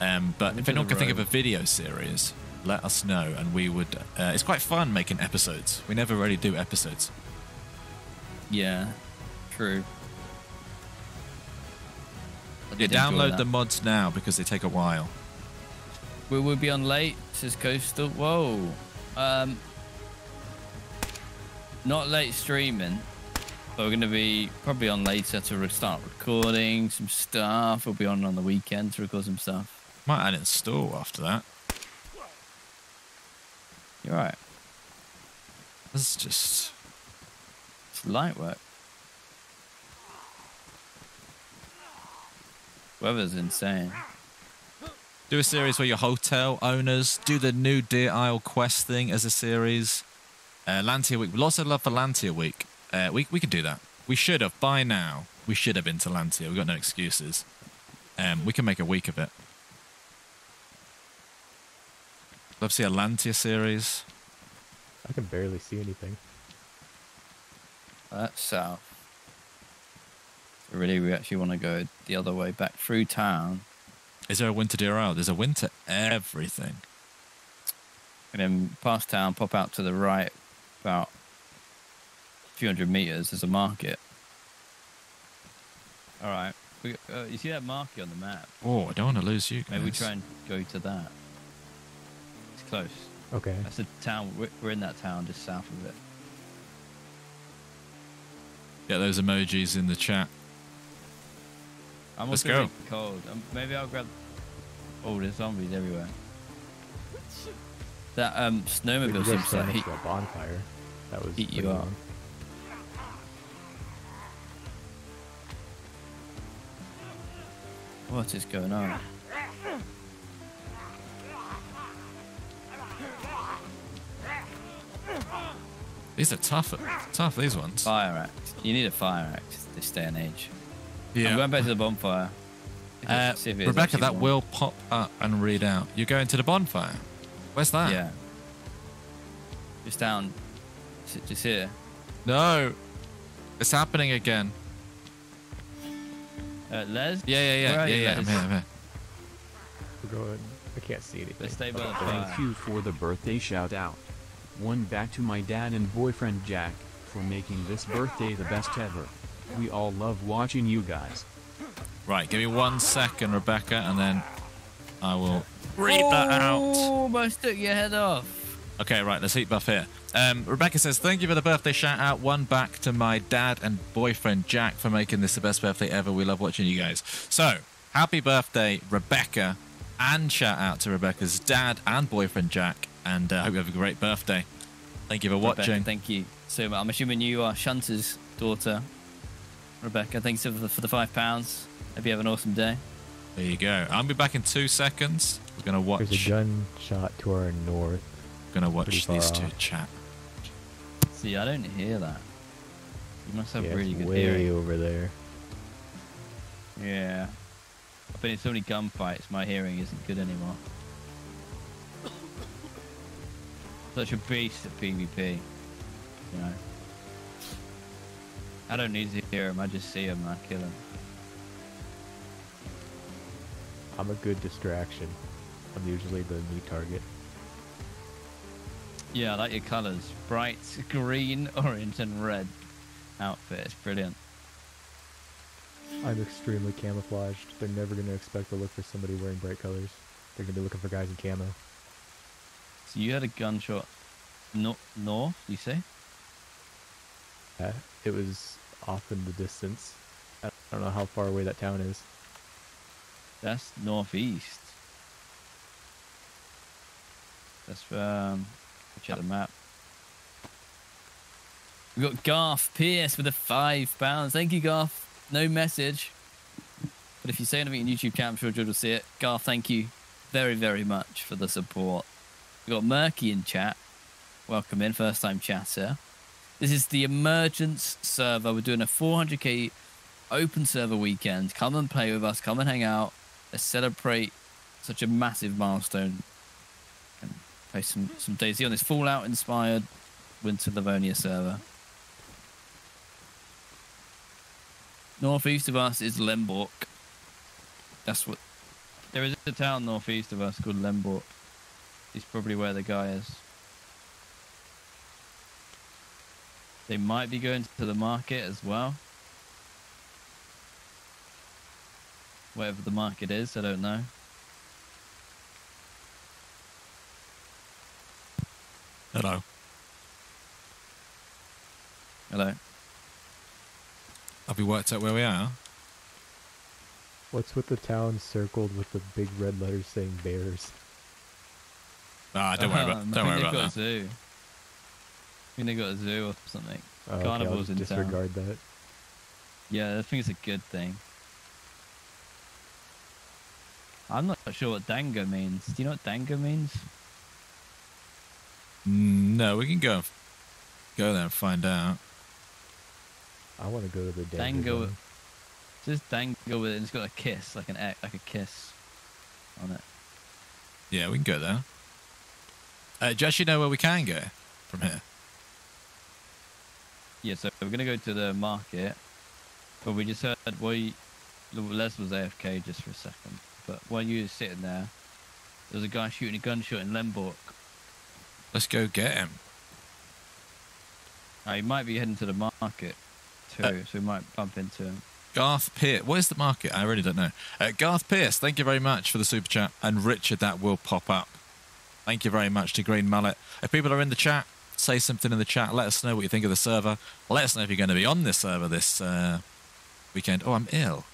Um, but if anyone can think of a video series, let us know, and we would. Uh, it's quite fun making episodes. We never really do episodes. Yeah, true. I Yeah, did download the mods now because they take a while. We will be on late, says Coastal. Whoa. Um, not late streaming, but we're going to be probably on later to re- start recording some stuff. We'll be on on the weekend to record some stuff. Might add install after that. You're right. This is just. It's light work. Weather's insane. Do a series where your hotel owners do the new Deer Isle quest thing as a series. Uh, Lantia Week. Lots of love for Lantia Week. Uh, we, we could do that. We should have, by now, we should have been to Lantia. We've got no excuses. Um, we can make a week of it. Love to see a Lantia series. I can barely see anything. That's south. Really, we actually want to go the other way back through town Is there a winter Deer Isle? There's a winter everything. and then past town, pop out to the right about a few hundred meters. There's a market. All right. We, uh, you see that market on the map? Oh, I don't want to lose you guys. Maybe we try and go to that. It's close. Okay. That's the town. We're, we're in that town just south of it. Get those emojis in the chat. I'm Let's go. really cold. Um, maybe I'll grab. Oh, there's zombies everywhere. That um We snowmobile could seems to stand heat. next a bonfire. That was heat you pretty up. long. What is going on? These are tough. Tough, these ones. Fire axe. You need a fire axe this day and age. I'm Yeah. going back to the bonfire. Uh, See if it is Rebecca, that will pop up and read out. You're going to the bonfire. Where's that? Yeah. Just down. Just here. No. It's happening again. Uh, Les? Yeah, yeah, yeah, Where are yeah, you, yeah. I'm here, I'm here. We're going. I can't see anything. Let's stay by Thank you for the birthday shout out. One back to my dad and boyfriend Jack for making this birthday the best ever. We all love watching you guys. Right, give me one second, Rebecca, and then I will read that out. Almost took your head off. Okay, right, let's heat buff here. Um, Rebecca says, Thank you for the birthday shout out. One back to my dad and boyfriend Jack for making this the best birthday ever. We love watching you guys. So, happy birthday, Rebecca, and shout out to Rebecca's dad and boyfriend Jack. And uh, hope you have a great birthday. Thank you for Rebecca, watching. thank you so much. I'm assuming you are Shunter's daughter. Rebecca, thanks for the, for the five pounds. Hope you have an awesome day. There you go. I'll be back in two seconds. We're gonna watch. There's a gunshot to our north. Gonna watch these two chat. See, I don't hear that. You must have yeah, really it's good way hearing. over there. Yeah. I've been in so many gunfights, my hearing isn't good anymore. Such a beast at PvP. You know. I don't need to hear him, I just see him and I kill him. I'm a good distraction. I'm usually the new target. Yeah, I like your colours. Bright green, orange, and red outfit. It's brilliant. I'm extremely camouflaged. They're never going to expect to look for somebody wearing bright colors. They're going to be looking for guys in camo. So you had a gunshot no- north, you say? Uh, it was off in the distance. I don't know how far away that town is. That's northeast. That's um. Check the map. We've got Garth Pierce with a five pounds. Thank you, Garth. No message, but if you say anything in YouTube chat, I'm sure George will see it. Garth, thank you very, very much for the support. We've got Murky in chat. Welcome in, first time chatter. This is the Emergence server. We're doing a 400k open server weekend. Come and play with us. Come and hang out. Let's celebrate such a massive milestone play some some DayZ on this Fallout inspired Winter Livonia server. Northeast of us is Lembork. That's what there is a town northeast of us called Lembork. It's probably where the guy is. They might be going to the market as well. Whatever the market is, I don't know. Hello. Hello. Have you worked out where we are? What's with the town circled with the big red letters saying bears? Ah, don't worry about. I Don't think worry they've about got that. a zoo. I think they got a zoo or something. Oh, okay, I'll Carnival's just in town. disregard that. Yeah, I think it's a good thing. I'm not sure what dango means. Do you know what dango means? No, we can go. Go there and find out. I want to go to the danger Dango. zone. It says dango with it. and It's got a kiss, like an like a kiss on it. Yeah, we can go there. Uh, do you actually know where we can go from here? Yeah, so we're gonna go to the market, but we just heard we Les was AFK just for a second, but while you were sitting there, there was a guy shooting a gunshot in Lembork. Let's go get him. Uh, he might be heading to the market too, Uh, so we might bump into him. Garth Pierce. Where's the market? I really don't know. Uh, Garth Pierce, thank you very much for the super chat. And Richard, that will pop up. Thank you very much to Green Mullet. If people are in the chat, say something in the chat. Let us know what you think of the server. Let us know if you're going to be on this server this uh, weekend. Oh, I'm ill.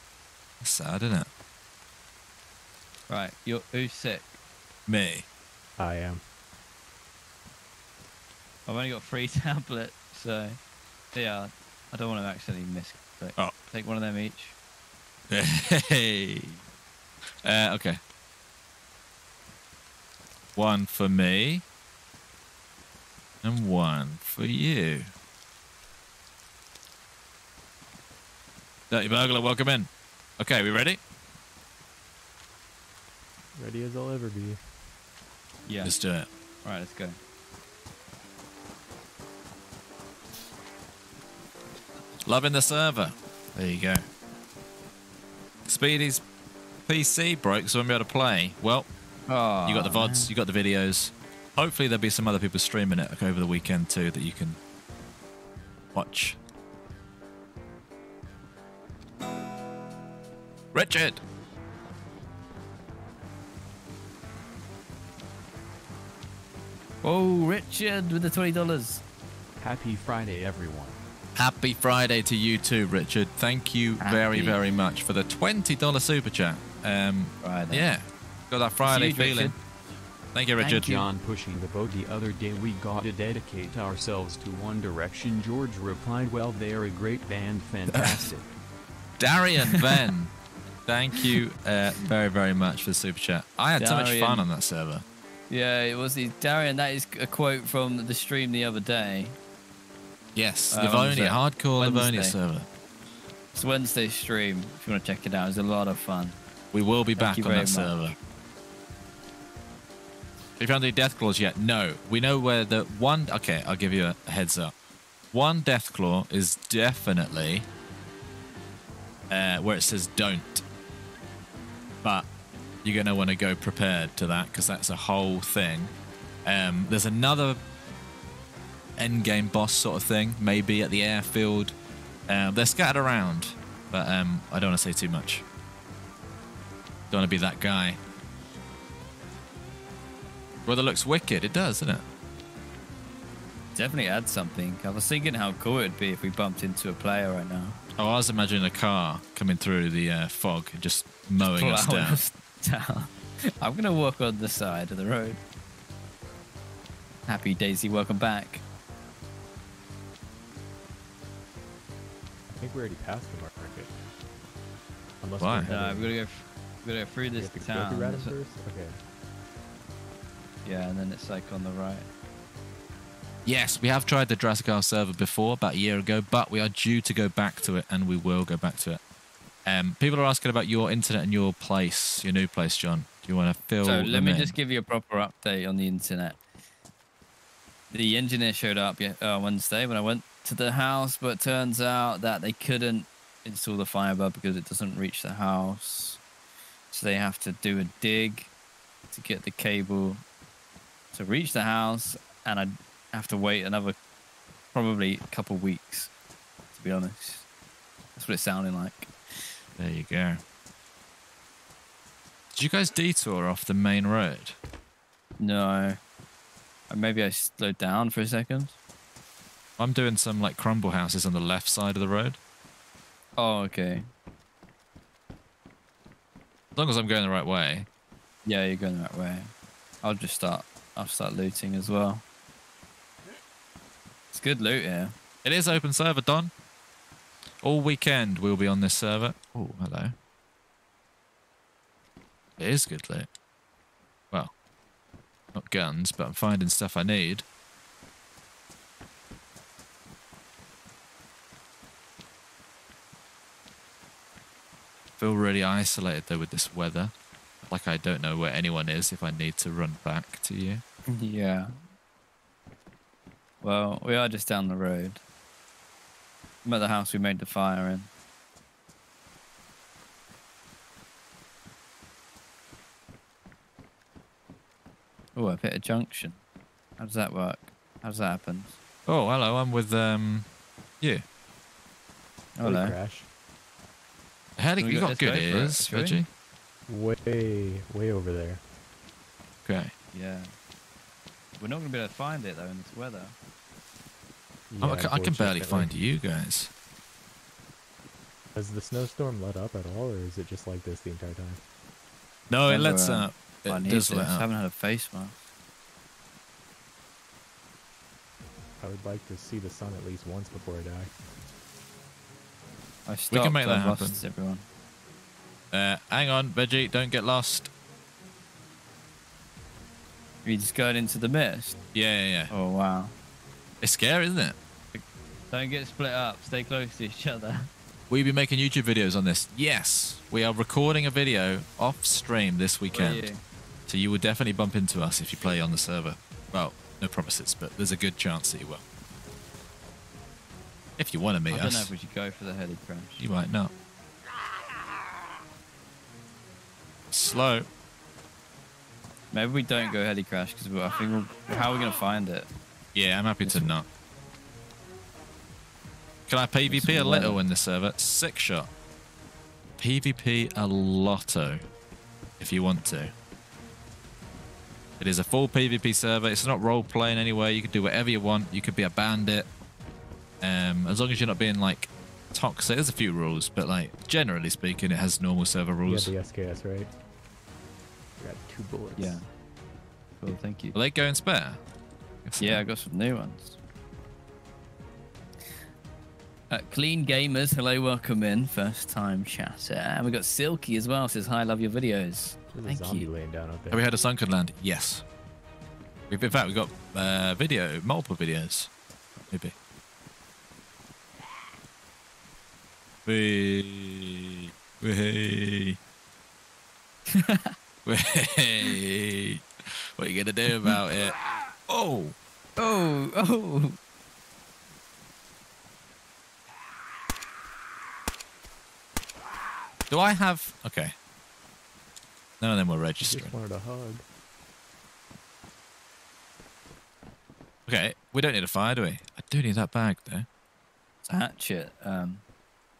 That's sad, isn't it? Right, you're who's sick? Me. I am. I've only got three tablets, so yeah, I don't want to accidentally miss. click. Oh. Take one of them each. Hey. Uh, okay. One for me. And one for you. Dirty Burglar, welcome in. Okay, we ready? Ready as I'll ever be. Yeah. Let's do it. All right, let's go. Loving the server. There you go. Speedy's PC broke, so I won't be able to play. Well, Oh, you got the VODs, you got the videos. Hopefully, there'll be some other people streaming it over the weekend too that you can watch. Richard! Oh, Richard with the twenty dollars. Happy Friday, everyone. Happy Friday to you too, Richard. Thank you very, Happy- very much for the $20 super chat. Um, Friday. yeah, got that Friday Richard. feeling. Thank you, Richard. John pushing the boat the other day we gotta dedicate ourselves to One Direction. George replied, well, they're a great band, fantastic. Darian Ben, thank you uh, very, very much for the super chat. I had so much fun on that server. Yeah, it was the Darian. That is a quote from the stream the other day. Yes, Uh, Livonia, Wednesday. hardcore Livonia server. It's Wednesday stream. If you want to check it out, it's a lot of fun. We will be Thank back on that much. server. Have you found any Deathclaws yet? No. We know where the one. Okay, I'll give you a heads up. One Deathclaw is definitely uh, where it says don't. But you're going to want to go prepared to that because that's a whole thing. Um, there's another end game boss sort of thing, maybe at the airfield. Um, they're scattered around, but um, I don't want to say too much. Don't want to be that guy. Weather looks wicked. It does, doesn't it? Definitely adds something. I was thinking how cool it'd be if we bumped into a player right now. Oh, I was imagining a car coming through the uh, fog and just mowing us down. us down. I'm gonna walk on the side of the road. Happy Daisy, welcome back. I think we already passed the market. Unless Why? we're No, heading- we gotta go. f- We gotta go through this have to go town. through So- first? Okay. yeah, and then it's like on the right. Yes, we have tried the Jurassic Isle server before, about a year ago, but we are due to go back to it, and we will go back to it. Um, people are asking about your internet and your place, your new place, John. Do you want to fill So let me in? just give you a proper update on the internet. The engineer showed up ye- uh, Wednesday when I went to the house, but turns out that they couldn't install the fiber because it doesn't reach the house. So they have to do a dig to get the cable to reach the house, and I have to wait another probably a couple weeks. To be honest, that's what it's sounding like. There you go. Did you guys detour off the main road? No, maybe I slowed down for a second. I'm doing some like crumble houses on the left side of the road. Oh, okay. As long as I'm going the right way. Yeah, you're going the right way. I'll just start. I'll start looting as well. It's good loot here. It is open server, Don. All weekend we'll be on this server. Oh, hello. It is good loot. Well, not guns, but I'm finding stuff I need. Feel really isolated though with this weather. Like I don't know where anyone is if I need to run back to you. Yeah. Well, we are just down the road. I'm at the house we made the fire in. Oh, I've hit a junction. How does that work? How does that happen? Oh, hello. I'm with um you. Holy Hello. crash. How Can we you go- got good go for it, ears, shall? Reggie? Way, way over there. Okay. Yeah. We're not going to be able to find it though in this weather. Oh, I Yeah, ca- I can barely find you guys. Has the snowstorm let up at all, or is it just like this the entire time? No, it lets uh, up. I It need does this. let up. haven't had a face mask. I would like to see the sun at least once before I die. I stopped. We can make that lost happen. everyone. Uh, hang on, Veggie, don't get lost. Are you just going into the mist? Yeah, yeah, yeah. Oh wow! It's scary, isn't it? Don't get split up. Stay close to each other. We'll be making YouTube videos on this. Yes, we are recording a video off stream this weekend. you? So you will definitely bump into us if you play on the server. Well, no promises, but there's a good chance that you will. If you want to I meet don't know us, if we should go for the heli crash. you might not. Slow. Maybe we don't go heli crash because I think we'll, how are we gonna find it? Yeah, I'm happy to not. Can I PvP a little in the server? Six shot. PvP a lotto, if you want to. It is a full PvP server. It's not role playing anywhere. You can do whatever you want. You could be a bandit. Um, as long as you're not being like toxic. There's a few rules, but like generally speaking, it has normal server You rules. got the SKS, right? Got two bullets. Yeah. Cool. Thank you. Will they go and spare? Guess Yeah, I got some new ones. Uh, Clean Gamers, hello, welcome in. First time chatter. And we got Silky as well, says, Hi, love your videos. There's Thank a zombie you. laying down out there. Have we had a sunken land? Yes. We've, in fact, we've got uh, video, multiple videos. Maybe. Wait. Wait. Wait. What are you going to do about it? Oh. Oh, oh. Do I have. Okay. None of them were I registering. just wanted a hug. Okay. We don't need a fire, do we? I do need that bag, though. It's a hatchet um,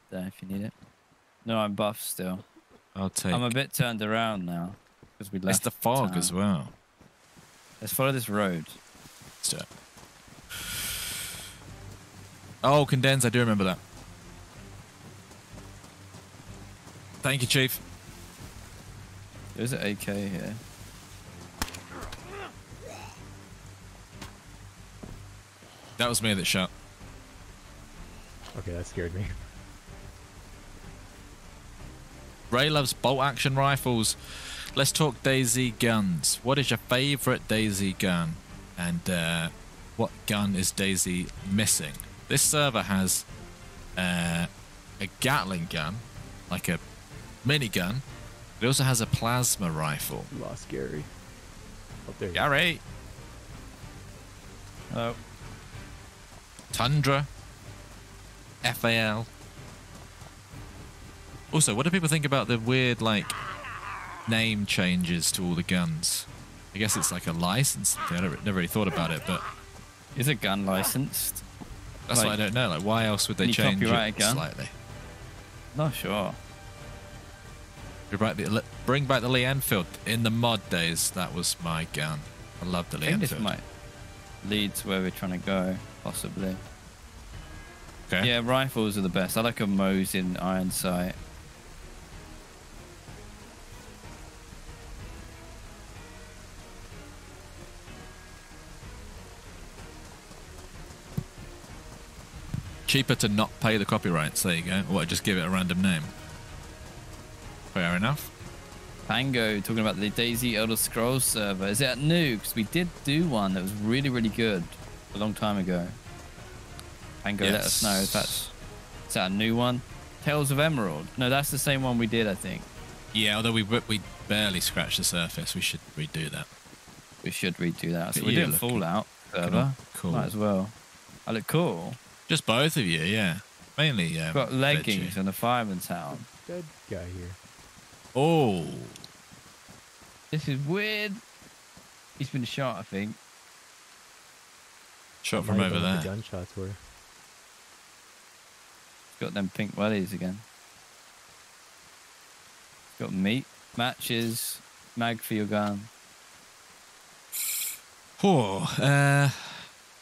there if you need it. No, I'm buff still. I'll take. I'm a bit turned around now because we left. it's the fog town. as well. Let's follow this road. Let's do it. Oh, condense. I do remember that. Thank you, Chief. There's an AK here. That was me that shot. Okay, that scared me. Ray loves bolt action rifles. Let's talk DayZ guns. What is your favorite DayZ gun? And uh, what gun is DayZ missing? This server has uh, a Gatling gun, like a minigun. It also has a plasma rifle. Lost Gary. Up there. Gary, Hello. Tundra, FAL. Also, what do people think about the weird, like, name changes to all the guns? I guess it's like a license. thing. I never, never really thought about it, but Is a gun licensed? that's what I don't know. Like, why else would they change it slightly? Not sure. Bring back the, bring back the Lee Enfield. In the mod days, that was my gun. I love the I Lee think this might lead to where we're trying to go, possibly. Okay. Yeah, rifles are the best. I like a Mosin iron sight. Cheaper to not pay the copyrights. There you go. Or just give it a random name. Fair enough. Pango talking about the DayZ Elder Scrolls server. Is it at new? Because we did do one that was really, really good a long time ago. Pango, let us know if that's is that a new one. Tales of Emerald. No, that's the same one we did, I think. Yeah, although we we barely scratched the surface, we should redo that. We should redo that. So But doing look Fallout server. cool. Might as well. I look cool. Just both of you, yeah. Mainly, um, Got leggings veggie. and a fireman's hat. Dead guy here. Oh, This is weird. He's been shot, I think. shot from have over there. The gunshots were. Got them pink wellies again. Got meat, matches, mag for your gun. Oh, uh,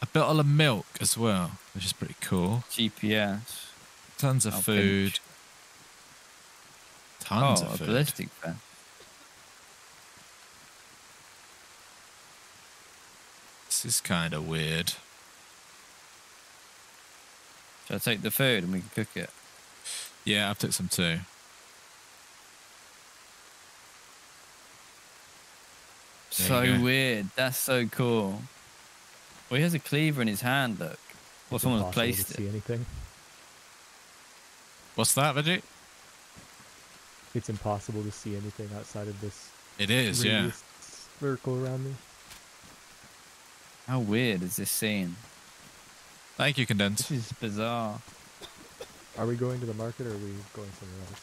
a bottle of milk as well, which is pretty cool. GPS. Tons of food. pinch. Tons oh, of a food. ballistic fan. This is kind of weird. Should I take the food and we can cook it? Yeah, I've took some too. There So weird. That's so cool. Well, he has a cleaver in his hand. Look. Well, someone's placed to it. see anything. What's that, Veggie? It's impossible to see anything outside of this It is, yeah. circle around me. How weird is this scene? Thank you, Condensed. This is bizarre. Are we going to the market or are we going somewhere else?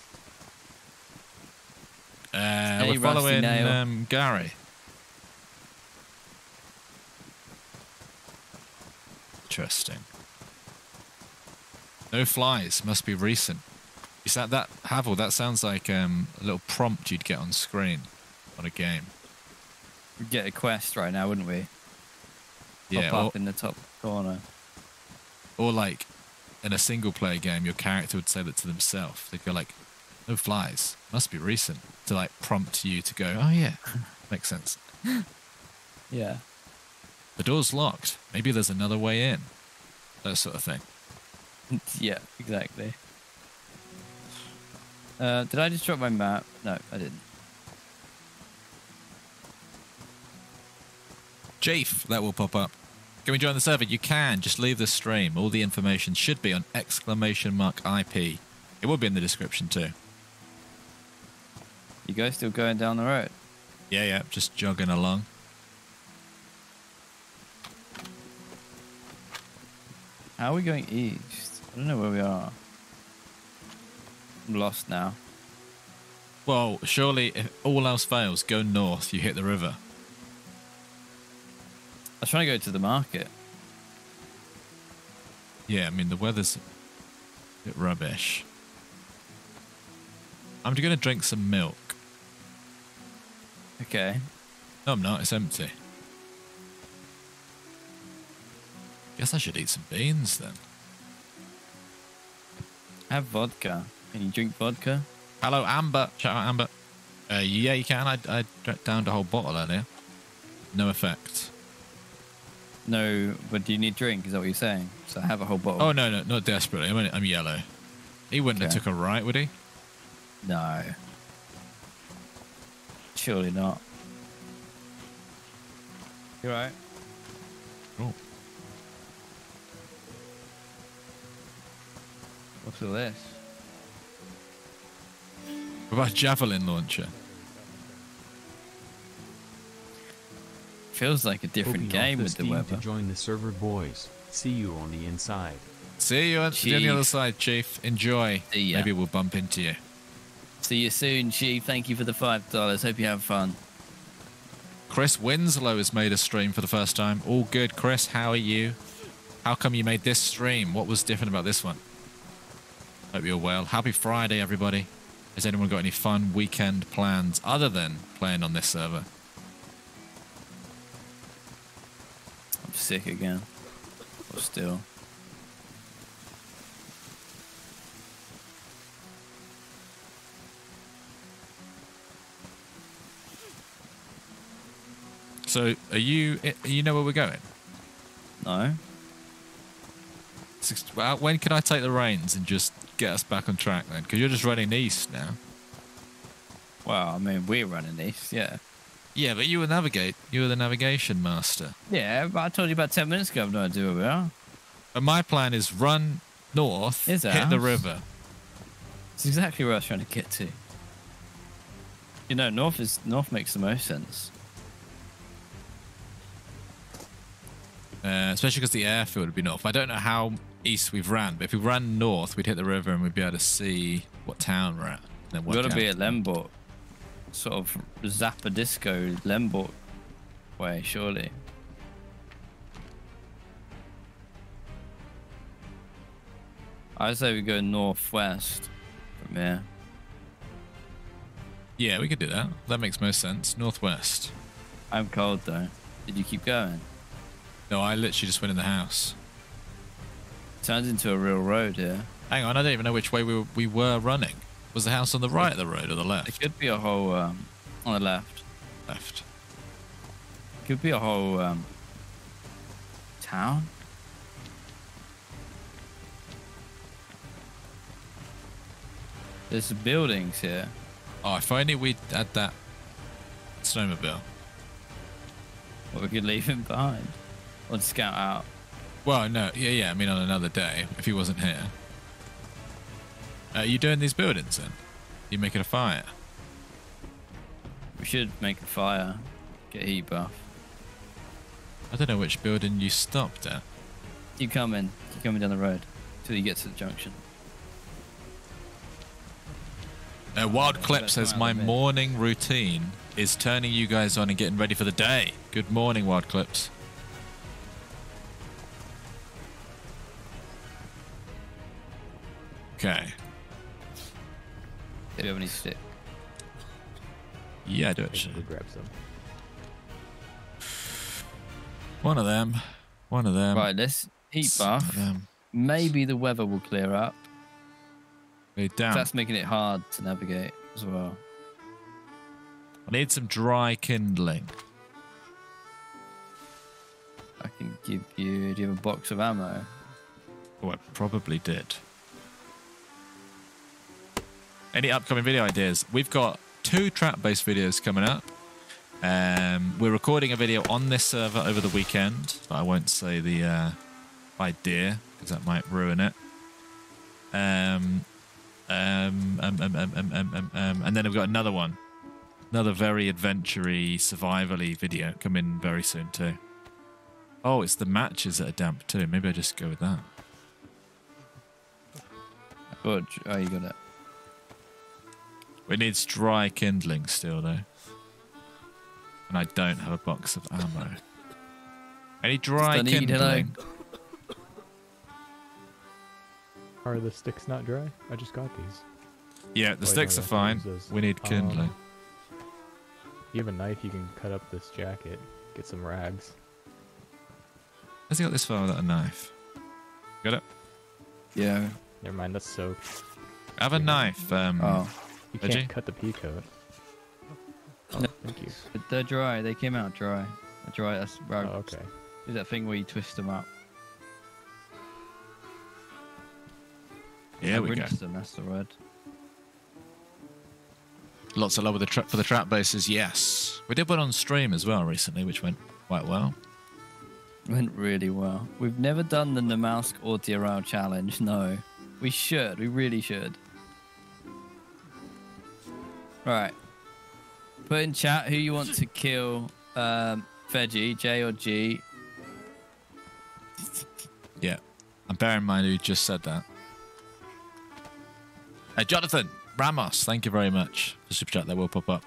Uh, Hey, we're following um, Gary. Interesting. No flies. Must be recent. Is that that Havel? That sounds like um, a little prompt you'd get on screen on a game. We'd get a quest right now, wouldn't we? Yeah, Pop or, up in the top corner. or like in a single player game, your character would say that to themselves. They'd go like, "No flies. Must be recent." To like prompt you to go, "Oh yeah, makes sense." Yeah. The door's locked. Maybe there's another way in. That sort of thing. yeah, exactly. Uh, did I just drop my map? No, I didn't. Chief, that will pop up. Can we join the server? You can. Just leave the stream. All the information should be on exclamation mark IP. It will be in the description too. You guys still going down the road? Yeah, yeah. Just jogging along. How are we going east? I don't know where we are. I'm lost now. Well, surely if all else fails, go north. You hit the river. I was trying to go to the market. Yeah, I mean the weather's a bit rubbish. I'm going to drink some milk. Okay. No, I'm not. It's empty. Guess I should eat some beans then. Have vodka. Can you drink vodka? Hello, Amber. Shout out, Amber. Uh, yeah, you can. I, I drank down a whole bottle earlier. No effect. No, but do you need drink? Is that what you're saying? So I have a whole bottle. Oh, no, no, not desperately. I mean, I'm yellow. He wouldn't have took a right, would he? No. Surely not. You're right? Cool. What's all this? What about javelin launcher? Feels like a different Hoping game off with the Steam weather. To join the server, boys. See you on the inside. See you on, on the other side, Chief. Enjoy. See ya. Maybe we'll bump into you. See you soon, Chief. Thank you for the five dollars. Hope you have fun. Chris Winslow has made a stream for the first time. All good, Chris. How are you? How come you made this stream? What was different about this one? Hope you're well. Happy Friday, everybody. Has anyone got any fun weekend plans other than playing on this server? I'm sick again. Or still. So, are you? You know where we're going? No? Well, When can I take the reins and just get us back on track then? Because you're just running east now. Well, I mean, we're running east, yeah. Yeah, but you were navigate. You were the navigation master. Yeah, but I told you about 10 minutes ago I've no idea where we are. And my plan is run north, Is hit the river. It's exactly where I was trying to get to. You know, north is north makes the most sense. Uh, especially because the airfield would be north. I don't know how east we've ran, but if we ran north, we'd hit the river and we'd be able to see what town we're at. Then We've got to be at Lembork. Sort of Zapadlisko Lembork way, surely. I say we go northwest from here. Yeah, we could do that. That makes most sense. Northwest. I'm cold though. Did you keep going? No, I literally just went in the house. Turns into a real road here. Hang on, I don't even know which way we were, we were running. Was the house on the right of the road or the left? It could be a whole um, on the left. Left. Could be a whole um, town. There's buildings here. Oh, if only we'd had that snowmobile. We could leave him behind. Or scout out. Well, no, yeah, yeah. I mean, on another day, if he wasn't here. Uh, are you doing these buildings then? You making a fire? We should make a fire. Get heat buff. I don't know which building you stopped at. Keep coming. Keep coming down the road. Till you get to the junction. Uh, Wild Clip says my morning routine is turning you guys on and getting ready for the day. Good morning, Wild Clips. Okay. Do you have any stick? Yeah, I do I can actually. go grab some. One of them. One of them. right, let's heat Some of buff. them. Maybe the weather will clear up. Lay down. That's making it hard to navigate as well. I need some dry kindling. I can give you. Do you have a box of ammo? Oh, I probably did any upcoming video ideas? We've got two trap-based videos coming up. Um, we're recording a video on this server over the weekend, but I won't say the uh, idea because that might ruin it. Um, um, um, um, um and then I've got another one, another very adventure-y, video coming very soon too. Oh, it's the matches that are damp too. Maybe I just go with that. Oh, are you gonna it. It needs dry kindling still, though. And I don't have a box of ammo. Any dry Still need, hello. kindling? Are the sticks not dry? I just got these. Yeah, the Wait, sticks no, are I thought it fine. We need Um, kindling. You have a knife, you can cut up this jacket, get some rags. Has he got this far without a knife? Got it? Yeah. Never mind, that's soaked. I have a knife. Um, Oh, You Did can't you? cut the pea coat. Oh, No. thank you. but they're dry. They came out dry. They're dry. That's Oh, right. okay. Do that thing where you twist them up. Yeah, we go. rinse them. That's the word. Lots of love with the tra- for the trap bases. Yes, we did one on stream as well recently, which went quite well. Went really well. We've never done the Namalsk or Diarao challenge. No, we should. We really should. Right. Put in chat who you want to kill. Um, Veggie, J or G. Yeah, and bear in mind who just said that. Hey, Jonathan Ramos, thank you very much for super chat. That will pop up.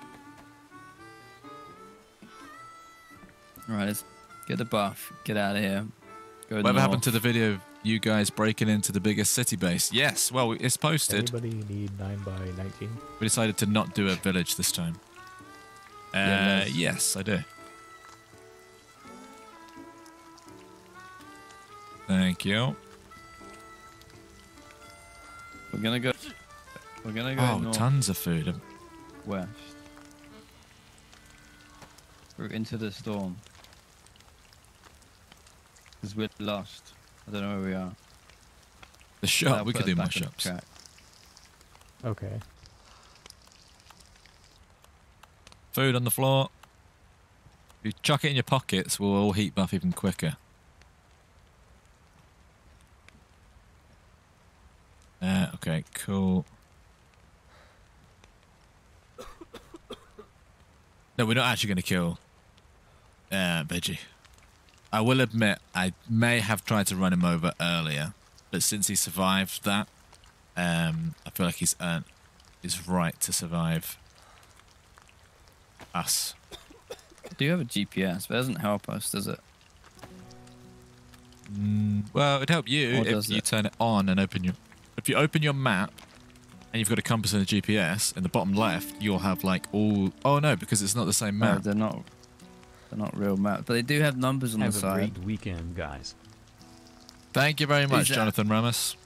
All right, let's get the buff. Get out of here. Go Whatever happened to the video you guys breaking into the biggest city base? Yes, well, it's posted. Anybody need 9 by 19? We decided to not do a village this time. Uh, Yeah, nice. yes, I do. Thank you. We're gonna go. We're gonna go Oh, north tons of food. West. We're into the storm. Because we're lost. I don't know where we are. The shop. That'll we could do more back on shops. track. Okay. Food on the floor. If you chuck it in your pockets, we'll all heat buff even quicker. Uh, okay, cool. No, we're not actually going to kill uh, Veggie. I will admit, I may have tried to run him over earlier, but since he survived that, um, I feel like he's earned his right to survive us. Do you have a GPS? But it doesn't help us, does it? Mm, well, it'd help you Or if you it? turn it on and open your. If you open your map and you've got a compass and a GPS in the bottom left, you'll have like all. Oh no, because it's not the same map. No, map. they're not. They're not real maps, but they do have numbers on Have the a side. great weekend, guys. Thank you very much. Jonathan Ramos.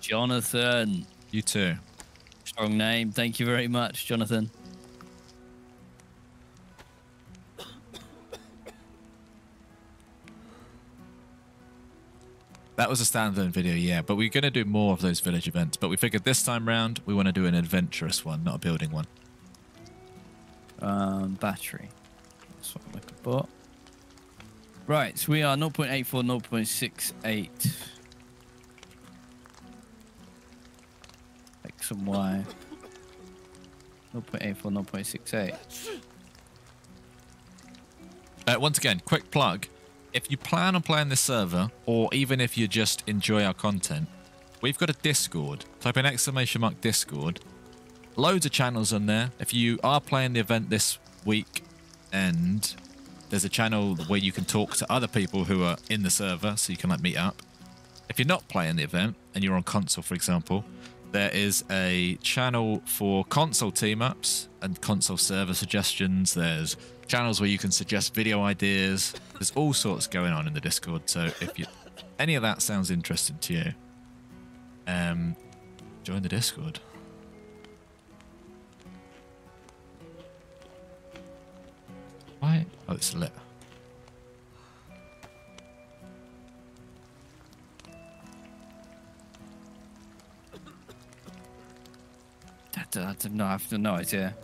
Jonathan. You too. Strong name. Thank you very much, Jonathan. That was a standalone video, yeah, but we're going to do more of those village events. But we figured this time round we want to do an adventurous one, not a building one. Um, battery. That's what I'm looking for. Right, so we are 0.84, 0.68. X and Y. 0.84, 0.68. Uh, once again, quick plug. If you plan on playing this server, or even if you just enjoy our content, we've got a Discord. Type in exclamation mark Discord. Loads of channels on there. If you are playing the event this week, and there's a channel where you can talk to other people who are in the server, so you can like meet up. If you're not playing the event and you're on console, for example, there is a channel for console team ups and console server suggestions. There's channels where you can suggest video ideas. There's all sorts going on in the Discord. So if you any of that sounds interesting to you, um, join the Discord. Why? Oh, it's lit. I don't, know. I have no idea.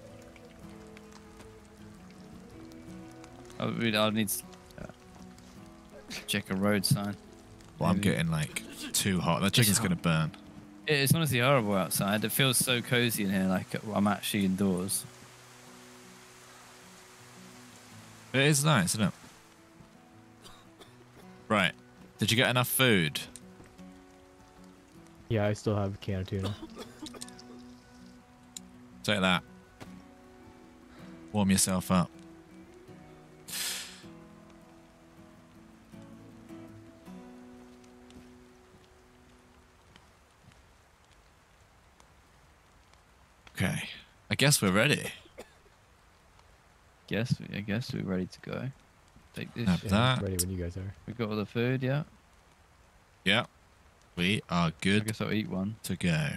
I really, I need to uh, check a road sign. Well, I'm getting like too hot. That chicken's gonna burn. It- It's honestly horrible outside. It feels so cozy in here, like I'm actually indoors. It is nice, isn't it? Right. Did you get enough food? Yeah, I still have a can of tuna. Take that. Warm yourself up. Okay. I guess we're ready. Guess, I guess we're ready to go. Take this. Have Yeah, that. ready when you guys are. We got all the food, yeah. Yeah. We are good. I guess I'll eat one. to go.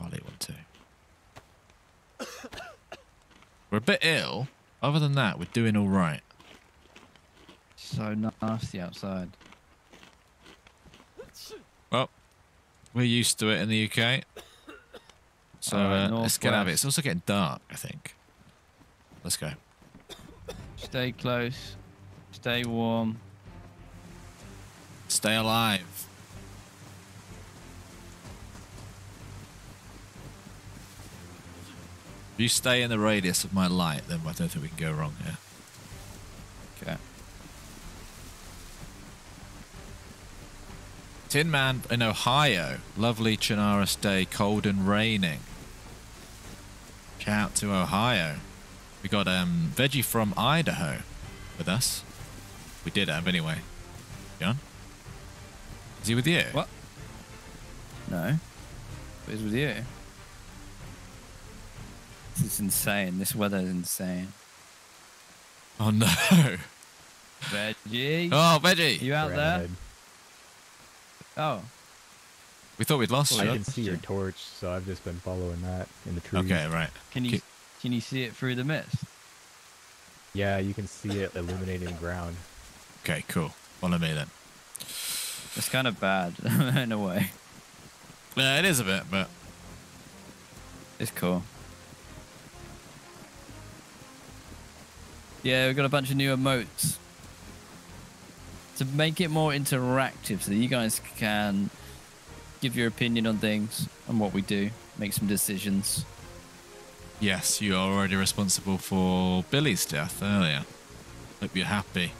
I'll eat one too. We're a bit ill. Other than that, we're doing all right. So nasty outside. Well, we're used to it in the UK. So Alright, uh, let's get out of it. It's also getting dark, I think. Let's go. Stay close. Stay warm. Stay alive. If you stay in the radius of my light, then I don't think we can go wrong here. Okay. Tin Man in Ohio. Lovely Chinaris day, cold and raining. Shout out to Ohio. We got um Veggie from Idaho with us. We did have anyway. John? Is he with you? What? No. Who's with you? This is insane. This weather is insane. Oh no. Veggie. Oh, Veggie. you out Ran there? Oh. We thought we'd lost I you. can see your torch, so I've just been following that in the trees. Okay, right. Can you Ki- can you see it through the mist? Yeah, you can see it illuminating the ground. Okay, cool. Follow me then. It's kind of bad in a way. Yeah, it is a bit, but It's cool. Yeah, we've got a bunch of new emotes to make it more interactive, so that you guys can give your opinion on things and what we do, make some decisions. yes, you are already responsible for Billy's death earlier. Hope you're happy.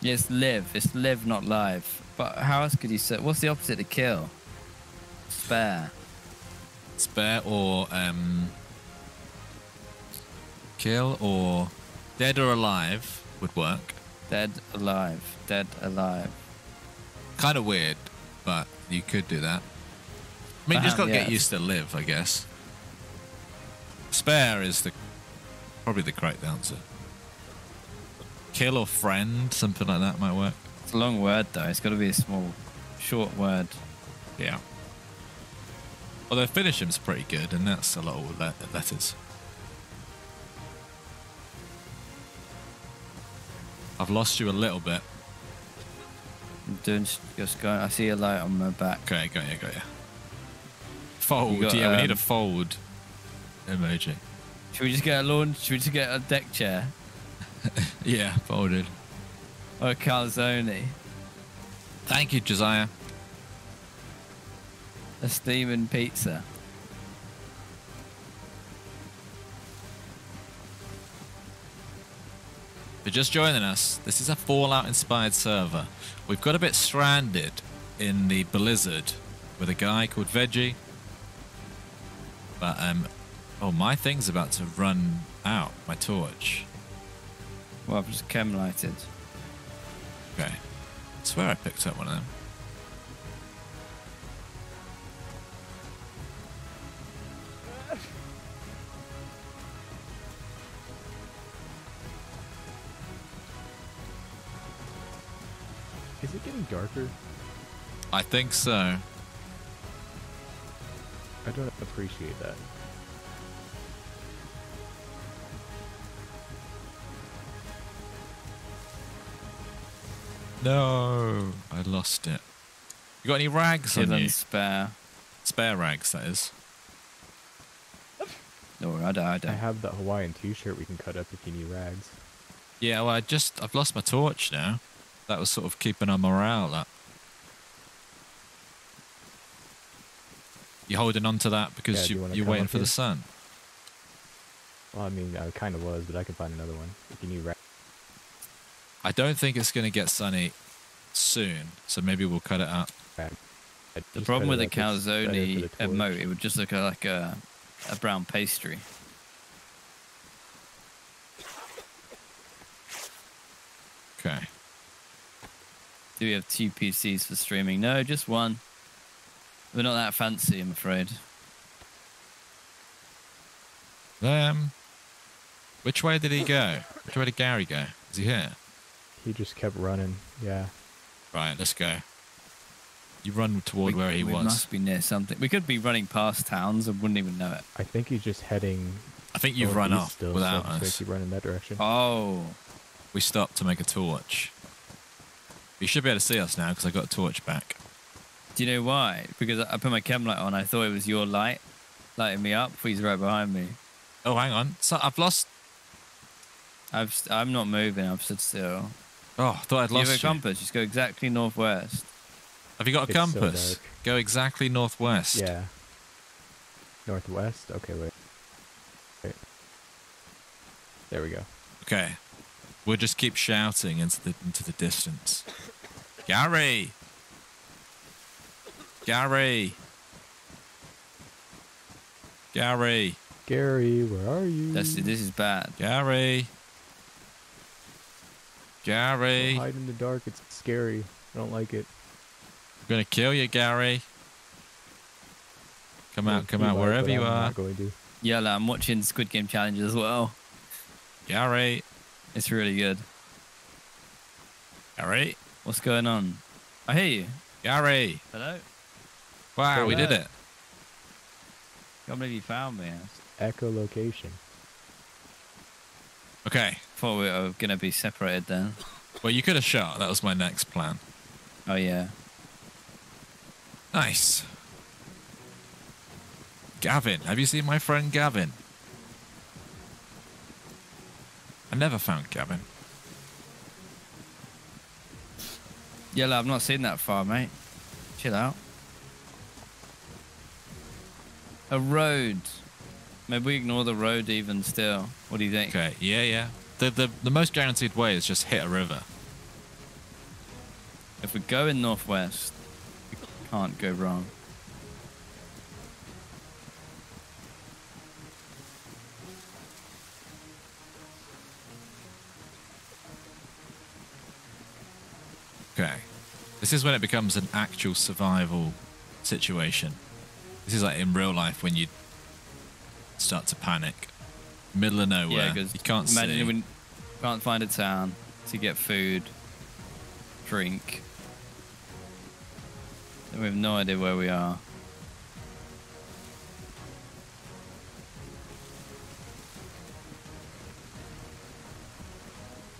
It's live. It's live, not live. But how else could you say? What's the opposite of kill? Spare. Spare or um, kill or dead or alive would work. Dead, alive. Dead, alive. Kind of weird, but you could do that. I mean, you just got to get used to live, I guess. Spare is the probably the correct answer. Kill or friend, something like that might work. It's a long word though. It's got to be a small, short word. Yeah. Although finish him's pretty good, and that's a lot of letters. I've lost you a little bit. I'm doing just going. I see a light on my back. Okay, got you, got you. Fold, You got, yeah, we need a um, fold emoji. Should we just get a launch? Should we just get a deck chair Yeah, folded. or a calzone? Thank you, Josiah. A steaming pizza. You're just joining us, this is a Fallout inspired server. We've got a bit stranded in the blizzard with a guy called Veggie. But, um, oh, my thing's about to run out, my torch. Well, I've just chem lighted. Okay. I swear I picked up one of them. Is it getting darker? I think so. I don't appreciate that. No, I lost it. You got any rags on you? spare. Spare rags, that is. No, I don't. I I don't. have that Hawaiian t-shirt we can cut up if you need rags. Yeah, well, I just I've lost my torch now. That was sort of keeping our morale up. You're holding on to that because do you, you you're waiting up for the sun. Well, I mean, I kind of was, but I can find another one if you need rags. I don't think it's going to get sunny soon, so maybe we'll cut it up. The problem with the calzone emote, it would just look like a, a brown pastry. Okay. Do we have two PCs for streaming? No, just one. We're not that fancy, I'm afraid. Um, which way did he go? Which way did Gary go? Is he here? He just kept running. Yeah. Right, let's go. You run toward we, where he we was. must be near something. We could be running past towns and wouldn't even know it. I think he's just heading. I think you've run off still, without so I'm just us. gonna keep running that direction. Oh, We stopped to make a torch. You should be able to see us now because I got a torch back. do you know why? Because I put my chem light on. I thought it was your light lighting me up. He's right behind me. Oh, hang on. So I've lost. I've st- I'm not moving. I've stood still. Oh, I thought I'd Do you have lost a you. compass? Just go exactly northwest. Have you got a It's compass? dark. Go exactly northwest. Yeah. Northwest. Okay, wait. Wait. There we go. Okay. We'll just keep shouting into the into the distance. Gary. Gary. Gary. Gary, where are you? That's this is bad. Gary. Gary. Don't hide in the dark. It's scary. I don't like it. I'm gonna kill you, Gary. Come out, come out, wherever you I'm are. Not going to. Yeah, I'm watching Squid Game Challenge as well. Gary. It's really good. Gary. What's going on? I hear you. Gary. Hello. Wow, we did Hello. it. Can't believe you found me. Echolocation. Okay. Thought we were gonna be separated then. Well, you could have shot. That was my next plan. Oh yeah. Nice. Gavin. Have you seen my friend Gavin? I never found Gavin. Yeah, I've not seen that far, mate. Chill out. A road. Maybe we ignore the road even still. What do you think? Okay. Yeah, yeah. The, the the most guaranteed way is just hit a river. If we go in northwest, we can't go wrong. Okay. This is when it becomes an actual survival situation. This is like in real life when you start to panic. Middle of nowhere. Yeah, because you can't imagine see. we can't find a town to get food, drink. And we have no idea where we are.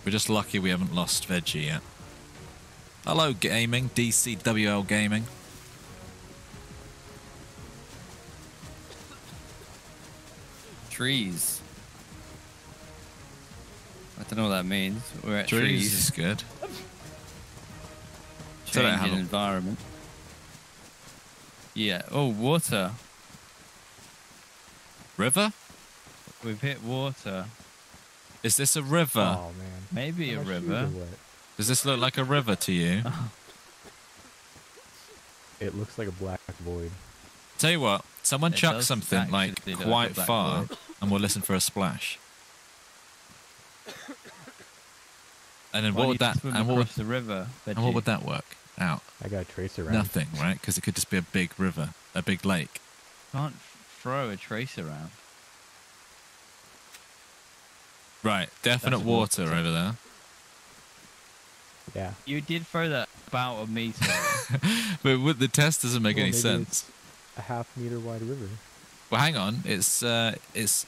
We're just lucky we haven't lost Veggie yet. Hello, gaming. DCWL Gaming. Trees. I don't know what that means. We're at Trees trees. is good. So don't Change have in a- environment. Yeah. Oh, water. River? We've hit water. Is this a river? Oh man. Maybe a My shoes are river. Wet. Does this look like a river to you? It looks like a black void. Tell you what, someone It chuck does something like actually look like a quite black far, void. and we'll listen for a splash. And then Why what do would that? swim And what would, across the river? and what would that work out? I got a tracer around. Nothing, right? Because it could just be a big river, a big lake. Can't throw a trace around. Right, definite That's water water. over there. Yeah. You did throw that about a meter. But with the test doesn't make Well, any maybe sense. it's A half meter wide river. Well, hang on. It's uh, it's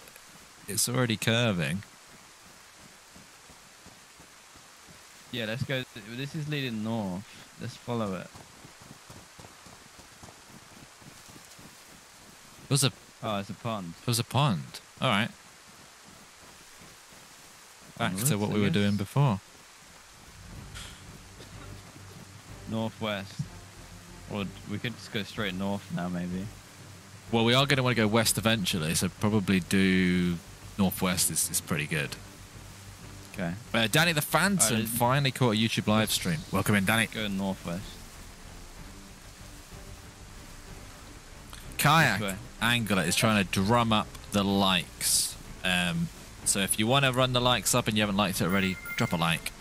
it's already curving. yeah, let's go. This is leading north. Let's follow it. It was a Oh, it's a pond. It was a pond. All right. Back to what we were doing before. Northwest. Or we could just go straight north now, maybe. Well, we are going to want to go west eventually, so probably do northwest is, is pretty good. Okay. Uh, Danny the Phantom Alright. finally caught a YouTube live stream. Welcome in, Danny. Go northwest. Kayak. Angler is trying to drum up the likes. Um, so if you want to run the likes up and you haven't liked it already, drop a like.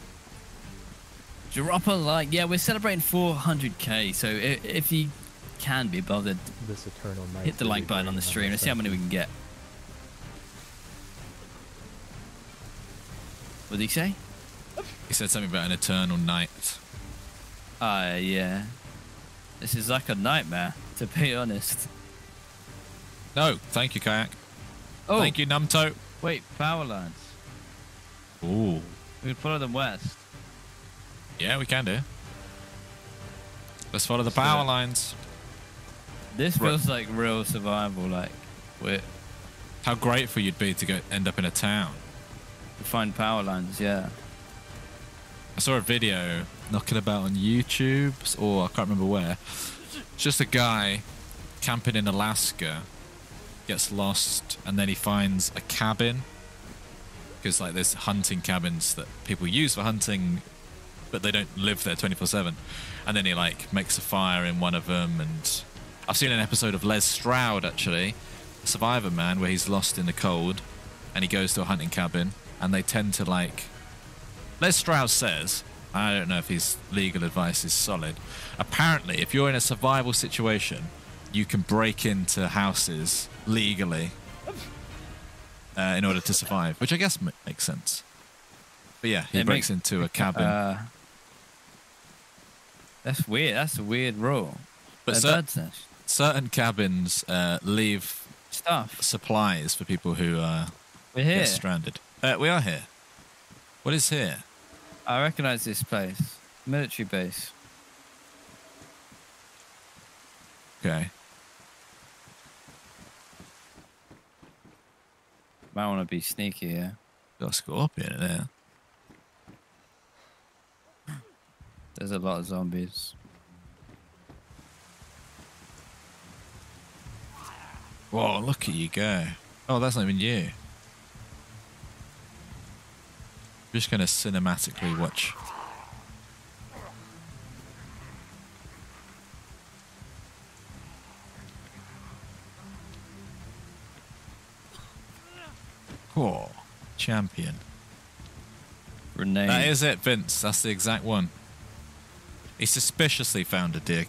Drop a like. Yeah, we're celebrating 400k. So if, if you can be bothered, This eternal night. hit the like button on the stream. Let's see how many we can get. What did he say? He said something about an eternal night. Ah, yeah. This is like a nightmare, to be honest. No, thank you, Kayak. Oh, Thank you, Numto. wait, power lines. Ooh. We could follow them west. Yeah, we can do. Let's follow the power lines. This feels like real survival. Like we're How grateful you'd be to go end up in a town. to find power lines. Yeah. I saw a video knocking about on YouTube, or I can't remember where. It's just a guy camping in Alaska, gets lost, and then he finds a cabin. Because like there's hunting cabins that people use for hunting, but they don't live there 24/7. And then he like makes a fire in one of them, and I've seen an episode of Les Stroud actually, Survivor Man, where he's lost in the cold, and he goes to a hunting cabin, and they tend to like Les Stroud says, I don't know if his legal advice is solid. Apparently, if you're in a survival situation, you can break into houses legally uh, in order to survive, which I guess m- makes sense. But yeah, he It breaks into a cabin. Uh, that's weird. That's a weird rule. but cer- certain cabins uh, leave Stuff. supplies for people who uh, We're here. get stranded. Uh, we are here. What is here? I recognize this place. Military base. Okay. Might want to be sneaky here. Got a scorpion in there. There's a lot of zombies. Whoa, look at you go. Oh, that's not even you. Just gonna cinematically watch. Cool. Champion. Grenade. That is it, Vince. That's the exact one. He suspiciously found a deer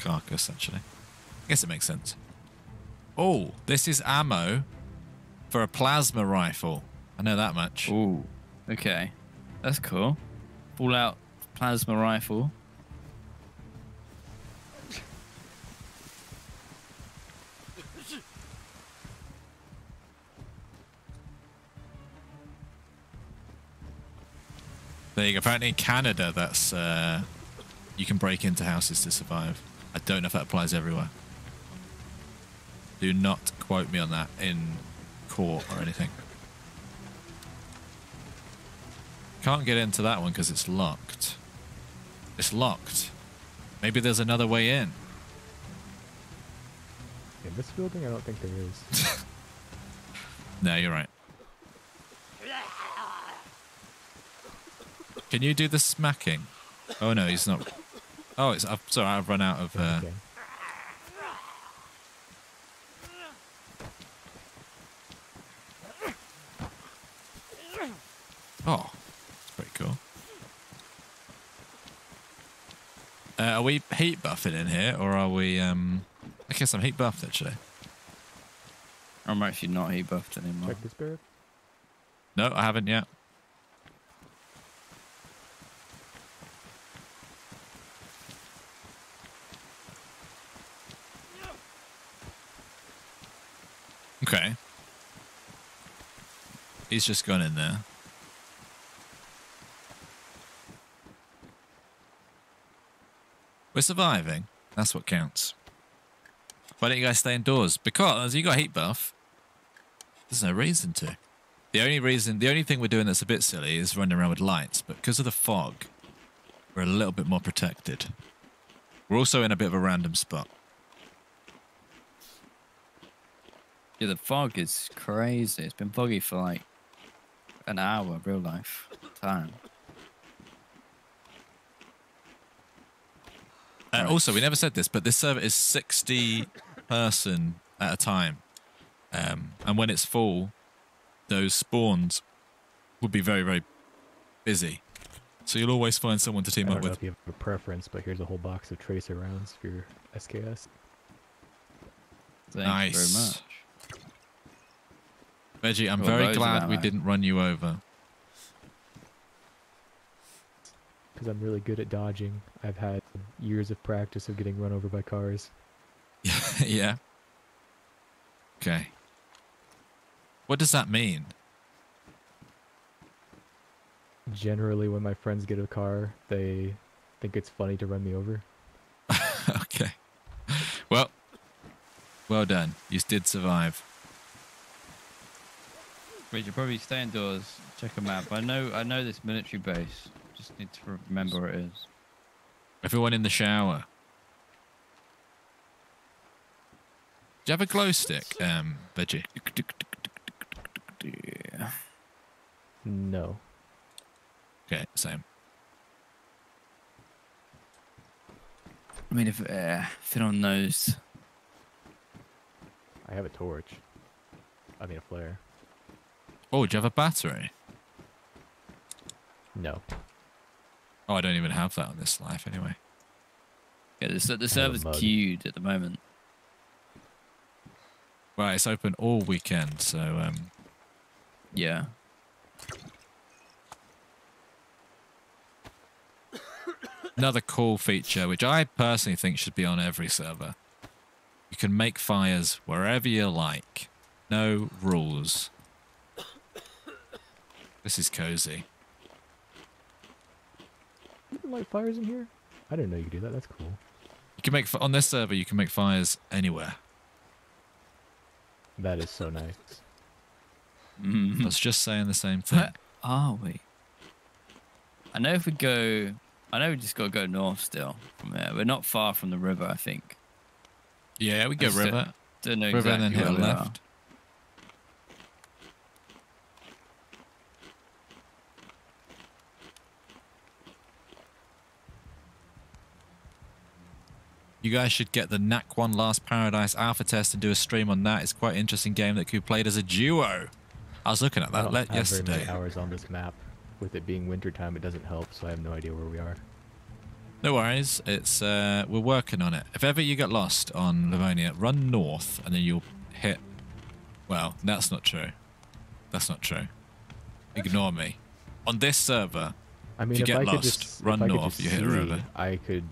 carcass, actually. I guess it makes sense. Oh, this is ammo for a plasma rifle. I know that much. Ooh. Okay. That's cool. Fallout plasma rifle. There you go. Apparently in Canada, that's uh, you can break into houses to survive. I don't know if that applies everywhere. Do not quote me on that in court or anything. Can't get into that one because it's locked. It's locked. Maybe there's another way in. In this building, I don't think there is. No, you're right. Can you do the smacking? Oh no, he's not. Oh, it's. I'm sorry, I've run out of. Uh, okay. Oh, that's pretty cool. Uh, are we heat buffing in here, or are we? Um, I guess I'm heat buffed actually. I'm actually not heat buffed anymore. Check this barrel. No, I haven't yet. Okay. He's just gone in there. We're surviving. That's what counts. Why don't you guys stay indoors? Because you got heat buff. There's no reason to. The only reason, the only thing we're doing that's a bit silly is running around with lights, but because of the fog, we're a little bit more protected. We're also in a bit of a random spot. Yeah, the fog is crazy. It's been foggy for like an hour, real life time. Uh, Right. Also, we never said this, but this server is 60 person at a time. Um, and when it's full, those spawns would be very, very busy. So you'll always find someone to I team don't up know with. if you have a preference, but here's a whole box of tracer rounds for your SKS. Thanks nice. very much. Veggie, I'm Got very glad we didn't run you over. Because I'm really good at dodging. I've had years of practice of getting run over by cars. yeah. Okay. What does that mean? Generally, when my friends get a car, they think it's funny to run me over. okay. Well, well done. You did survive. We should probably stay indoors, check a map. I know, I know this military base. Just need to remember where it is. Everyone in the shower. Do you have a glow stick, um, Veggie? Yeah. No. Okay, same. I mean, if uh, if anyone knows, I have a torch. I mean, a flare. Oh, do you have a battery? No. Oh, I don't even have that on this life anyway. yeah, the, the server's queued at the moment. Right, it's open all weekend, so um, Yeah. another cool feature, which I personally think should be on every server. You can make fires wherever you like. No rules. This is cozy. You can light fires in here? I didn't know you could do that. That's cool. You can make on this server. You can make fires anywhere. That is so nice. I Mhm. was just saying the same thing. Where are we? I know if we go, I know we just got to go north still from there. We're not far from the river, I think. Yeah, we go That's it. river, Don't know river, exactly and then hit where a we are. left. You guys should get the NAC 1 Last Paradise alpha test and do a stream on that. It's quite an interesting game that could be played as a duo. I was looking at that don't le- have very yesterday. hours on this map. With it being wintertime, it doesn't help, so I have no idea where we are. No worries. It's uh, we're working on it. If ever you get lost on Livonia, run north and then you'll hit. Well, that's not true. That's not true. Ignore me. On this server, I mean, you if get I lost, just, run if north, you hit a river. I could,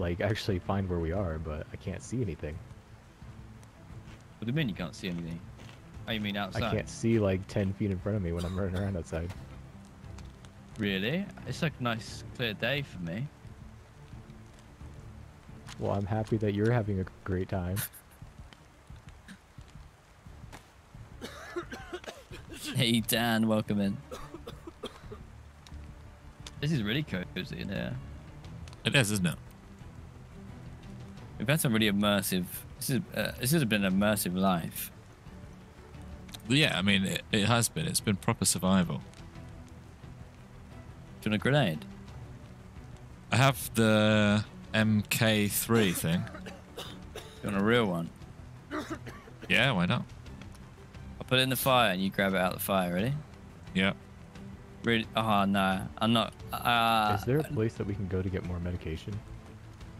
like, actually find where we are, but I can't see anything. What do you mean you can't see anything? Oh, you mean outside? I can't see like 10 feet in front of me when I'm running around outside. Really? It's like a nice clear day for me. Well, I'm happy that you're having a great time. Hey Dan, welcome in. This is really cozy in here. it is, isn't it? We've had some really immersive. This is uh, this has been an immersive life. Yeah, I mean, it, it has been. It's been proper survival. Do you want a grenade? I have the MK3 thing. Do you want a real one? Yeah, why not? I'll put it in the fire and you grab it out of the fire. Ready? Yeah. Really? Oh no, I'm not. Uh, Is there a place that we can go to get more medication?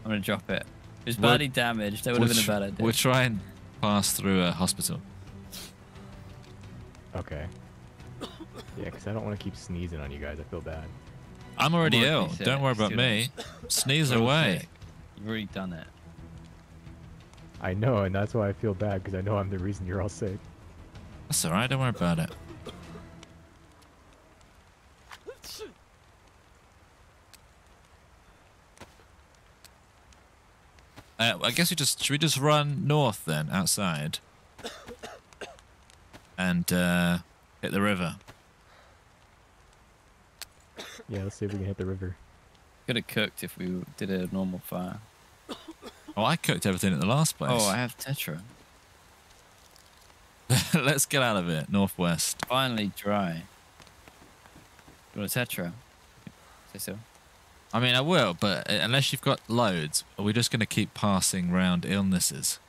I'm gonna drop it. It's We'll- badly damaged. That would have We'll been a tr- bad idea. We'll try and pass through a hospital. Okay. Yeah, because I don't want to keep sneezing on you guys. I feel bad. I'm already Would be ill. sick, Don't worry about me. Sneeze away. sick. You've already done it. I know, and that's why I feel bad because I know I'm the reason you're all sick. That's alright. Don't worry about it. Uh, I guess we just should we just run north then, outside, and uh, hit the river. Yeah, let's see if we can hit the river. Could have cooked if we did a normal fire. Oh, I cooked everything at the last place. Oh, I have tetra. Let's get out of it. Northwest. Finally dry. You want a tetra? Say so. I mean, I will, but unless you've got loads, are we just going to keep passing round illnesses?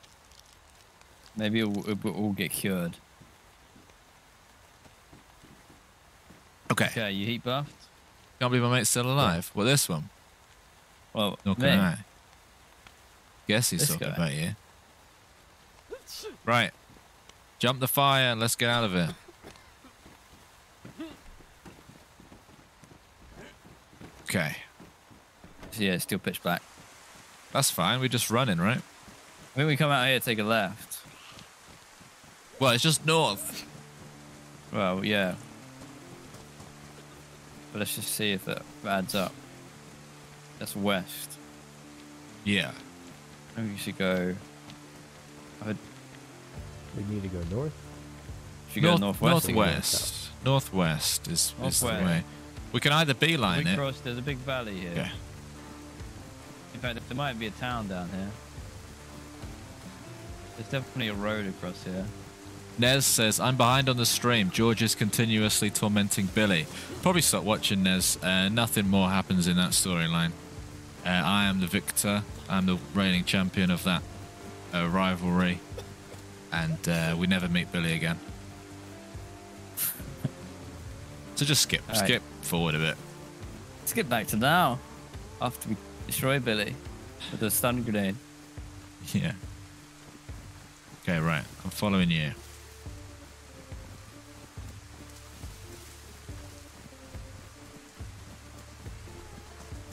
Maybe we'll, all get cured. Okay. Okay, you heat buffed? Can't believe my mate's still alive. Well, this one. Well, Not me. I. Guess he's This talking guy. about you. Right. Jump the fire. And let's get out of it. Okay. Yeah, it's still pitch black. That's fine. We're just running, right? I think we come out here, take a left. Well, it's just north. Well, yeah. But let's just see if it adds up. That's west. Yeah. Maybe we should go. I would, We need to go north. should go northwest. and go Northwest. Northwest is, is the way. We can either beeline we it. cross, there's a big valley here. Okay. In fact, there might be a town down here. There's definitely a road across here. Nez says, I'm behind on the stream. George is continuously tormenting Billy. Probably stop watching Nez. Uh, nothing more happens in that storyline. Uh, I am the victor. I'm the reigning champion of that uh, rivalry. And uh, we never meet Billy again. so just skip. Right. Skip forward a bit. Let's get back to now. After we destroy Billy with the stun grenade. Yeah. Okay, right. I'm following you.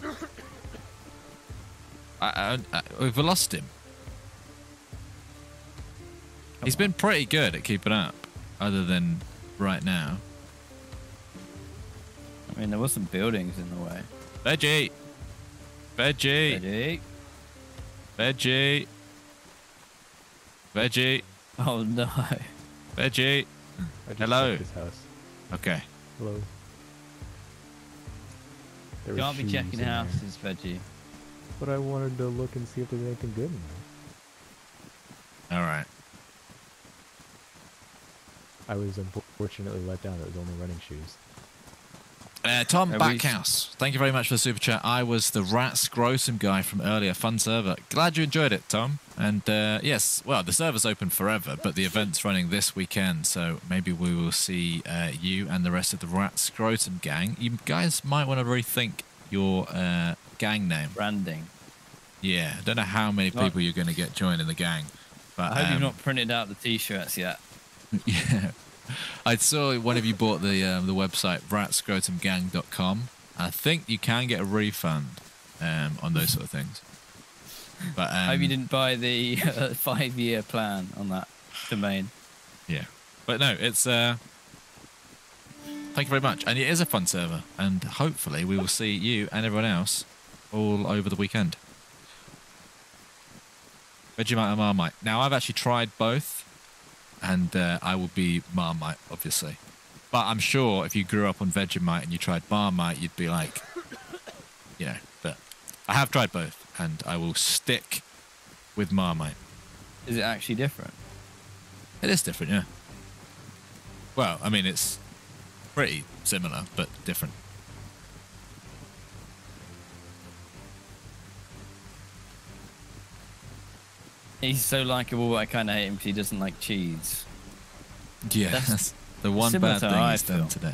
I, I, I, we've lost him. He's been pretty good at keeping up, other than right now. I mean, there was some buildings in the way. Veggie! Veggie! Ready? Veggie! Veggie! Oh no. Veggie! Hello. This house. Okay. Hello. There You was can't be checking in there. houses, Veggie. But I wanted to look and see if there's anything good in there. All right. I was unfortunately let down. It was only running shoes. Uh, Tom Have we- Backhouse, thank you very much for the super chat. I was the Rats scrotum guy from earlier. Fun server. Glad you enjoyed it, Tom. And uh, yes, well, the server's open forever, but the event's running this weekend, so maybe we will see uh, you and the rest of the rat scrotum gang. You guys might want to rethink your uh, gang name. Branding. Yeah, I don't know how many Right. people you're going to get joining the gang, but I hope um, you've not printed out the t-shirts yet. yeah, I saw one of you bought the um, the website ratscrotumgang.com. I think you can get a refund um, on those sort of things. But um, I hope you didn't buy the uh, five-year plan on that domain. Yeah, but no, it's. Uh, thank you very much, and it is a fun server, and hopefully we will see you and everyone else all over the weekend. Vegemite and Marmite. Now I've actually tried both, and uh, I will be Marmite, obviously. But I'm sure if you grew up on Vegemite and you tried Marmite, you'd be like, you know. But I have tried both, and I will stick with Marmite. Is it actually different? It is different, yeah. Well, I mean, it's pretty similar, but different. He's so likable. but I kind of hate him because he doesn't like cheese. Yeah, That's that's the one bad thing he's done today.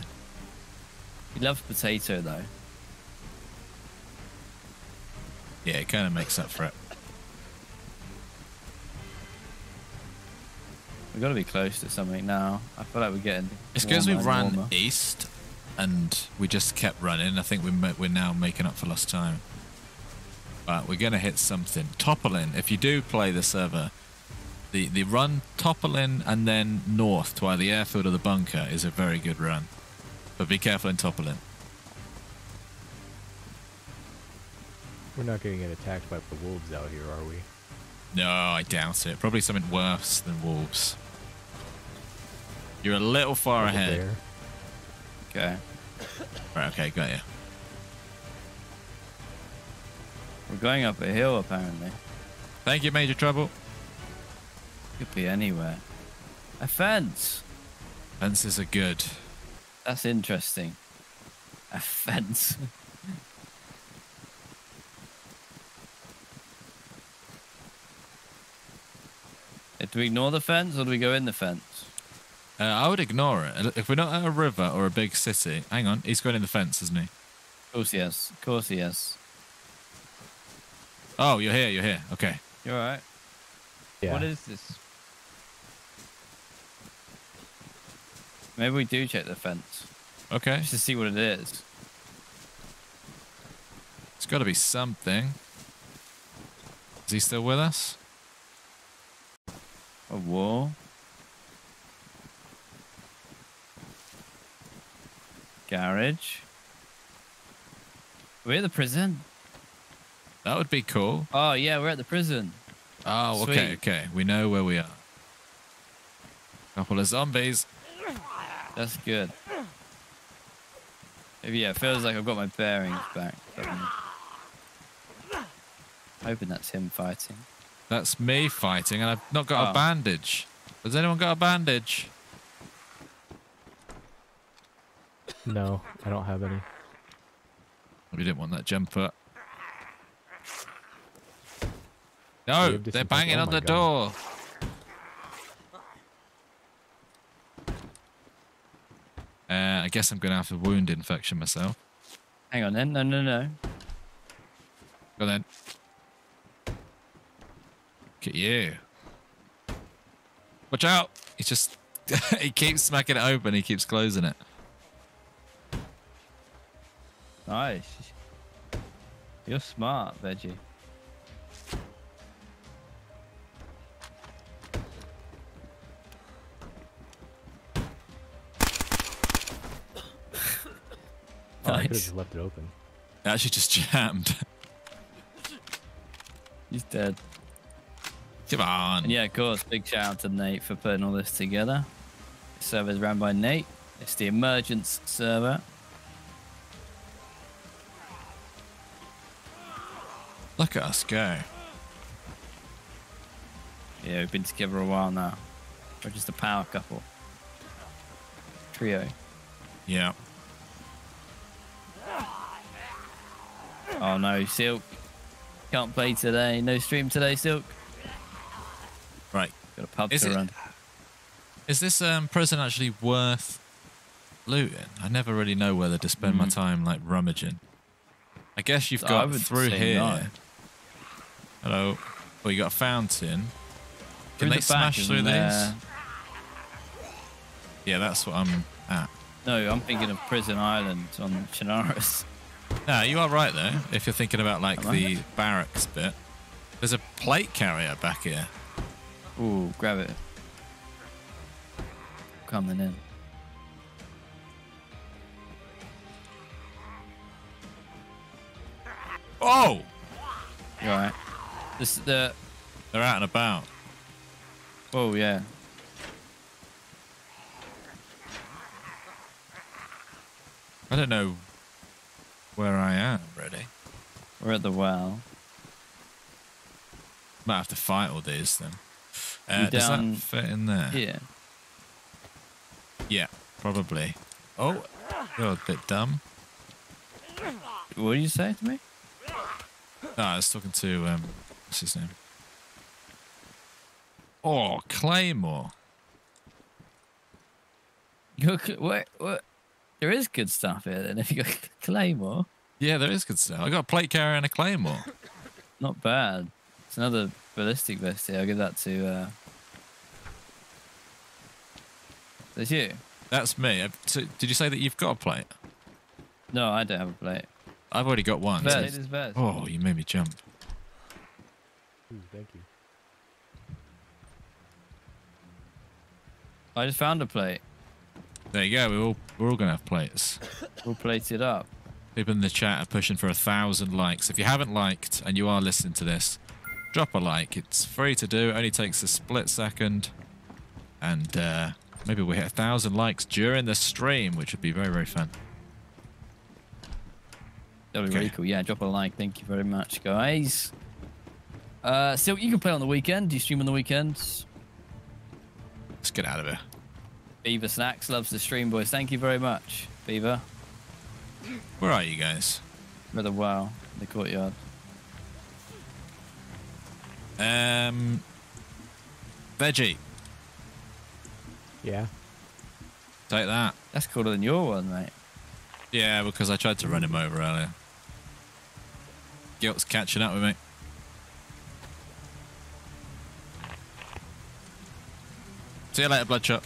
He loves potato though. Yeah, it kind of makes up for it. We've got to be close to something now. I feel like we're getting. It's because we ran warmer. east, and we just kept running. I think we're we're now making up for lost time. But we're gonna hit something. Topolin. If you do play the server, the the run Topolin and then north to either the airfield or the bunker is a very good run. But be careful in Topolin. We're not going to get attacked by the wolves out here, are we? No, I doubt it. Probably something worse than wolves. You're a little far a ahead. bear? Okay. Right, okay, got you. We're going up a hill apparently. Thank you, Major Trouble. Could be anywhere. A fence. Fences are good. That's interesting. A fence. Do we ignore the fence or do we go in the fence? Uh, I would ignore it. If we're not at a river or a big city, hang on, he's going in the fence, isn't he? Of course yes. Of course yes. Oh, you're here, you're here. Okay. You're alright. Yeah. What is this? Maybe we do check the fence. Okay. Just to see what it is. It's got to be something. Is he still with us? A wall. Garage. We're at the prison. That would be cool. Oh yeah, we're at the prison. Oh, okay, Sweet. okay. We know where we are. Couple of zombies. That's good. Maybe, yeah, it feels like I've got my bearings back. suddenly. Hoping that's him fighting. That's me fighting, and I've not got Oh. a bandage. Has anyone got a bandage? No, I don't have any. We didn't want that jumper. We No, they're banging oh on the God. door. Uh, I guess I'm going to have a wound infection myself. Hang on then. No, no, no. Go then. Look at you. Watch out! He's just. he keeps smacking it open, he keeps closing it. Nice. You're smart, Veggie. I could have just left it open. It actually just jammed. He's dead. Come on. And yeah, of course, big shout out to Nate for putting all this together. The server's ran by Nate. It's the emergence server. Look at us go. Yeah, we've been together a while now. We're just a power couple. Trio. Yeah. Oh no, Silk. Can't play today. No stream today, Silk. Right. Got a pub Is to it- run. Is this um, prison actually worth looting? I never really know whether to spend my Mm. time like rummaging. I guess you've I got through here. no. Hello. Well, you got a fountain. Can Through they the smash through these? Yeah, that's what I'm at. No, I'm thinking of Prison Island on Chernarus. No, you are right though. If you're thinking about like Am the barracks bit, there's a plate carrier back here. Ooh, grab it. Coming in. Oh, You alright? This the. they're out and about. Oh yeah. I don't know where I am really. We're at the well. Might have to fight all these then. Uh, You does that fit in there? Yeah. Yeah, probably. Oh, you're a bit dumb. What did you say to me? No, I was talking to um, what's his name? Oh, Claymore. You got, what? What? There is good stuff here. Then if you got Claymore, Yeah, there is good stuff. I got a plate carrier and a Claymore. not bad. It's another ballistic vest here. I'll give that to. uh That's you. That's me. Uh, So, did you say that you've got a plate? No, I don't have a plate. I've already got one. Vest. so- It is vest. Oh, you made me jump. Ooh, thank you. I just found a plate. There you go. We're all we're all gonna have plates. We'll plate it up. People in the chat are pushing for a thousand likes. If you haven't liked and you are listening to this, drop a like. It's free to do. It only takes a split second, and uh, maybe we hit a thousand likes during the stream, which would be very very fun. That'll be Okay. really cool. Yeah, drop a like. Thank you very much, guys. Uh, so you can play on the weekend. Do you stream on the weekends? Let's get out of here. Beaver Snacks loves the stream, boys. Thank you very much, Beaver. Where are you guys? Rather wow, the courtyard. Um, veggie, Yeah. take that. That's cooler than your one, mate. Yeah, because I tried to run him over earlier. Guilt's catching up with me. See you later, Bloodshot.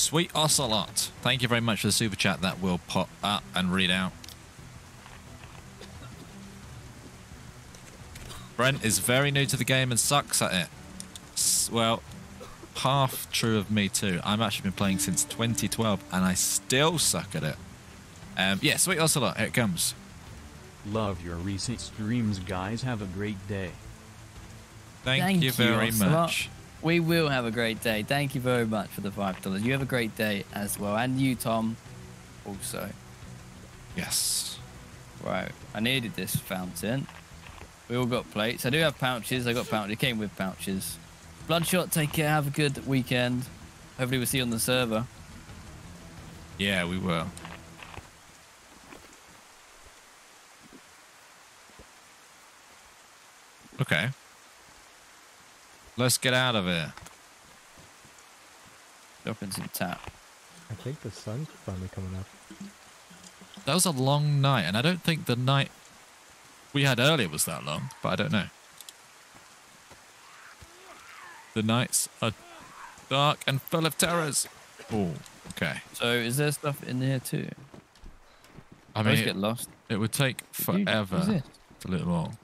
Sweet Ocelot. Thank you very much for the super chat that will pop up and read out. Brent is very new to the game and sucks at it. S- Well, half true of me too. I've actually been playing since 2012 and I still suck at it. Um, yeah, Sweet Ocelot, here it comes. Love your recent streams, guys. Have a great day. Thank, Thank you you, very Ocelot. much. We will have a great day. Thank you very much for the five dollars. You have a great day as well, and you, Tom, also. Yes. Right, I needed this fountain. We all got plates. I do have pouches. I got pouches. It came with pouches. Bloodshot, take care. Have a good weekend. Hopefully, we'll see you on the server. Yeah, we will. Okay. Let's get out of here. Dropping some tap. I think the sun's finally coming up. That was a long night, and I don't think the night we had earlier was that long, but I don't know. The nights are dark and full of terrors. Oh, okay. So, is there stuff in here too? I I mean, always it, get lost. it would take You- what's forever this? to loot them all.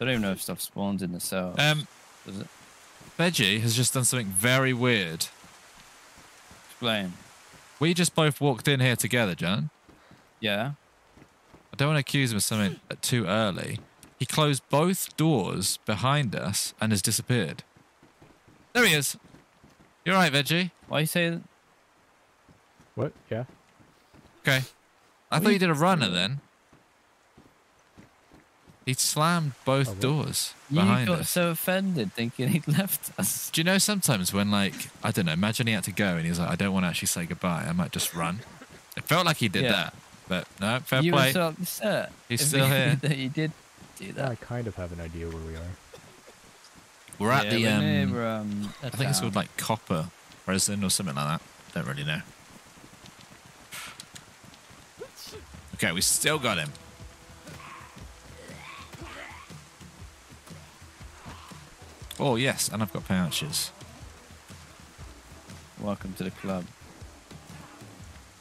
I don't even know if stuff spawns in the cell. Um, Does it? Veggie has just done something very weird. Explain. We just both walked in here together, John. Yeah. I don't want to accuse him of something too early. He closed both doors behind us and has disappeared. There he is. You're right, Veggie. Why are you say that? What? Yeah. Okay. I thought you did a runner then. He slammed both Oh, what? doors You behind got us. so offended thinking he'd left us. Do you know sometimes when like I don't know, imagine he had to go and he's like, I don't want to actually say goodbye. I might just run. It felt like he did Yeah. that, but no, fair you play. were so upset. He's still you- here. that you did do that. I kind of have an idea where we are. We're at Yeah, the we're um, near, um, a I think it's called like Copper Resin or something like that. Don't really know. Okay, we still got him. Oh yes, and I've got pouches. Welcome to the club.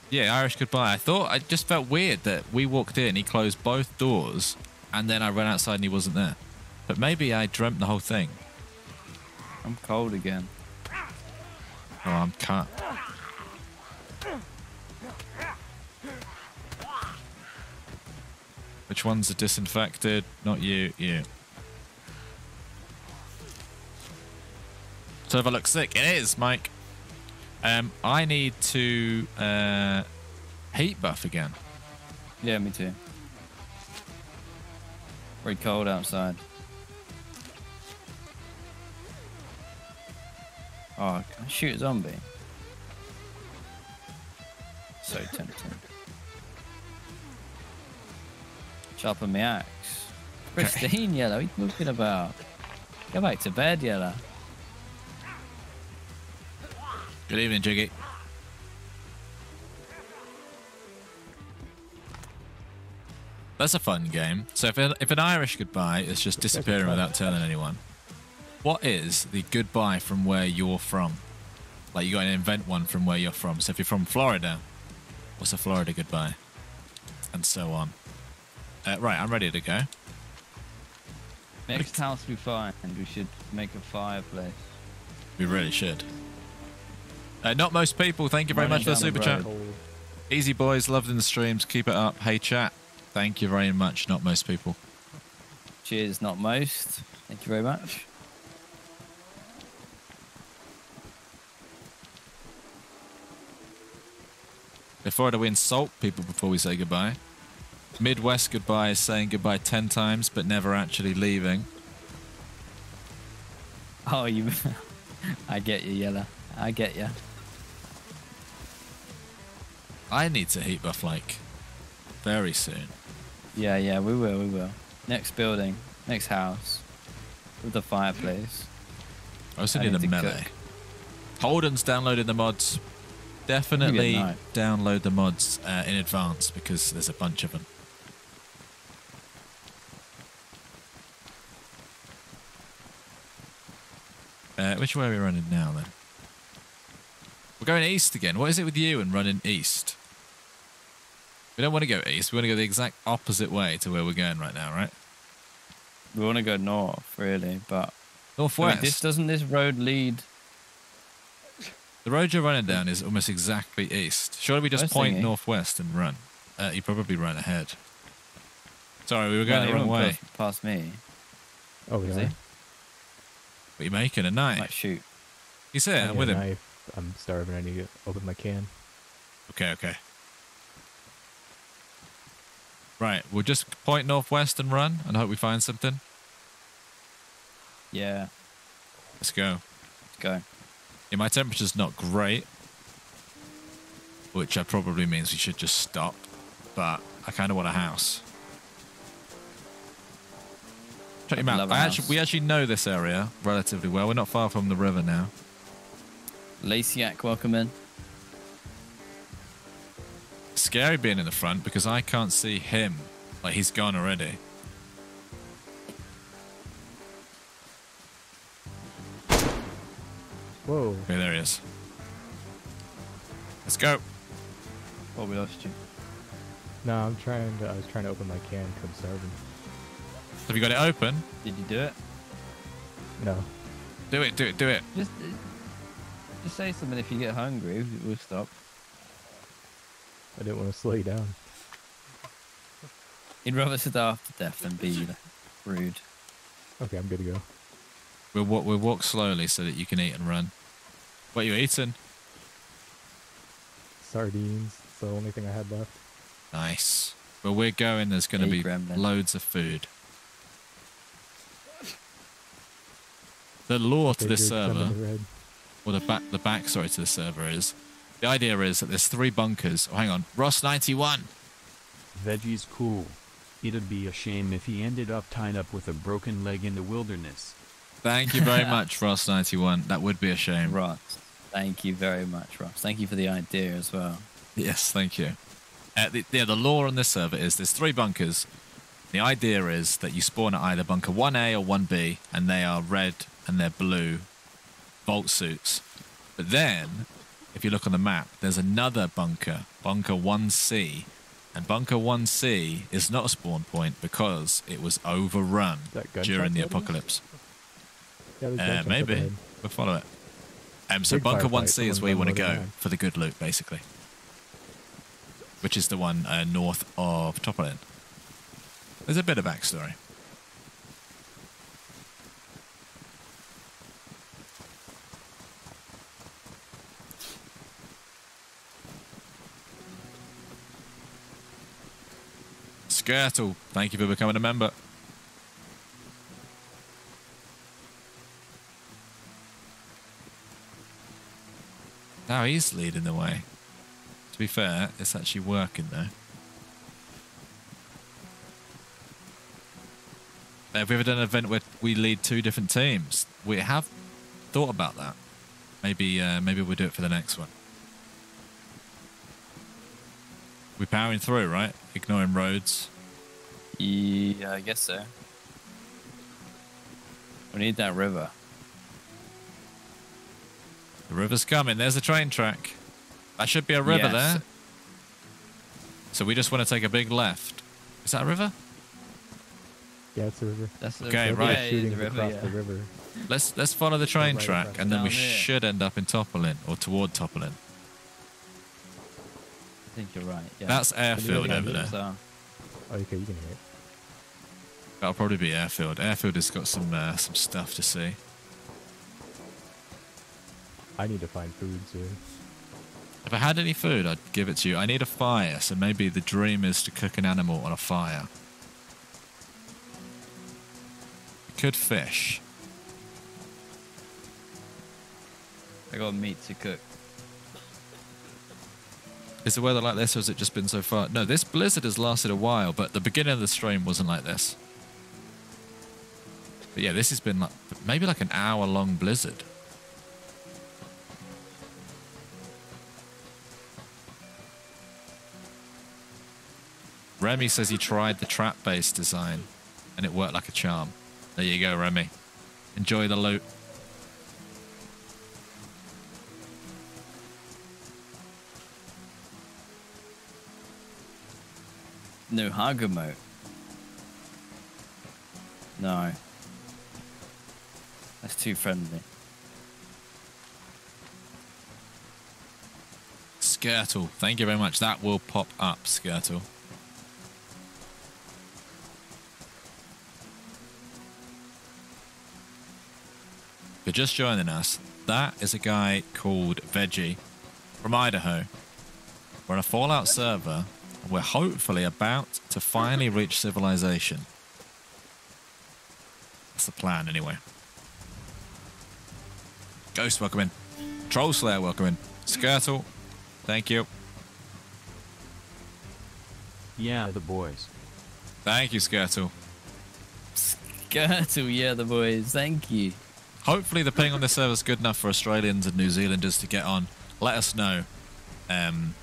Yeah, Irish goodbye. I thought I just felt weird that we walked in, he closed both doors, and then I ran outside and he wasn't there. But maybe I dreamt the whole thing. I'm cold again. Oh, I'm cut. Which one's the disinfected? Not you, you. So if I look sick, it is, Mike. Um, I need to uh, heat buff again. Yeah, me too. Very cold outside. Oh, can I shoot a zombie? So tempting. Sharpen my axe. Pristine yellow, what are you talking about? Go back to bed, yellow. Good evening, Jiggy. That's a fun game. So if, if an Irish goodbye is just disappearing without telling anyone, what is the goodbye from where you're from? Like you got to invent one from where you're from. So if you're from Florida, what's a Florida goodbye? And so on. Uh, right, I'm ready to go. Next house we find, we should make a fireplace. We really should. Uh, not most people. Thank you very Running much for the super chat. Easy boys, loved in the streams. Keep it up. Hey chat. Thank you very much. Not most people. Cheers, not most. Thank you very much. Before do we insult people before we say goodbye? Midwest goodbye is saying goodbye ten times but never actually leaving. Oh, you. I get you, Yella. I get you. I need to heat buff like very soon. Yeah, yeah, we will, we will. Next building, next house, with the fireplace. I also I need, need a melee. cook. Holden's downloading the mods. Definitely download the mods uh, in advance because there's a bunch of them. Uh, which way are we running now then? We're going east again. What is it with you and running east? We don't want to go east. We want to go the exact opposite way to where we're going right now, right? We want to go north, really, but. Northwest. Wait, this doesn't this road lead? The road you're running down is almost exactly east. Surely we just I point thinking. northwest and run. Uh, you probably run ahead. Sorry, we were going he the wrong way. Past me. Oh, we Is he? What are you making? A knife? Might shoot. He's I here. I'm with him. Knife. I'm starving. I need to open my can. Okay, okay. Right, we'll just point northwest and run and hope we find something. Yeah, Let's go. let's go. Yeah, my temperature's not great, which uh, probably means we should just stop. But I kind of want a house. Check your I'd map. love actually, we actually know this area relatively well. We're not far from the river now. Lacyac, welcome in. Scary being in the front because I can't see him. Like he's gone already. Whoa. Okay, there he is. Let's go. Oh, we lost you. No, I'm trying to. I was trying to open my can because I'm starving. Have you got it open? Did you do it? No. Do it, do it, do it. Just, uh, just say something if you get hungry. We'll stop. I didn't want to slow you down. You'd rather starve to death than be rude. Okay, I'm good to go. We'll walk, we'll walk slowly so that you can eat and run. What are you eating? Sardines. It's the only thing I had left. Nice. Where we're going, there's going to be gremlin. loads of food. The lore to Okay, this good, I'm server, the red. Or the back, the backstory to the server is, the idea is that there's three bunkers. Oh, hang on, Ross ninety one. Veggie's cool. It'd be a shame if he ended up tied up with a broken leg in the wilderness. Thank you very much, Ross ninety one. That would be a shame. Ross, thank you very much, Ross. Thank you for the idea as well. Yes, thank you. Uh, the, yeah, the lore on this server is there's three bunkers. The idea is that you spawn at either bunker 1A or 1B, and they are red and they're blue vault suits. But then, if you look on the map, there's another bunker, bunker 1C. And bunker 1C is not a spawn point because it was overrun during the apocalypse. Yeah, Uh, maybe. We'll follow it. Um, so Big bunker 1C is where you want to go for the good loot, basically. Which is the one uh, north of Topolin. There's a bit of backstory. Skirtle, thank you for becoming a member. Now he's leading the way. To be fair, it's actually working though. Have we ever done an event where we lead two different teams? We have thought about that. Maybe, uh, maybe we'll do it for the next one. We're powering through, right? Ignoring roads. Yeah, I guess so. We need that river. The river's coming. There's a train track. That should be a river Yes. there. So we just want to take a big left. Is that a river? Yeah, it's a river. That's the Okay, river. right. Yeah, Shooting river, across yeah. the river. Let's let's follow the train right track, and then we down here. should end up in Topolin or toward Topolin. I think you're right. Yeah. That's airfield over there. So, Oh, okay, you can hear it. That'll probably be airfield. Airfield has got some uh, some stuff to see. I need to find food soon. If I had any food, I'd give it to you. I need a fire, so maybe the dream is to cook an animal on a fire. We could fish. I got meat to cook. Is the weather like this, or has it just been so far? No, this blizzard has lasted a while, but the beginning of the stream wasn't like this. But yeah, this has been like maybe like an hour long blizzard. Remy says he tried the trap base design and it worked like a charm. There you go, Remy. Enjoy the loot. No Hagamote. No. That's too friendly. Skirtle. Thank you very much. That will pop up, Skirtle. You're just joining us, that is a guy called Veggie from Idaho. We're on a Fallout server, and we're hopefully about to finally reach civilization. That's the plan, anyway. Ghost, welcome in. Troll Slayer, welcome in. Skirtle, thank you. Yeah, the boys. Thank you, Skirtle. Skirtle, yeah, the boys. Thank you. Hopefully, the ping on this server is good enough for Australians and New Zealanders to get on. Let us know um,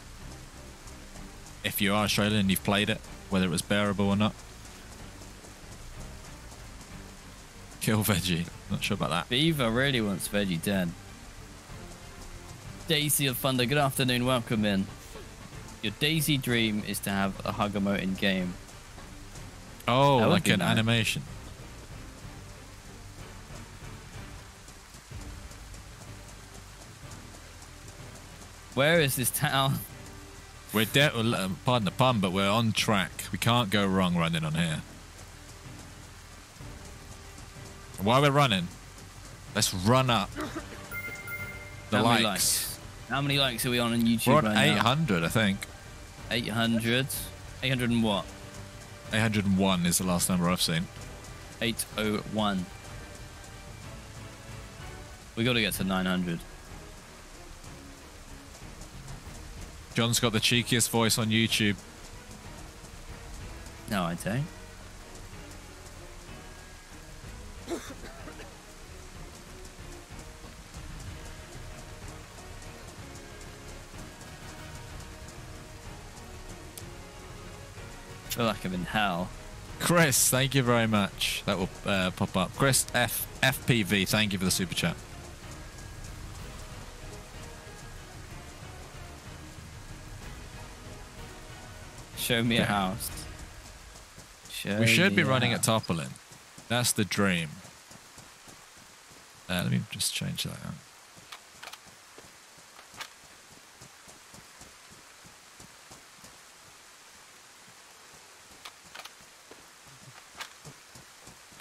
if you are Australian and you've played it, whether it was bearable or not. Kill Veggie. Not sure about that. Beaver really wants veggie dead. Daisy of Thunder, good afternoon, welcome in. Your Daisy dream is to have a Hugamo in game. Oh, That like an nice. animation. Where is this town? We're de- well, um, pardon the pun, but we're on track. We can't go wrong running on here. While we're running, let's run up the How likes. many likes? How many likes are we on on YouTube We're on right now? 800, I think. 800. 800 and what? 801 is the last number I've seen. 801. We got to get to 900. John's got the cheekiest voice on YouTube. No, I don't. Feel like I'm in hell. Chris, thank you very much. That will uh, pop up. Chris F FPV, thank you for the super chat. Show me a house. Show we should be running at house. Topolin. That's the dream. Uh, let me just change that out.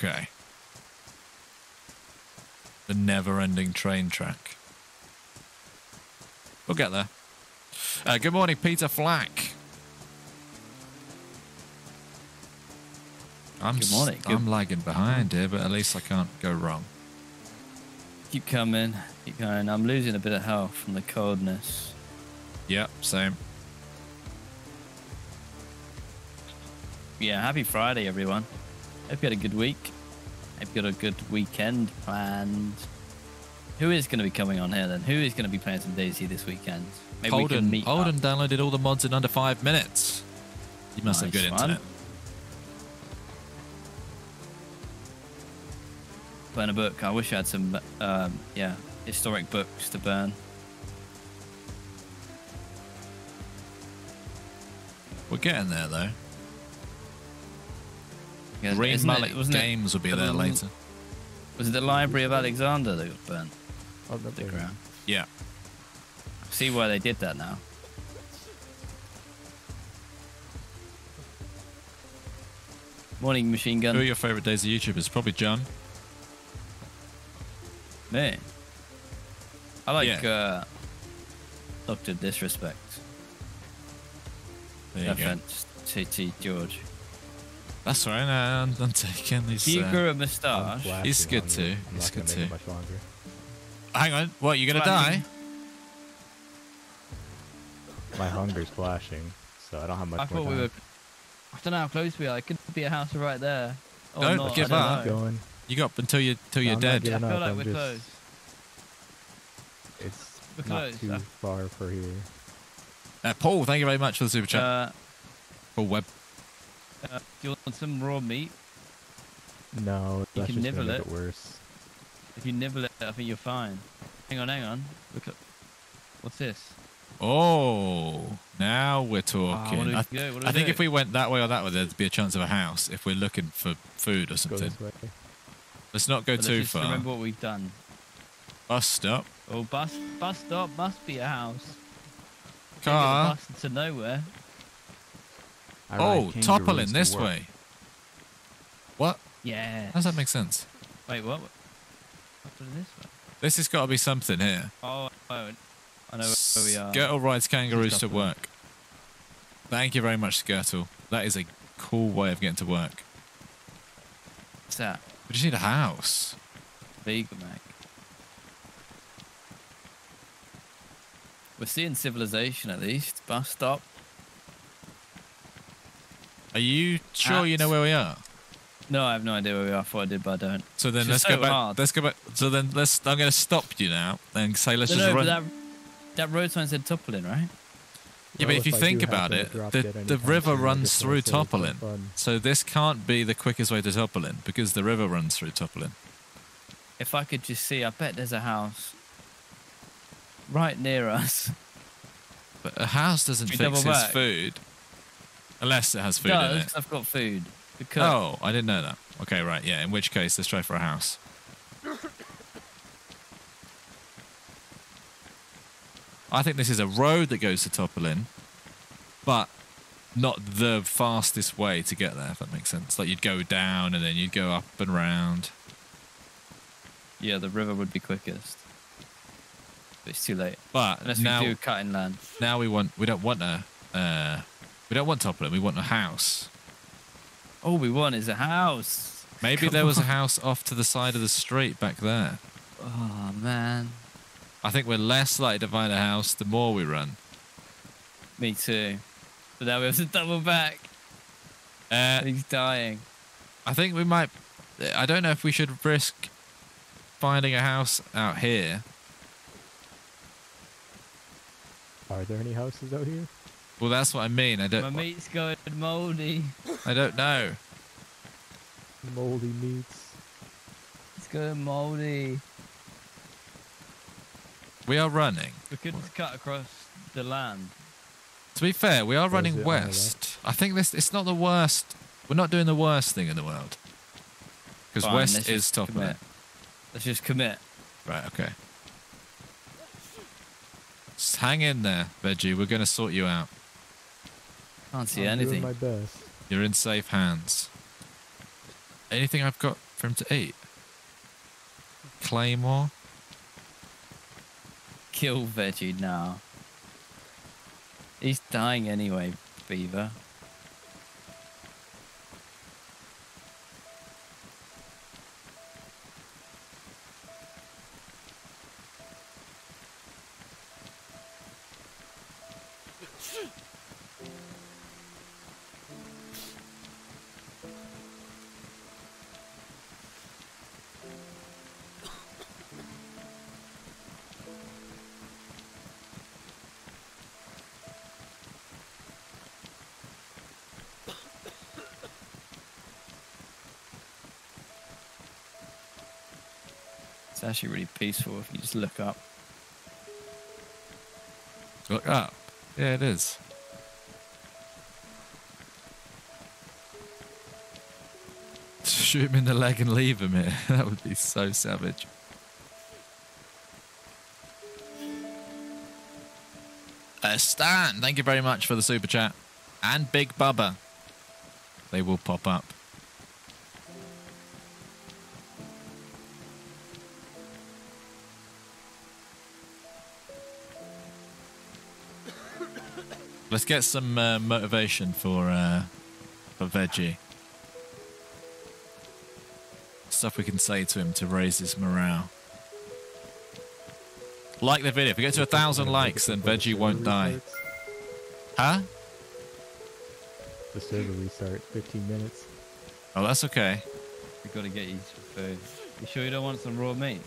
Okay. The never-ending train track. We'll get there. Uh, good morning, Peter Flack. I'm Good morning. Good- I'm lagging behind here, but at least I can't go wrong. Keep coming. Keep going. I'm losing a bit of health from the coldness. Yep, same. Yeah, happy Friday, everyone. Hope you had a good week. Hope you got a good weekend planned. Who is going to be coming on here then? Who is going to be playing some DayZ this weekend? Maybe we can Holden, meet Holden up. downloaded all the mods in under five minutes. You must have Nice good one. internet. burn a book. I wish I had some, um, yeah, historic books to burn. We're getting there though. Yeah, Green isn't it- wasn't it- Games will be there later. Was it the Library of Alexander that got burnt Oh, the ground? Yeah. See why they did that now. Morning, machine gun. Who are your favourite DayZ YouTubers? Probably John. Me. I like Yeah. uh, Doctor Disrespect. There no offense, TT George. That's all right. No, I'm, I'm taking these. If you uh, grew a I'm moustache, He's good too. I'm He's not gonna good make it too. much longer. Hang on. What? You're gonna Flashing. die? My hunger's flashing, so I don't have much I more thought we were. I don't know how close we are. It could be a house right there. Or Don't not, give I don't up. going. You got until you till you're I'm dead. I feel up, like I'm we're just- close. It's We're not close. too I- far for here. Uh, Paul, thank you very much for the super chat. Uh, Paul Webb. Uh, do you want some raw meat? No, You can just nibble it. it worse. If you nibble it, I think you're fine. Hang on, hang on. Look at. What's this? Oh, now we're Ah, talking. what I, do? What I think if we went that way or that way, there'd be a chance of a house if we're looking for food or something. Let's not go But let's too just far. Remember what we've done. Bus stop. Oh, bus bus stop must be a house. Can't get the Car. bus to nowhere. I Oh, ride kangaroos Topolin to this work. way. What? Yeah. How does that make sense? Wait, what? What's this way? This has got to be something here. Oh, I know where we are. Skirtle rides kangaroos to work. Thank you very much, Skirtle. That is a cool way of getting to work. What's that? We just need a house. Vegan Mac. We're seeing civilization at least. Bus stop. Are you sure you know where we are? No, I have no idea where we are. I thought I did, but I don't. So then It's let's just go back. hard. Let's go back. So then let's. I'm going to stop you now and say let's no, just no, run. but that that road sign said Topolin, right? yeah, but Well, if you think about it, the dead the river runs through wanna say it's quite Topolin. fun. So this can't be the quickest way to Topolin because the river runs through Topolin. If I could just see, I bet there's a house right near us. But a house doesn't fix his food unless it has food in it. I've got food. Because Oh, I didn't know that. Okay, right. Yeah. In which case, let's try for a house. I think this is a road that goes to Topolin, but not the fastest way to get there. If that makes sense. Like you'd go down and then you'd go up and round. yeah, the river would be quickest. But it's too late. But Unless now, we do cut inland. now we want. We don't want a. Uh, we don't want Topolin. We want a house. All we want is a house. Maybe Come there was a house off to the side of the street back there. Oh man, I think we're less likely to find a house the more we run. me too. But now we have to double back. Uh, He's dying. I think we might. I don't know if we should risk finding a house out here. Are there any houses out here? Well, that's what I mean. I My don't. My meat's going mouldy. I don't know. Moldy meats. It's going Moldy. We are running. We could just cut across the land. To be fair, we are is running it on the left? west. I think this it's not the worst. We're not doing the worst thing in the world. Because west is just top of commit. it. Let's just commit. Right, okay. Just hang in there, Veggie. We're going to sort you out. Can't see I'm anything. doing my best. You're in safe hands. Anything I've got for him to eat? Claymore? Kill Veggie now. He's dying anyway, Beaver. Actually really peaceful if you just look up. Look up. Yeah, it is. Shoot him in the leg and leave him here. that would be so savage. Uh, Stan, thank you very much for the super chat. And Big Bubba. They will pop up. Let's get some uh, motivation for uh, for Veggie. Stuff we can say to him to raise his morale. Like the video. If we get to a thousand likes, then Veggie won't die. Huh? The server restart, 15 minutes. Oh, that's okay. We've got to get you some food. You sure you don't want some raw meat?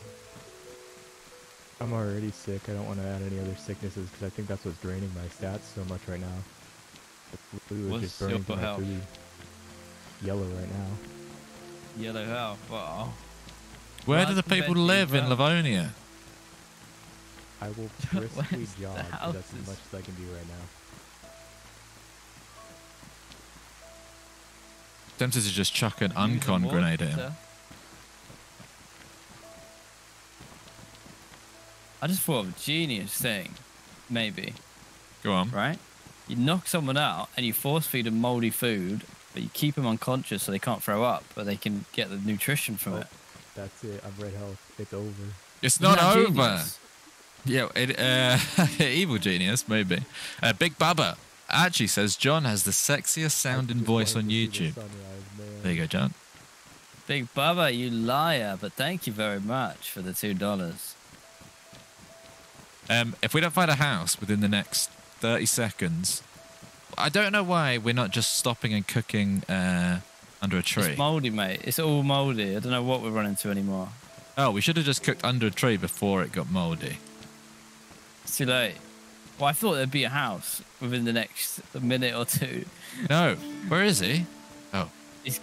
I'm already sick. I don't want to add any other sicknesses because I think that's what's draining my stats so much right now. The fluid What's just burning my health? food. Yellow right now. Yellow hell. Wow. Where Well, do the people Veggie, live in. Livonia? I will Where's briskly the jog, that's as much as I can do right now. Tempted to just chuck an uncon water? grenade at him. I just thought of a genius thing. Maybe. Go on. Right? You knock someone out and you force feed them moldy food, but you keep them unconscious so they can't throw up, but they can get the nutrition from Oh, it. That's it. I've read health. It's over. It's Isn't over. genius? Yeah, it, uh, evil genius, maybe. Uh, Big Baba actually says John has the sexiest sounding voice on wanted the YouTube. sunrise. There you go, John. Big Baba, you liar, but thank you very much for the $2. Um, if we don't find a house within the next 30 seconds, I don't know why we're not just stopping and cooking uh, under a tree. It's moldy, mate. It's all moldy. I don't know what we're running to anymore. Oh, we should have just cooked under a tree before it got moldy. It's too late. Well, I thought there'd be a house within the next minute or two. No, where is he? Oh, He's-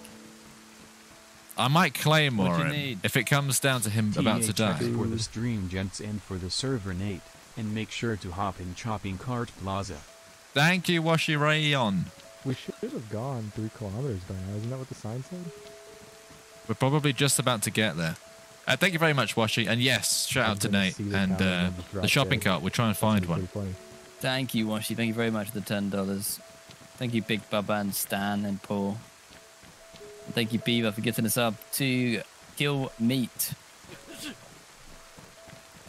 I might claim What do you him need? if it comes down to him about to die. for the stream gents and for the server Nate, and make sure to hop in Chopping Cart Plaza. Thank you, Washi Rayon. We should have gone three kilometers by now. Isn't that what the sign said? We're probably just about to get there. Uh, thank you very much, Washi. And yes, shout I'm out to Nate and uh, the shopping dead. cart. We'll try and find one. funny. Thank you, Washi. Thank you very much for the $10. Thank you, Big Bubba and Stan and Paul. And thank you, Beaver, for getting us up to kill meat.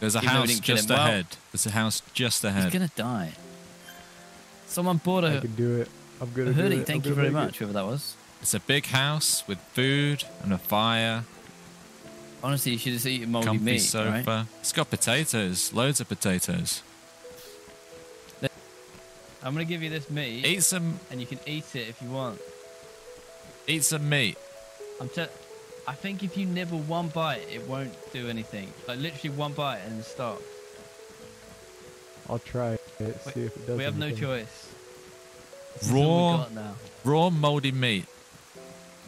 There's a Even house just him well. ahead. There's a house just ahead. He's ahead. gonna die. Someone bought I a, can do it. I'm a gonna do hoodie. it. I'm Thank you very make it. much, whoever that was. It's a big house with food and a fire, Honestly, you should just eat moldy comfy meat, sofa. right? It's got potatoes, loads of potatoes. I'm gonna give you this meat, Eat some, and you can eat it if you want. eat some meat. I'm te- I think if you nibble one bite, it won't do anything. Like literally one bite and stop. I'll try it. See we, if it does. We have anything. no choice. Raw, raw moldy meat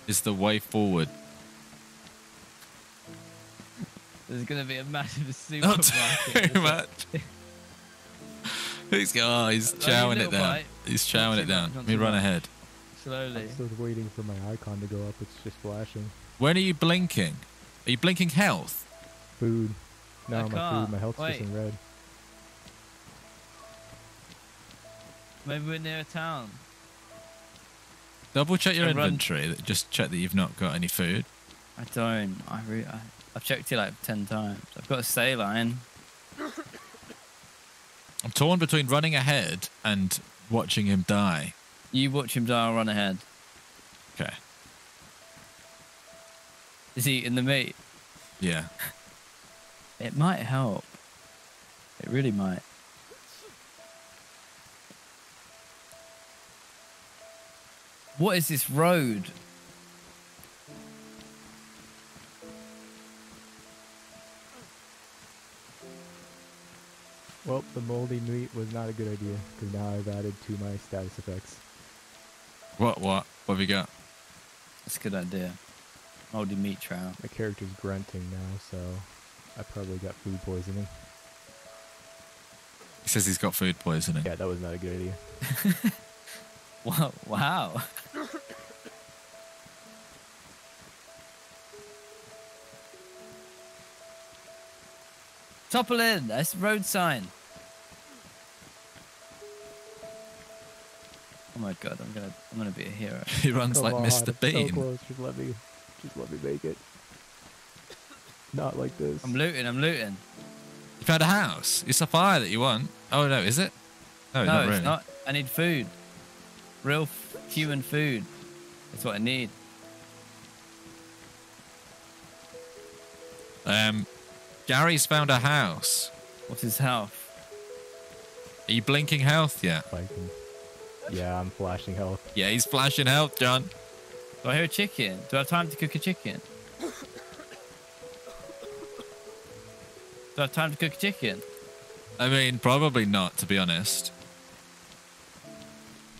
is the way forward. There's gonna be a massive supermarket. Not too much. he's oh, he's chowing it down. Bite. He's chowing it down. Let me run ahead. Slowly. I'm still waiting for my icon to go up. It's just flashing. When are you blinking? Are you blinking health? Food. No, I my can't. food. My health's Wait. just in red. Maybe we're near a town. Double check your So run- inventory. Just check that you've not got any food. I don't. I, re- I I've checked it like ten times. I've got a saline. I'm torn between running ahead and watching him die. You watch him die. I'll run ahead. Is he eating the meat? Yeah. It might help. It really might. What is this road? Well, the moldy meat was not a good idea because now I've added to my status effects. What? What? What have you got? That's a good idea. Oh, Moldy meat trout. My character's grunting now, so I probably got food poisoning. He says he's got food poisoning. Yeah, that was not a good idea. Wow! Wow! Topolin. That's road sign. Oh my god! I'm gonna I'm gonna be a hero. He runs Come like on, Mr. Bean. So close. Just let me, just let me make it. Not like this. I'm looting. I'm looting. You found a house. It's a fire that you want. Oh no, is it? No, no, not it's really. not. I need food. Real human food. That's what I need. Um, Gary's found a house. What's his health? Are you blinking health yet? If Yeah, I'm flashing health. Yeah, he's flashing health, John. Do I hear a chicken? Do I have time to cook a chicken? Do I have time to cook a chicken? I mean, probably not, to be honest.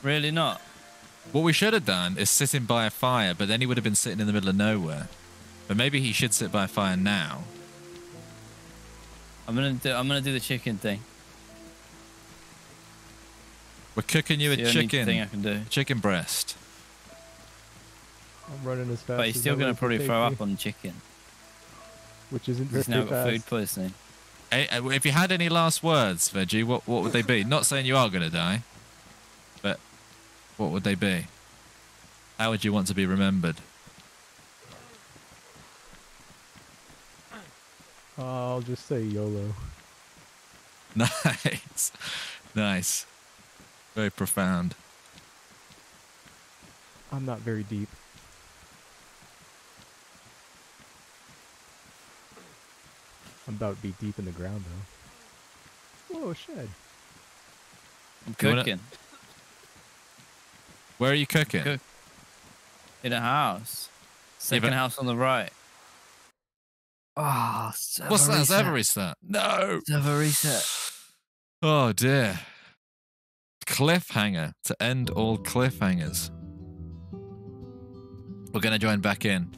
Really not. What we should have done is sit him by a fire, but then he would have been sitting in the middle of nowhere. But maybe he should sit by a fire now. I'm gonna do. I'm gonna do the chicken thing. We're cooking you a It's only chicken, thing I can do. chicken breast. I'm running as fast. But he's still gonna probably throw me, up on the chicken. which isn't He's very now got fast. food poisoning. Hey, uh, if you had any last words, Veggie, what what would they be? Not saying you are going to die, but what would they be? How would you want to be remembered? I'll just say YOLO. Nice, nice, very profound. I'm not very deep. I'm about to be deep in the ground though. Oh, Whoa, a shed. I'm You wanna- cooking Where are you cooking? Cook. in a house. Second but- house on the right. Oh, What's that? Server restart? No. Server reset. Oh dear. Cliffhanger to end all cliffhangers. We're going to join back in.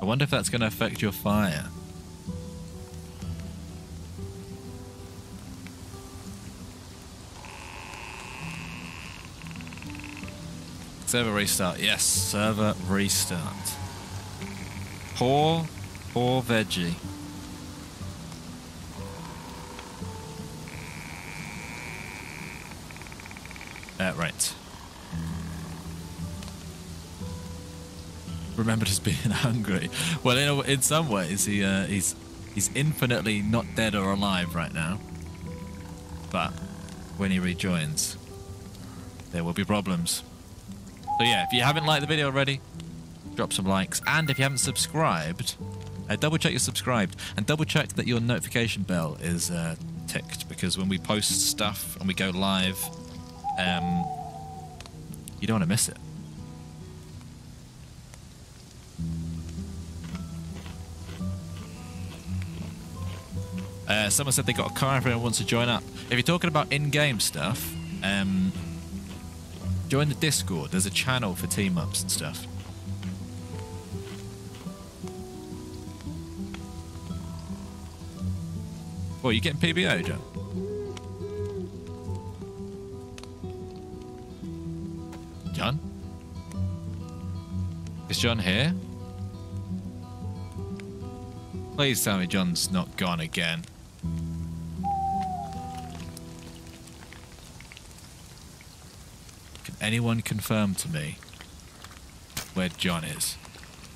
I wonder if that's going to affect your fire. Server restart. Yes, server restart. Poor, poor veggie. Uh, right. Remembered as being hungry. Well, in, a, in some ways, he uh, he's he's infinitely not dead or alive right now. But when he rejoins, there will be problems. So yeah, if you haven't liked the video already, drop some likes, and if you haven't subscribed, uh, double check you're subscribed, and double check that your notification bell is uh, ticked because when we post stuff and we go live, um, you don't want to miss it. Uh, someone said they got a car if anyone wants to join up. If you're talking about in-game stuff, um, join the Discord. There's a channel for team ups and stuff. Well, you getting PBO, John? John? Is John here? Please tell me John's not gone again. Can anyone confirm to me where John is?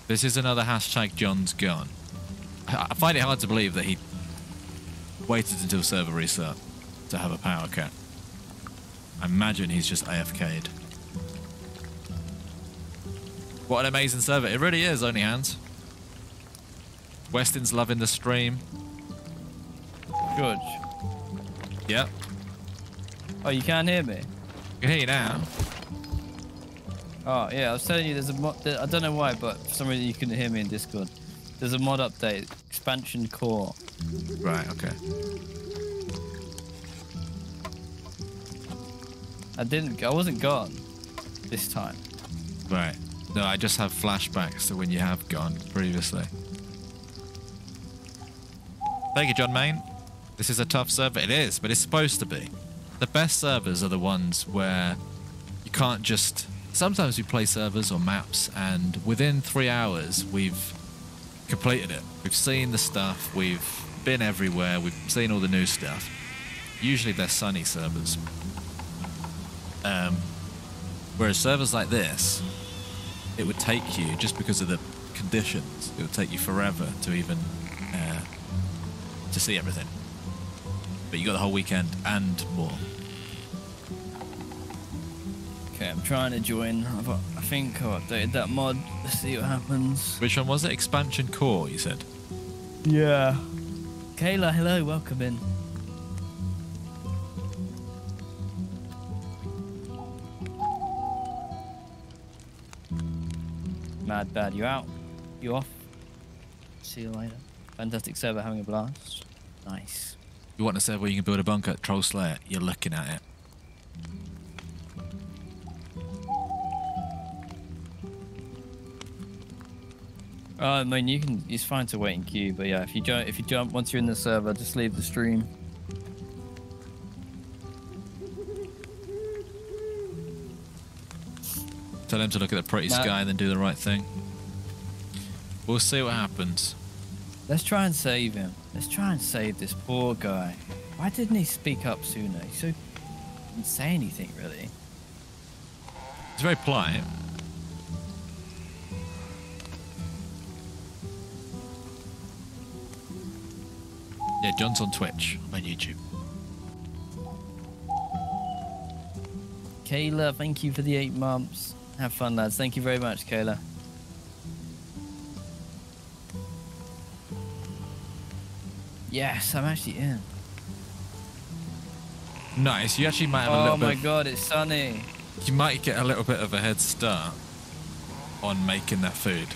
This is another hashtag John's gone. I find it hard to believe that he waited until server restart to have a power cut. I imagine he's just AFK'd. What an amazing server. It really is, Only Hands. Weston's loving the stream. George. Yep. Oh, you can't hear me? I can hear you now. Oh, yeah, I was telling you there's a mod. I don't know why, but for some reason you couldn't hear me in Discord. There's a mod update, expansion core. Right, okay. I didn't. I wasn't gone this time. Right. No, I just have flashbacks to when you have gone previously. Thank you, John Main. This is a tough server. It is, but it's supposed to be. The best servers are the ones where you can't just. Sometimes we play servers or maps, and within three hours, we've completed it. We've seen the stuff, we've been everywhere, we've seen all the new stuff. Usually they're sunny servers. Um, whereas servers like this, it would take you just because of the conditions. It would take you forever to even uh, to see everything. But you got the whole weekend and more. Okay, I'm trying to join. I've, I think I updated that mod. Let's see what happens. Which one was it? Expansion Core, you said. Yeah. Kayla, hello, welcome in. Mad Bad, you out? You off? See you later. Fantastic server, having a blast. Nice. You want a server where you can build a bunker, Troll Slayer? You're looking at it. Oh, I mean, you can. It's fine to wait in queue, but yeah, if you jump, if you jump once you're in the server, just leave the stream. Tell him to look at the pretty No. sky and then do the right thing. We'll see what happens. Let's try and save him. Let's try and save this poor guy. Why didn't he speak up sooner? He so didn't say anything really. He's very polite. Yeah, John's on Twitch. I'm on YouTube. Kayla, thank you for the eight months. Have fun, lads. Thank you very much, Kayla. Yes, I'm actually in. Nice. You actually might have a little Oh little my god, it's sunny. You might get a little bit of a head start on making that food.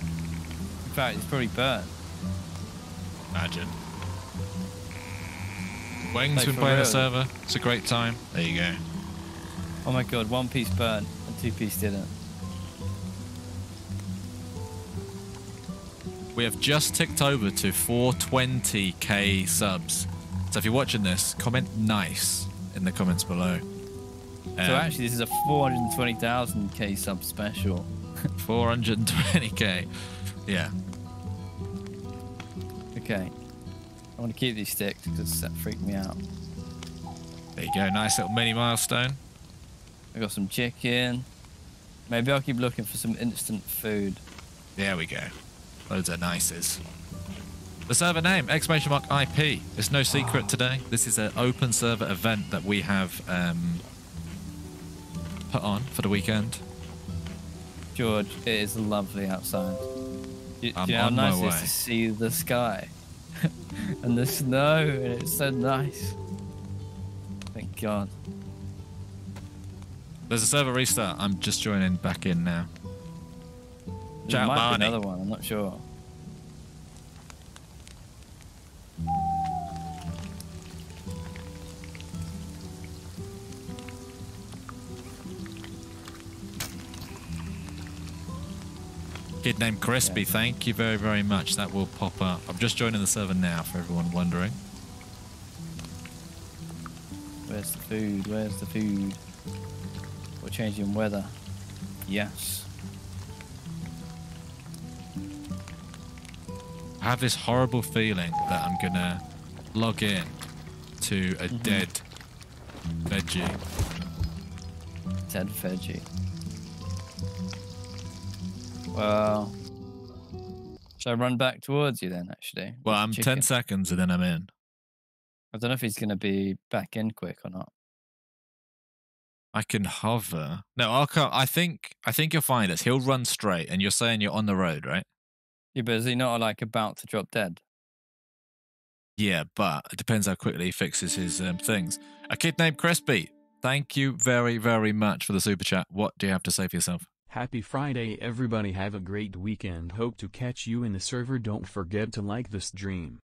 In fact, it's probably burnt. Imagine. Wang's Like, been playing the real. server. It's a great time. There you go. Oh my god, one piece burnt and two piece didn't. We have just ticked over to 420k subs. So if you're watching this, comment nice in the comments below. so Um, actually, this is a 420,000k sub special. 420k. Yeah. Okay. I want to keep these sticks because that freaked me out. There you go. Nice little mini milestone. I got some chicken. Maybe I'll keep looking for some instant food. There we go. Loads of nices. The server name, exclamation mark IP. It's no secret today. This is an open server event that we have um, put on for the weekend. George, it is lovely outside. Do, do I'm you know how nice it is to see the sky and the snow, and it's so nice. Thank God. There's a server restart. I'm just joining back in now. Shout out might be Barney. another one. I'm not sure. Kid named Crispy, thank you very, very much. That will pop up. I'm just joining the server now for everyone wondering. Where's the food? Where's the food? We're changing weather. Yes. Have this horrible feeling that I'm gonna log in to a mm-hmm. dead veggie. Dead veggie. Well, should I run back towards you then? Actually. Well, I'm Chicken. 10 seconds and then I'm in. I don't know if he's going to be back in quick or not. I can hover. No, I'll I think I think you'll find us. He'll run straight, and you're saying you're on the road, right? Yeah, but is he not like about to drop dead? Yeah, but it depends how quickly he fixes his um, things. A kid named Crispy. Thank you very, very much for the super chat. What do you have to say for yourself? Happy Friday everybody have a great weekend hope to catch you in the server don't forget to like this stream.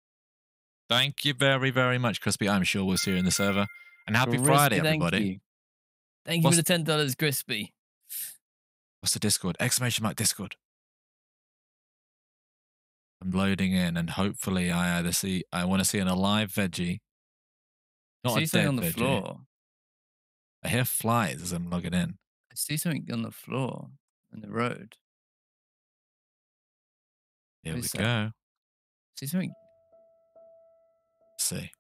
Thank you very, very much, Crispy. I'm sure we'll see you in the server. And happy Crispy, Friday, thank everybody. you. Thank you for the ten dollars, Crispy. What's the Discord? Exclamation mark Discord. I'm loading in, and hopefully, I either see. I want to see an alive veggie. Not see a something dead on the veggie. floor. I hear flies as I'm logging in. I see something on the floor in the road. Here we that? go. I see something. Let's see.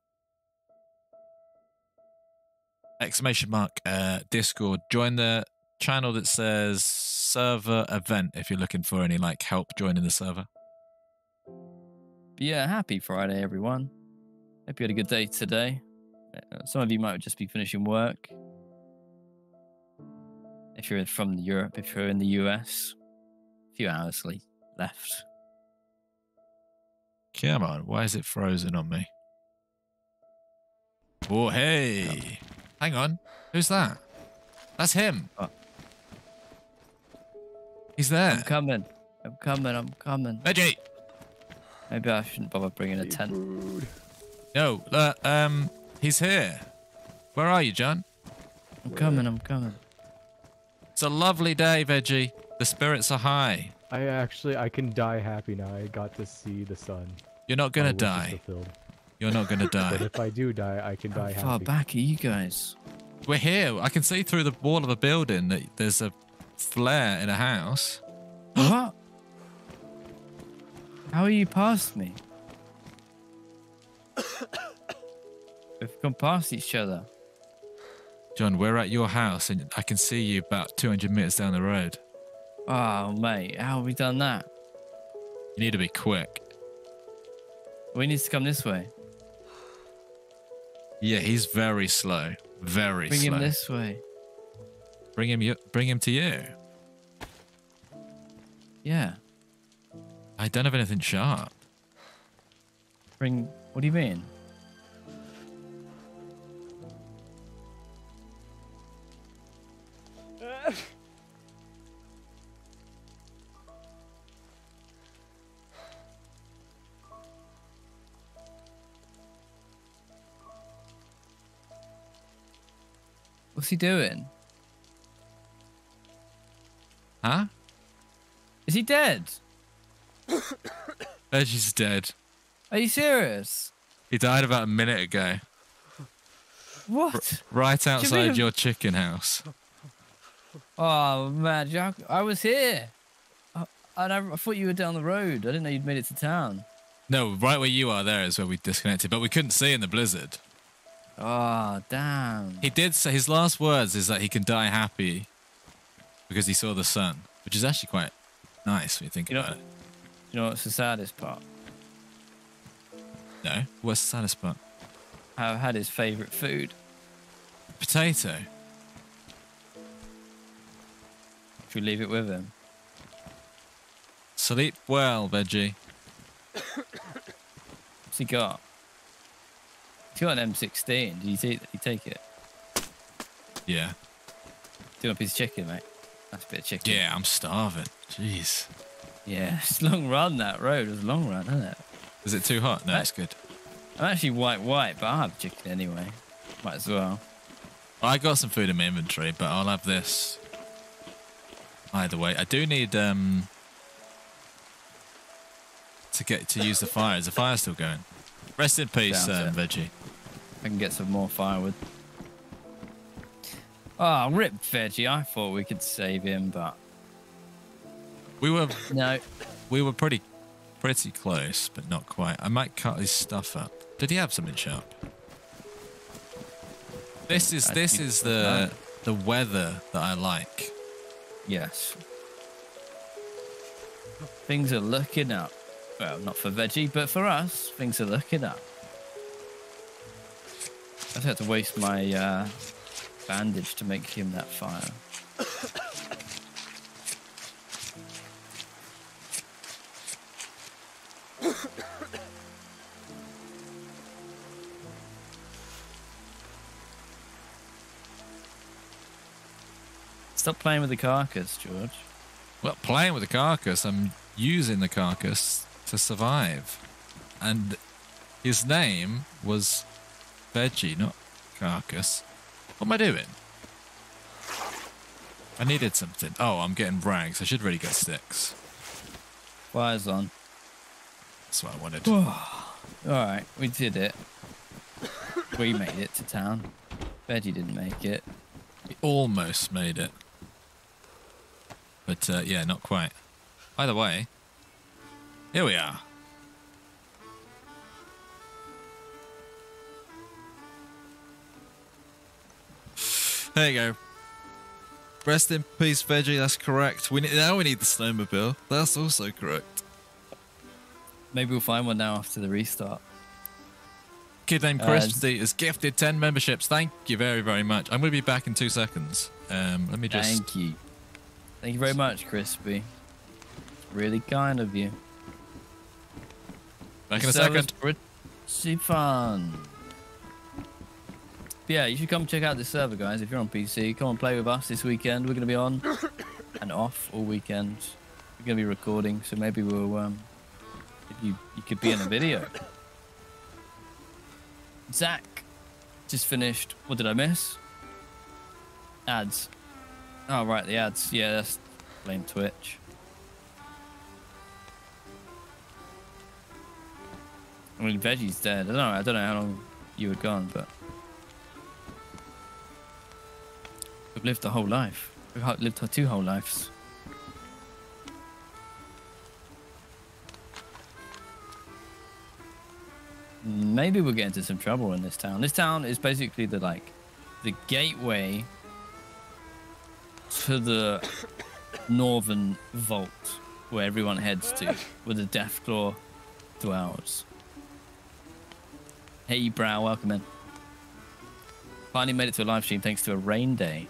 Exclamation mark uh, Discord. Join the channel that says server event if you're looking for any like help joining the server. Yeah, happy Friday, everyone. Hope you had a good day today. Uh, Some of you might just be finishing work. If you're from Europe, if you're in the US, a few hours le- left. Come on, why is it frozen on me? Oh, hey. Hang on. Who's that? That's him. What? He's there. I'm coming. I'm coming. I'm coming. Veggie. Maybe I shouldn't bother bringing a tent. No, uh, um, he's here. Where are you, John? I'm coming. I'm coming. It's a lovely day, Veggie. The spirits are high. I actually I can die happy now. I got to see the sun. You're not gonna die. You're not gonna die. But if I do die, I can die How far back are you guys? We're here. I can see through the wall of a building that there's a flare in a house. what? How are you past me? We've gone past each other. John, we're at your house and I can see you about 200 meters down the road. Oh, mate, how have we done that? You need to be quick. We need to come this way. Yeah, he's very slow. Very Bring slow. Bring him this way. Bring him. You, bring him to you. Yeah. I don't have anything sharp. Bring. What do you mean? What's he doing? Huh? Is he dead? Veggie's dead. Are you serious? He died about a minute ago, What? right outside him- your chicken house. Oh man, Jack, I was here. I, and I, I thought you were down the road. I didn't know you'd made it to town. No, right where you are, there is where we disconnected, but we couldn't see in the blizzard. Oh damn. He did say his last words is that he can die happy because he saw the sun, which is actually quite nice when you think You know- about it. You know what's the saddest part? No, what's the saddest part? I've had his favourite food. Potato. Should we leave it with him? Sleep well, Veggie. What's he got? He's got an M16. Did you take, you take it? Yeah. Do you want a piece of chicken, mate? That's a bit of chicken. Yeah, I'm starving. Jeez. Yeah, it's a long run, that road. It was a long run, isn't it? Is it too hot? No, that's good. I'm actually white white, but I'll have chicken anyway. Might as well. I got some food in my inventory, but I'll have this. Either way, I do need um get to use the fire. Is the fire still going? Rest in peace, um. Veggie. I can get some more firewood. Oh, rip Veggie. I thought we could save him, but We were no. we were pretty pretty close, but not quite. I might cut his stuff up. Did he have something sharp? This is I this is the the weather that I like. Yes. Things are looking up. Well, not for Veggie, but for us, things are looking up. I just had to waste my uh, bandage to make him that fire. Stop playing with the carcass, George. Well, playing with the carcass, I'm using the carcass to survive. And his name was Veggie, not Carcass. What am I doing? I needed something. Oh, I'm getting rags. I should really get sticks. Fire's on. That's what I wanted. Alright, we did it. We made it to town. Veggie didn't make it. We almost made it. But uh, yeah, not quite. Either way, here we are. There you go. Rest in peace, Veggie. That's correct. We now we need the snowmobile. That's also correct. Maybe we'll find one now after the restart. Kid named Uh, Crispy is gifted 10 memberships. Thank you very, very much. I'm going to be back in two seconds. Um, let me just. Thank you. Thank you very much, Crispy. Really kind of you. Back in a second. Pretty fun. But yeah, you should come check out this server, guys. If you're on PC, come and play with us this weekend. We're going to be on and off all weekend. We're going to be recording, so maybe we'll. Um, you you could be in a video. Zach just finished. What did I miss? Ads. Oh right, the ads. Yeah, that's blame Twitch. I mean, Veggie's dead. I don't know. I don't know how long you were gone, but we've lived a whole life. We've lived lived two whole lives. Maybe we'll get into some trouble in this town. This town is basically the like the gateway to the northern vault where everyone heads to, where the Deathclaw dwells. Hey, Brow, welcome in. Finally made it to a live stream thanks to a rain day.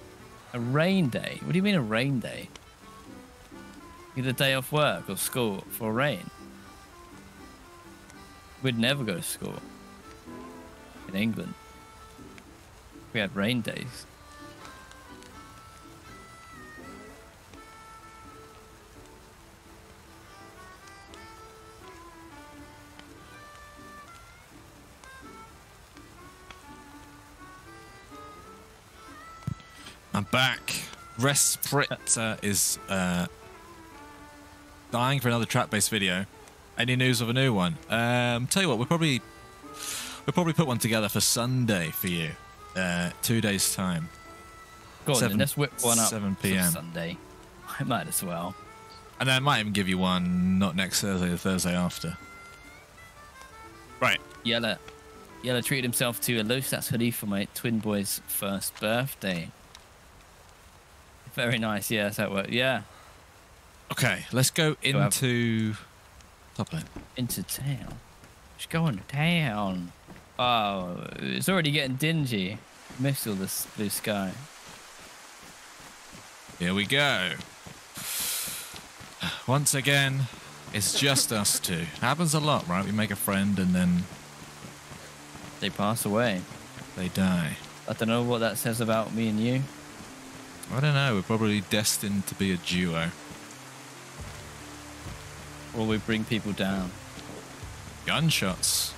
A rain day? What do you mean a rain day? You get a day off work or school for rain. We'd never go to school in England. We had rain days. I'm back. Resprit is uh, dying for another trap-based video. Any news of a new one? Um, tell you what, we'll probably we'll probably put one together for Sunday for you. Uh, two days time. Go on, Seven- then, let's whip one up 7 for p.m.. Sunday. I might as well. And then I might even give you one not next Thursday, the Thursday after. Right. Yella, Yella treated himself to a low stats hoodie for my twin boy's first birthday. Very nice. Yes, that worked. Yeah, Okay, let's go Go into top lane. into town. Just going to town. Oh, it's already getting dingy. Missed all this blue sky. Here we go. Once again, it's just us two. Happens a lot, right? We make a friend and then They pass away. they die. I don't know what that says about me and you. I don't know. We're probably destined to be a duo. Or we bring people down. Gunshots.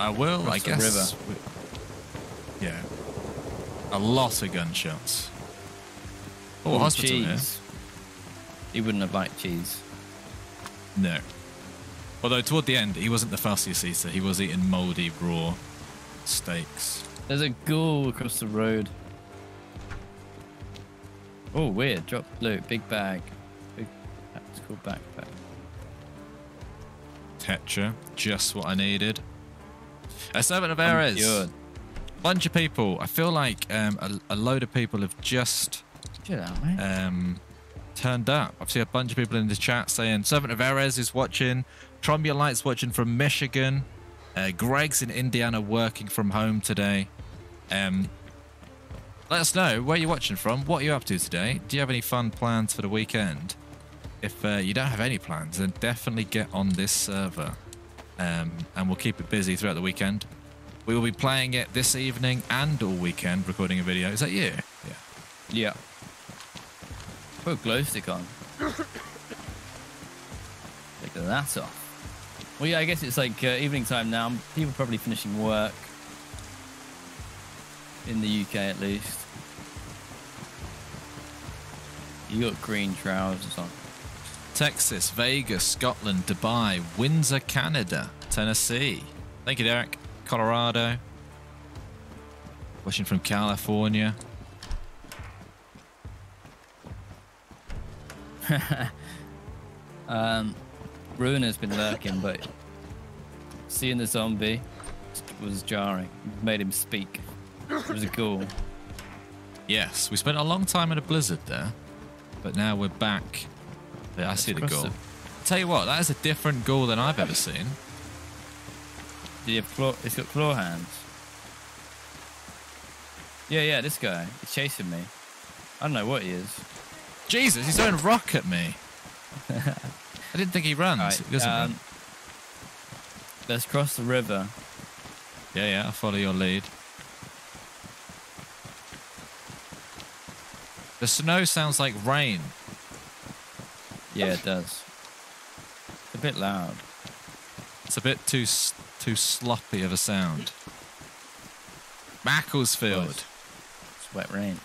Uh, I will, I Across the guess. we- yeah. A lot of gunshots. Oh, Ooh, hospital here. cheese. He wouldn't have liked cheese. No. Although toward the end, he wasn't the fussiest eater. He was eating mouldy raw steaks. There's a ghoul across the road. Oh, weird. Drop loot. Big bag. Big tactical backpack. Tetra, just what I needed. A servant of Ares. Bunch of people. I feel like um, a, a load of people have just out, um, turned up. I've seen a bunch of people in the chat saying Servant of Ares is watching. Tromia Light's watching from Michigan. Uh, Greg's in Indiana working from home today. Um, let us know where you're watching from. What are you up to today? Do you have any fun plans for the weekend? If uh, you don't have any plans, then definitely get on this server. Um, and we'll keep it busy throughout the weekend. We will be playing it this evening and all weekend, recording a video. Is that you? Yeah. Yeah. Put a glow stick on. Take that off. Well, yeah, I guess it's like uh, evening time now. People are probably finishing work. In the UK, at least. You got green trousers on. Texas, Vegas, Scotland, Dubai, Windsor, Canada, Tennessee. Thank you, Derek. Colorado. Watching from California. Um, Ruin has been lurking, but seeing the zombie was jarring. It made him speak. It was ghoul. Yes, we spent a long time in a blizzard there, but now we're back. Yeah, I see the ghoul. Tell you what, that is a different ghoul than I've ever seen. Did he have claw? It's got claw hands. Yeah, yeah, this guy. He's chasing me. I don't know what he is. Jesus, he's throwing a rock at me. I didn't think he runs. Right, he doesn't run. um, let's cross the river. Yeah, yeah, I'll follow your lead. The snow sounds like rain. Yeah, it does. It's a bit loud. It's a bit too too sloppy of a sound. Macclesfield, It's wet rain.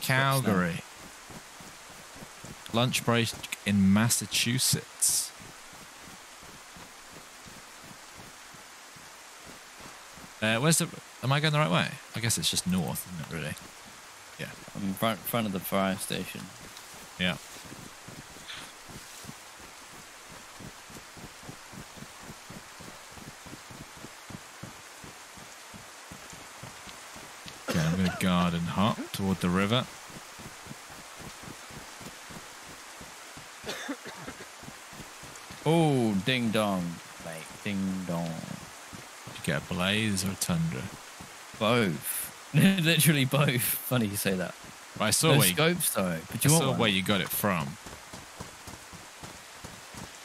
Calgary. Lunch break in Massachusetts. Uh, where's the? Am I going the right way? I guess it's just north, isn't it? Really? I'm in front, front of the fire station. Yeah. Okay, I'm going to guard and hop toward the river. Oh, ding dong, mate. Ding dong. Did you get a blaze or a tundra? Both. Literally both. Funny you say that. I saw no where you, scopes though. But I you want saw one? where you got it from.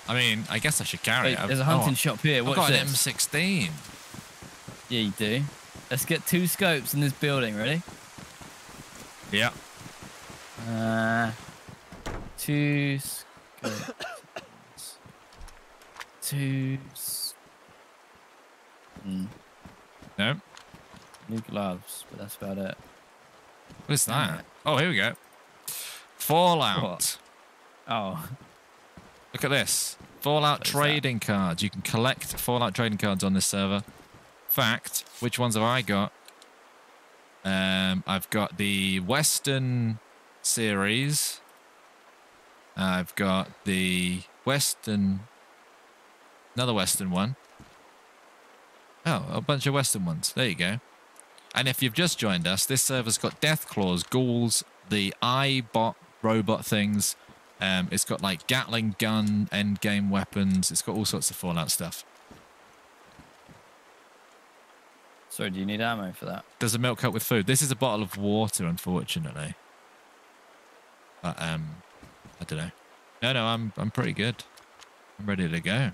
I mean, I guess I should carry Wait, it. there's a Oh, hunting shop here. What's I've got an this. M16. Yeah, you do. Let's get two scopes in this building. Ready? Yeah. Uh, two scopes. two. Hmm. No. New gloves, but that's about it. What is that? Oh, here we go. Fallout. What? Oh, Look at this. Fallout What trading cards. You can collect Fallout trading cards on this server. Fact, which ones have I got? Um, I've got the Western series. I've got the Western, another Western one. Oh, a bunch of Western ones. There you go. And if you've just joined us, this server's got Deathclaws, Ghouls, the Eyebot robot things. Um, it's got like Gatling gun, end game weapons. It's got all sorts of Fallout stuff. sorry. Do you need ammo for that? There's a milk cup with food. This is a bottle of water, unfortunately. But um, I don't know. No, no, I'm I'm pretty good. I'm ready to go.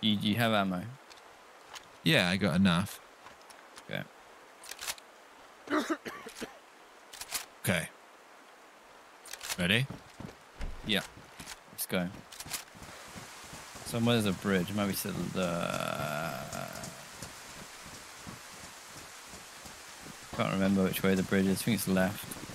You you have ammo. Yeah, I got enough. Okay. Okay. Ready? Yeah. Let's go. Somewhere there's a bridge. Maybe to the. Can't remember which way the bridge is. I think it's left.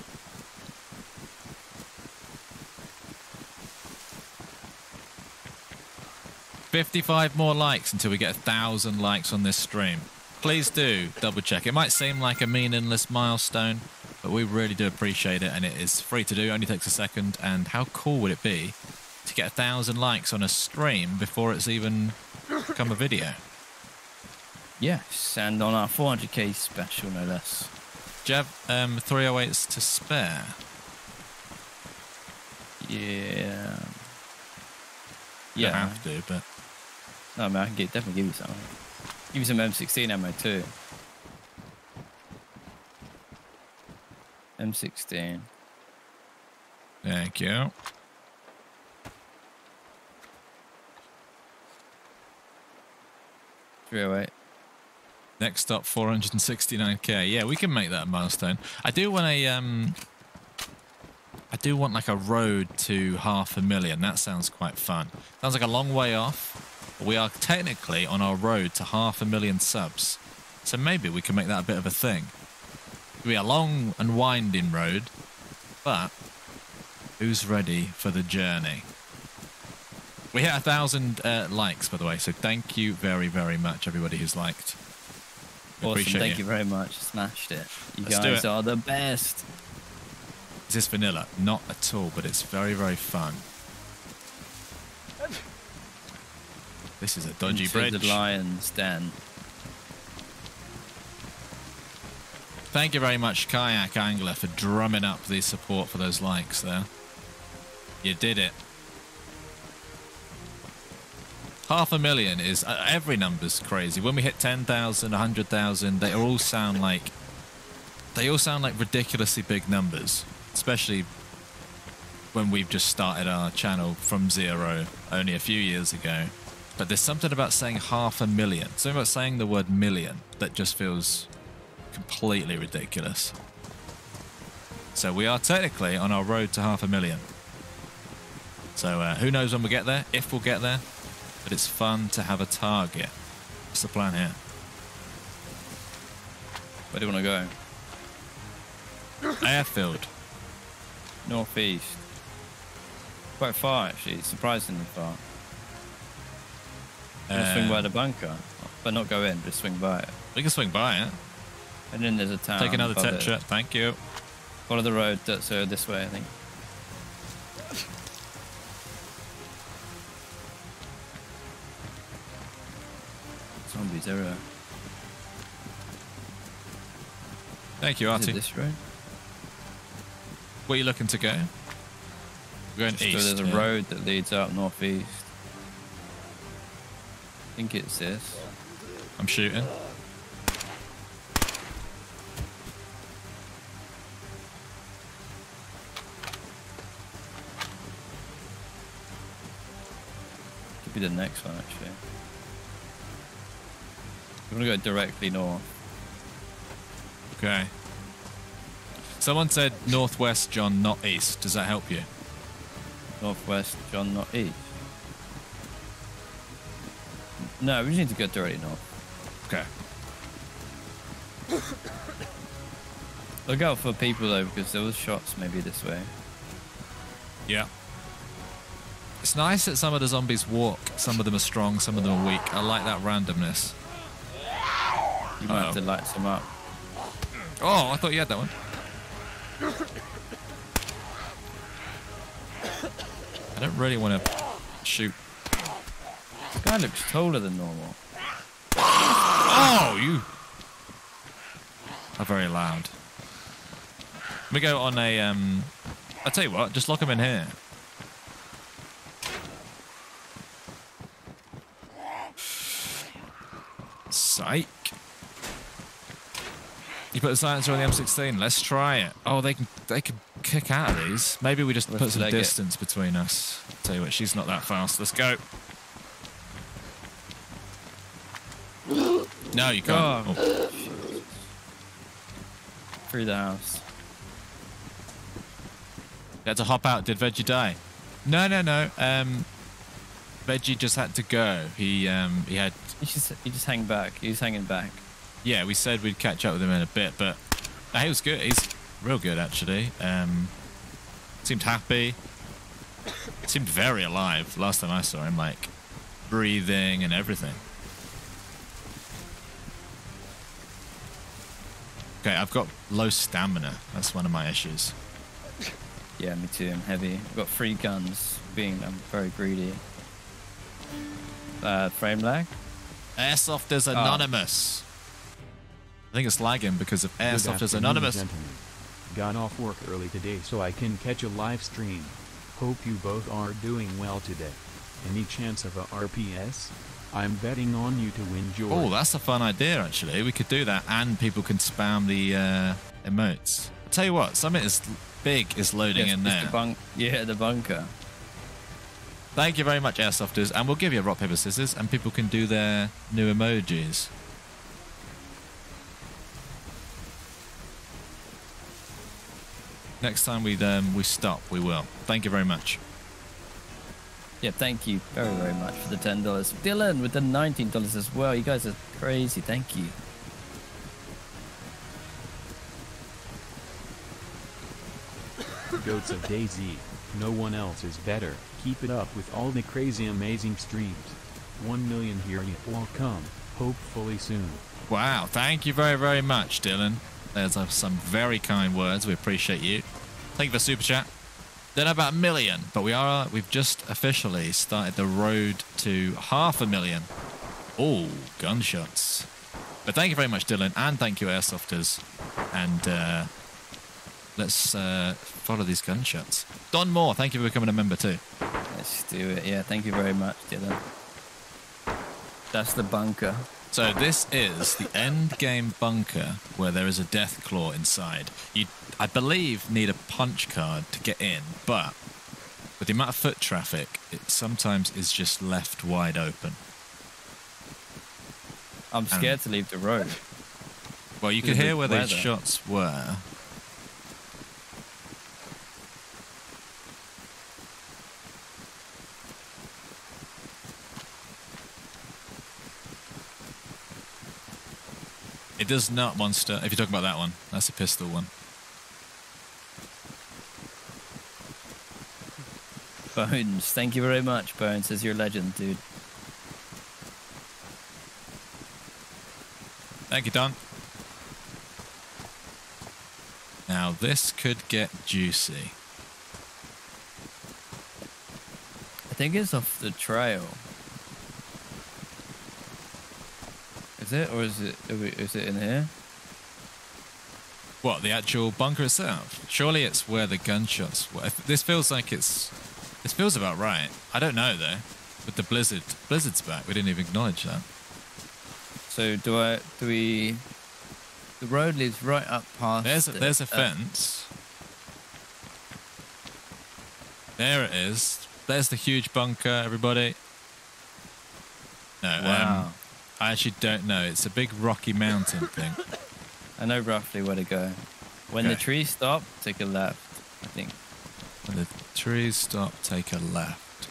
55 more likes until we get a thousand likes on this stream. Please do double check. It might seem like a meaningless milestone, but we really do appreciate it, and it is free to do. Only takes a second. And how cool would it be to get a thousand likes on a stream before it's even become a video? Yes, and on our 400k special, no less. Do you have um, 308s to spare? Yeah. You don't have to, but No, man, I can get, definitely give you some. Give you some M16 ammo too. M16. thank you. Three oh eight. Next up, 469k. Yeah, we can make that a milestone. I do want a um, I do want like a road to half a million. That sounds quite fun. Sounds like a long way off. We are technically on our road to half a million subs. So maybe we can make that a bit of a thing. It'll be a long and winding road, but who's ready for the journey? We hit a thousand uh, likes, by the way. So thank you very, very much, everybody who's liked. We Awesome, thank you. you very much. Smashed it. You Let's guys it. are the best. Is this vanilla? Not at all, but it's very, very fun. This is a dodgy Into bridge. The lion's den. Thank you very much, Kayak Angler, for drumming up the support for those likes there. You did it. Half a million is uh, every number's crazy. When we hit 10,000, 100,000, they all sound like they all sound like ridiculously big numbers, especially when we've just started our channel from zero only a few years ago. But there's something about saying half a million, something about saying the word million that just feels completely ridiculous. So we are technically on our road to half a million. So uh, who knows when we get there, if we'll get there, but it's fun to have a target. What's the plan here? Where do you want to go? Airfield. Northeast. Quite far, actually. Surprisingly far. Swing Uh, by the bunker, but not go in. Just swing by it. We can swing by it. And then there's a town. Take another it. Thank you. Follow the road that's uh, this way, I think. Zombies everywhere. Thank you, Artie. this road? Where are you looking to go? We're going Just east. there's a yeah. road that leads out northeast. I think it's this. I'm shooting. Could be the next one actually. You want to go directly north. Okay. Someone said northwest, John, not east. Does that help you? Northwest, John, not east. No, we just need to go directly north. Okay. Look out for people though, because there was shots maybe this way. Yeah. It's nice that some of the zombies walk. Some of them are strong, some of them are weak. I like that randomness. You might have Uh-oh. to light some up. Oh, I thought you had that one. I don't really want to shoot. This guy looks taller than normal. Oh, you are very loud. We go on a. Um, I'll tell you what, just lock him in here. Psych. You put the silencer on the M16. Let's try it. Oh, they can they can kick out of these. Maybe we just Let's put some leg it. distance between us. Tell you what, she's not that fast. Let's go. No, you can't. Oh. Oh. Through the house. You had to hop out. Did Veggie die? No, no, no. Um, Veggie just had to go. He um he had He just he just hang back. He's hanging back. yeah. We said we'd catch up with him in a bit, but he was good. He's real good actually. Um, seemed happy. Seemed very alive last time I saw him. Like breathing and everything. Okay, I've got low stamina. That's one of my issues. Yeah, me too. I'm heavy. I've got three guns. Being I'm very greedy. Uh, frame lag. Airsofters Oh. Anonymous. I think it's lagging because of Good Airsofters afternoon, Anonymous. gentlemen. Got off work early today so I can catch a live stream. Hope you both are doing well today. Any chance of a RPS? I'm betting on you to win George. Oh, that's a fun idea, actually. We could do that, and people can spam the uh, emotes. I'll tell you what, something as big is loading Yes, in there. The bunk- yeah, the bunker. Thank you very much, Airsofters, and we'll give you a rock, paper, scissors, and people can do their new emojis. Next time we um, we stop, we will. Thank you very much. Yeah, thank you very, very much for the ten dollars. Dylan with the nineteen dollars as well. You guys are crazy. Thank you. Goats of DayZ. No one else is better. Keep it up with all the crazy amazing streams. 1 million here you will come, hopefully soon. Wow, thank you very, very much, Dylan. There's some very kind words. We appreciate you. Thank you for super chat. Then about a million, but we are we've just officially started the road to half a million. Oh, gunshots! But thank you very much, Dylan, and thank you, Airsofters. And uh, let's uh, follow these gunshots. Don Moore, thank you for becoming a member too. Let's do it. Yeah, thank you very much, Dylan. That's the bunker. So this is the end game bunker where there is a Deathclaw inside. You, I believe, need a punch card to get in, but with the amount of foot traffic, it sometimes is just left wide open. I'm scared to leave the road. Well, you could hear where weather. shots were. It does not monster. If you're talking about that one, that's a pistol one. Bones, thank you very much, Bones. Says you're a legend, dude. Thank you, Don. Now this could get juicy. I think it's off the trail. Is it, or is it? we- Is it in here? What the actual bunker itself? Surely it's where the gunshots were. This feels like it's. This feels about right. I don't know though. With the blizzard, blizzard's back. We didn't even acknowledge that. So do I? Do we? The road leads right up past. There's a, there's a Uh, fence. There it is. There's the huge bunker. Everybody. No. Wow. Um, I actually don't know. It's a big rocky mountain thing. I know roughly where to go. When the trees stop, take a left. I think. When the trees stop, take a left.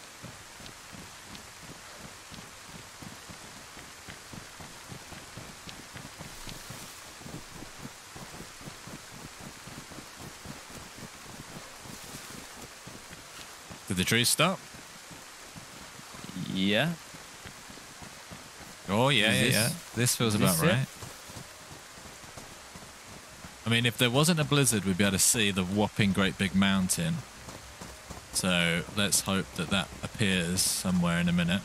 Did the trees stop? Yeah. Oh yeah, yeah, this- yeah. This feels about this it? right. I mean, if there wasn't a blizzard, we'd be able to see the whopping great big mountain. So let's hope that that appears somewhere in a minute.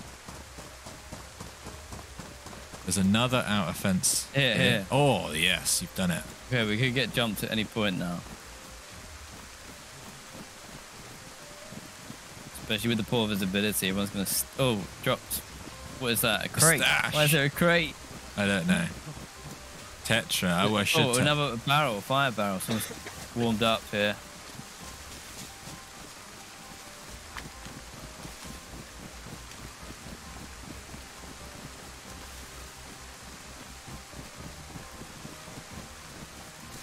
There's another outer fence. Here, here. Oh yes, you've done it. Okay, we could get jumped at any point now. Especially with the poor visibility, everyone's gonna. St- oh, dropped. What is that? A crate? stash. Why is there a crate? I don't know. Tetra. Oh, I should. Oh, another barrel, fire barrel. Someone's warmed up here.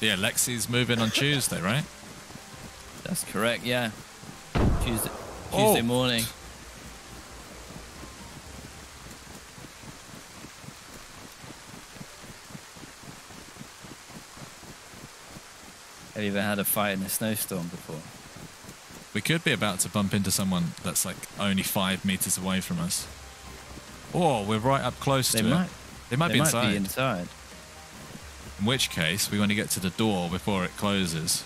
Yeah, Lexi's moving on Tuesday, right? That's correct. Yeah. Tuesday, Oh. Tuesday morning. Have you ever had a fight in a snowstorm before? We could be about to bump into someone that's like only five meters away from us. Or we're right up close They to might. it. They might they be might inside. be inside. In which case, we want to get to the door before it closes.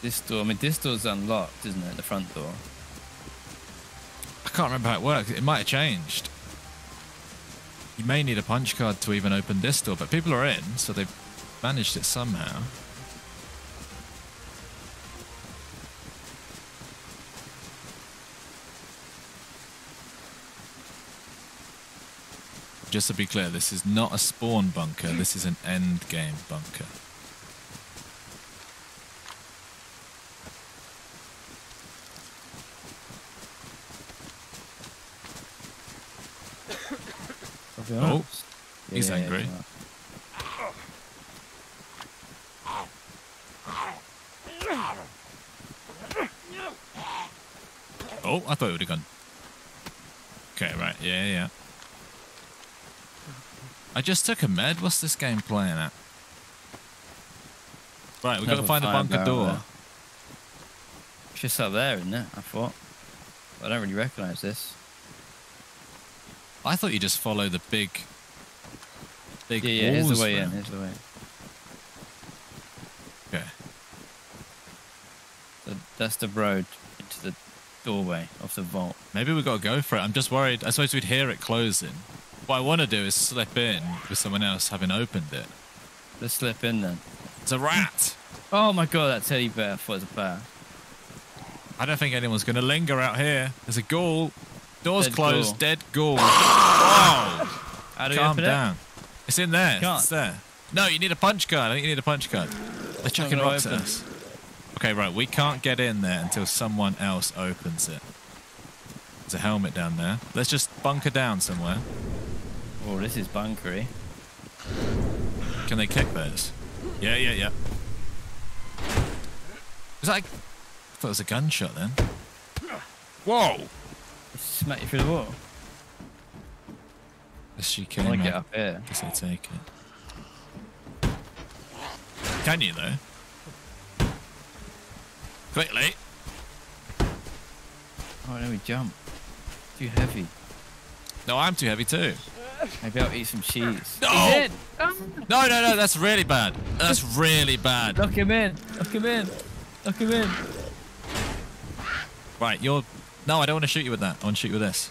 This door. I mean, this door's unlocked, isn't it? The front door. I can't remember how it works. It might have changed. You may need a punch card to even open this door, but people are in, so they've managed it somehow. Just to be clear, this is not a spawn bunker, this is an end game bunker. Oh, he's angry. Oh, I thought it would have gone. Okay, right. Yeah, yeah. I just took a med. What's this game playing at? Right, we've got to find the bunker door. there. It's just up there, isn't it? I thought. I don't really recognise this. I thought you just follow the big, big Yeah, yeah. Here's the way in. Here's the way. Okay. So that's the road into the doorway of the vault. Maybe we got to go for it. I'm just worried. I suppose we'd hear it closing. What I want to do is slip in with someone else having opened it. Let's slip in then. It's a rat. Oh my god, that teddy bear! Was a bear. I don't think anyone's going to linger out here. There's a ghoul. Doors Dead closed. ghoul. Dead ghoul. Whoa. How do we Calm open it? down. It's in there. Can't. It's there. No, you need a punch card. I think you need a punch card. They're chucking gonna rocks at us. Okay, right. We can't get in there until someone else opens it. There's a helmet down there. Let's just bunker down somewhere. Oh, this is bunkery. Can they kick those? Yeah, yeah, yeah. Was that? I thought it was a gunshot then. Whoa! Smack you through the wall. She I came want to get up here. Guess I take it. Can you though? Quickly. Oh, let me jump. Too heavy. No, I'm too heavy too. Maybe I'll eat some cheese. No! He's. No, no, no, that's really bad. That's really bad. Lock him in. Lock him in. Lock him in. Right, you're. No, I don't want to shoot you with that. I want to shoot you with this.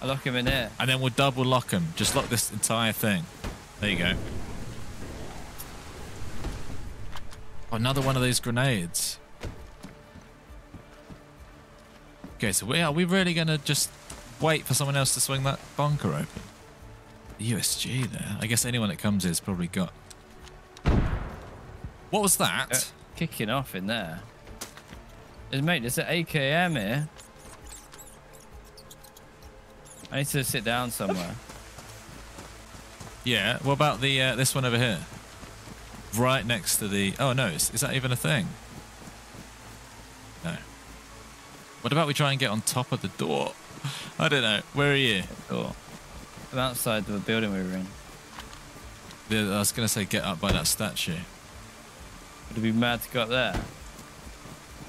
I lock him in here. And then we'll double lock him. Just lock this entire thing. There you go. Another one of these grenades. Okay, so we are we really gonna just wait for someone else to swing that bunker open? The USG there. I guess anyone that comes here's probably got. What was that? Uh, kicking off in there. There's, mate, there's an AKM here. I need to sit down somewhere. Yeah. What about the uh, this one over here? Right next to the. Oh no, is, is that even a thing? No. What about we try and get on top of the door? I don't know. Where are you? Door. I'm outside the building we were in. I was gonna say get up by that statue. Would it be mad to go up there?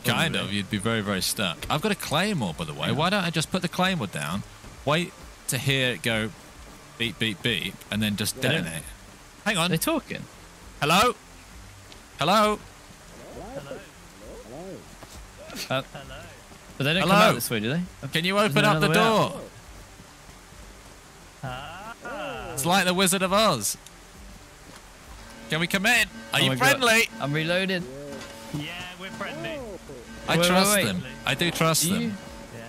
Kind of. You'd be very very stuck. I've got a claymore by the way. Why don't I just put the claymore down? Wait to hear it go beep beep beep, and then just They don't- detonate. Hang on. They're talking. Hello. Hello. Hello? Hello? Uh, Hello? but they don't come Hello? out this way, do they? Can you open up the another way door? It's like the Wizard of Oz. Can we come in? Are Oh you my God. friendly? I'm reloaded. Yeah, we're friendly. I Wait, wait, trust wait. them. I do trust Do them. Yeah.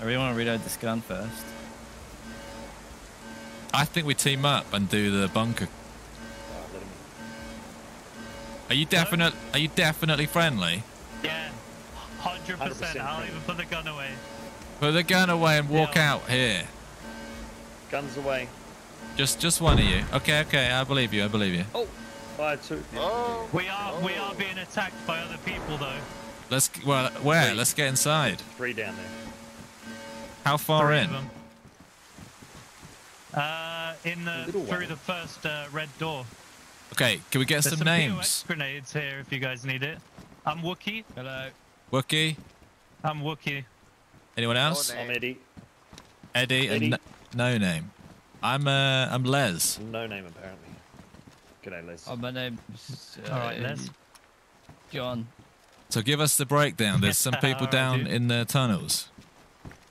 I really want to reload this gun first. I think we team up and do the bunker. Are you definite? Are you definitely friendly? Yeah. 100%. I'll even put the gun away. Put the gun away and walk Yeah. out here. Guns away. Just, just one of you. Okay, okay. I believe you. I believe you. Oh. Fire two. Oh, We are we are being attacked by other people though. Let's. Well, where? Let's get inside. Three down there. How far Three in? Uh, in the through one. the first uh, red door. Okay. Can we get There's some some names? POX grenades here if you guys need it. I'm Wookie. Hello. Wookie. I'm Wookie. Anyone else? I'm Eddie. Eddie, Eddie. and no, no name. I'm uh, I'm Les. No name apparently. G'day, Les. Oh, my name's uh, All right, Les. John. So give us the breakdown. There's some people down in the tunnels.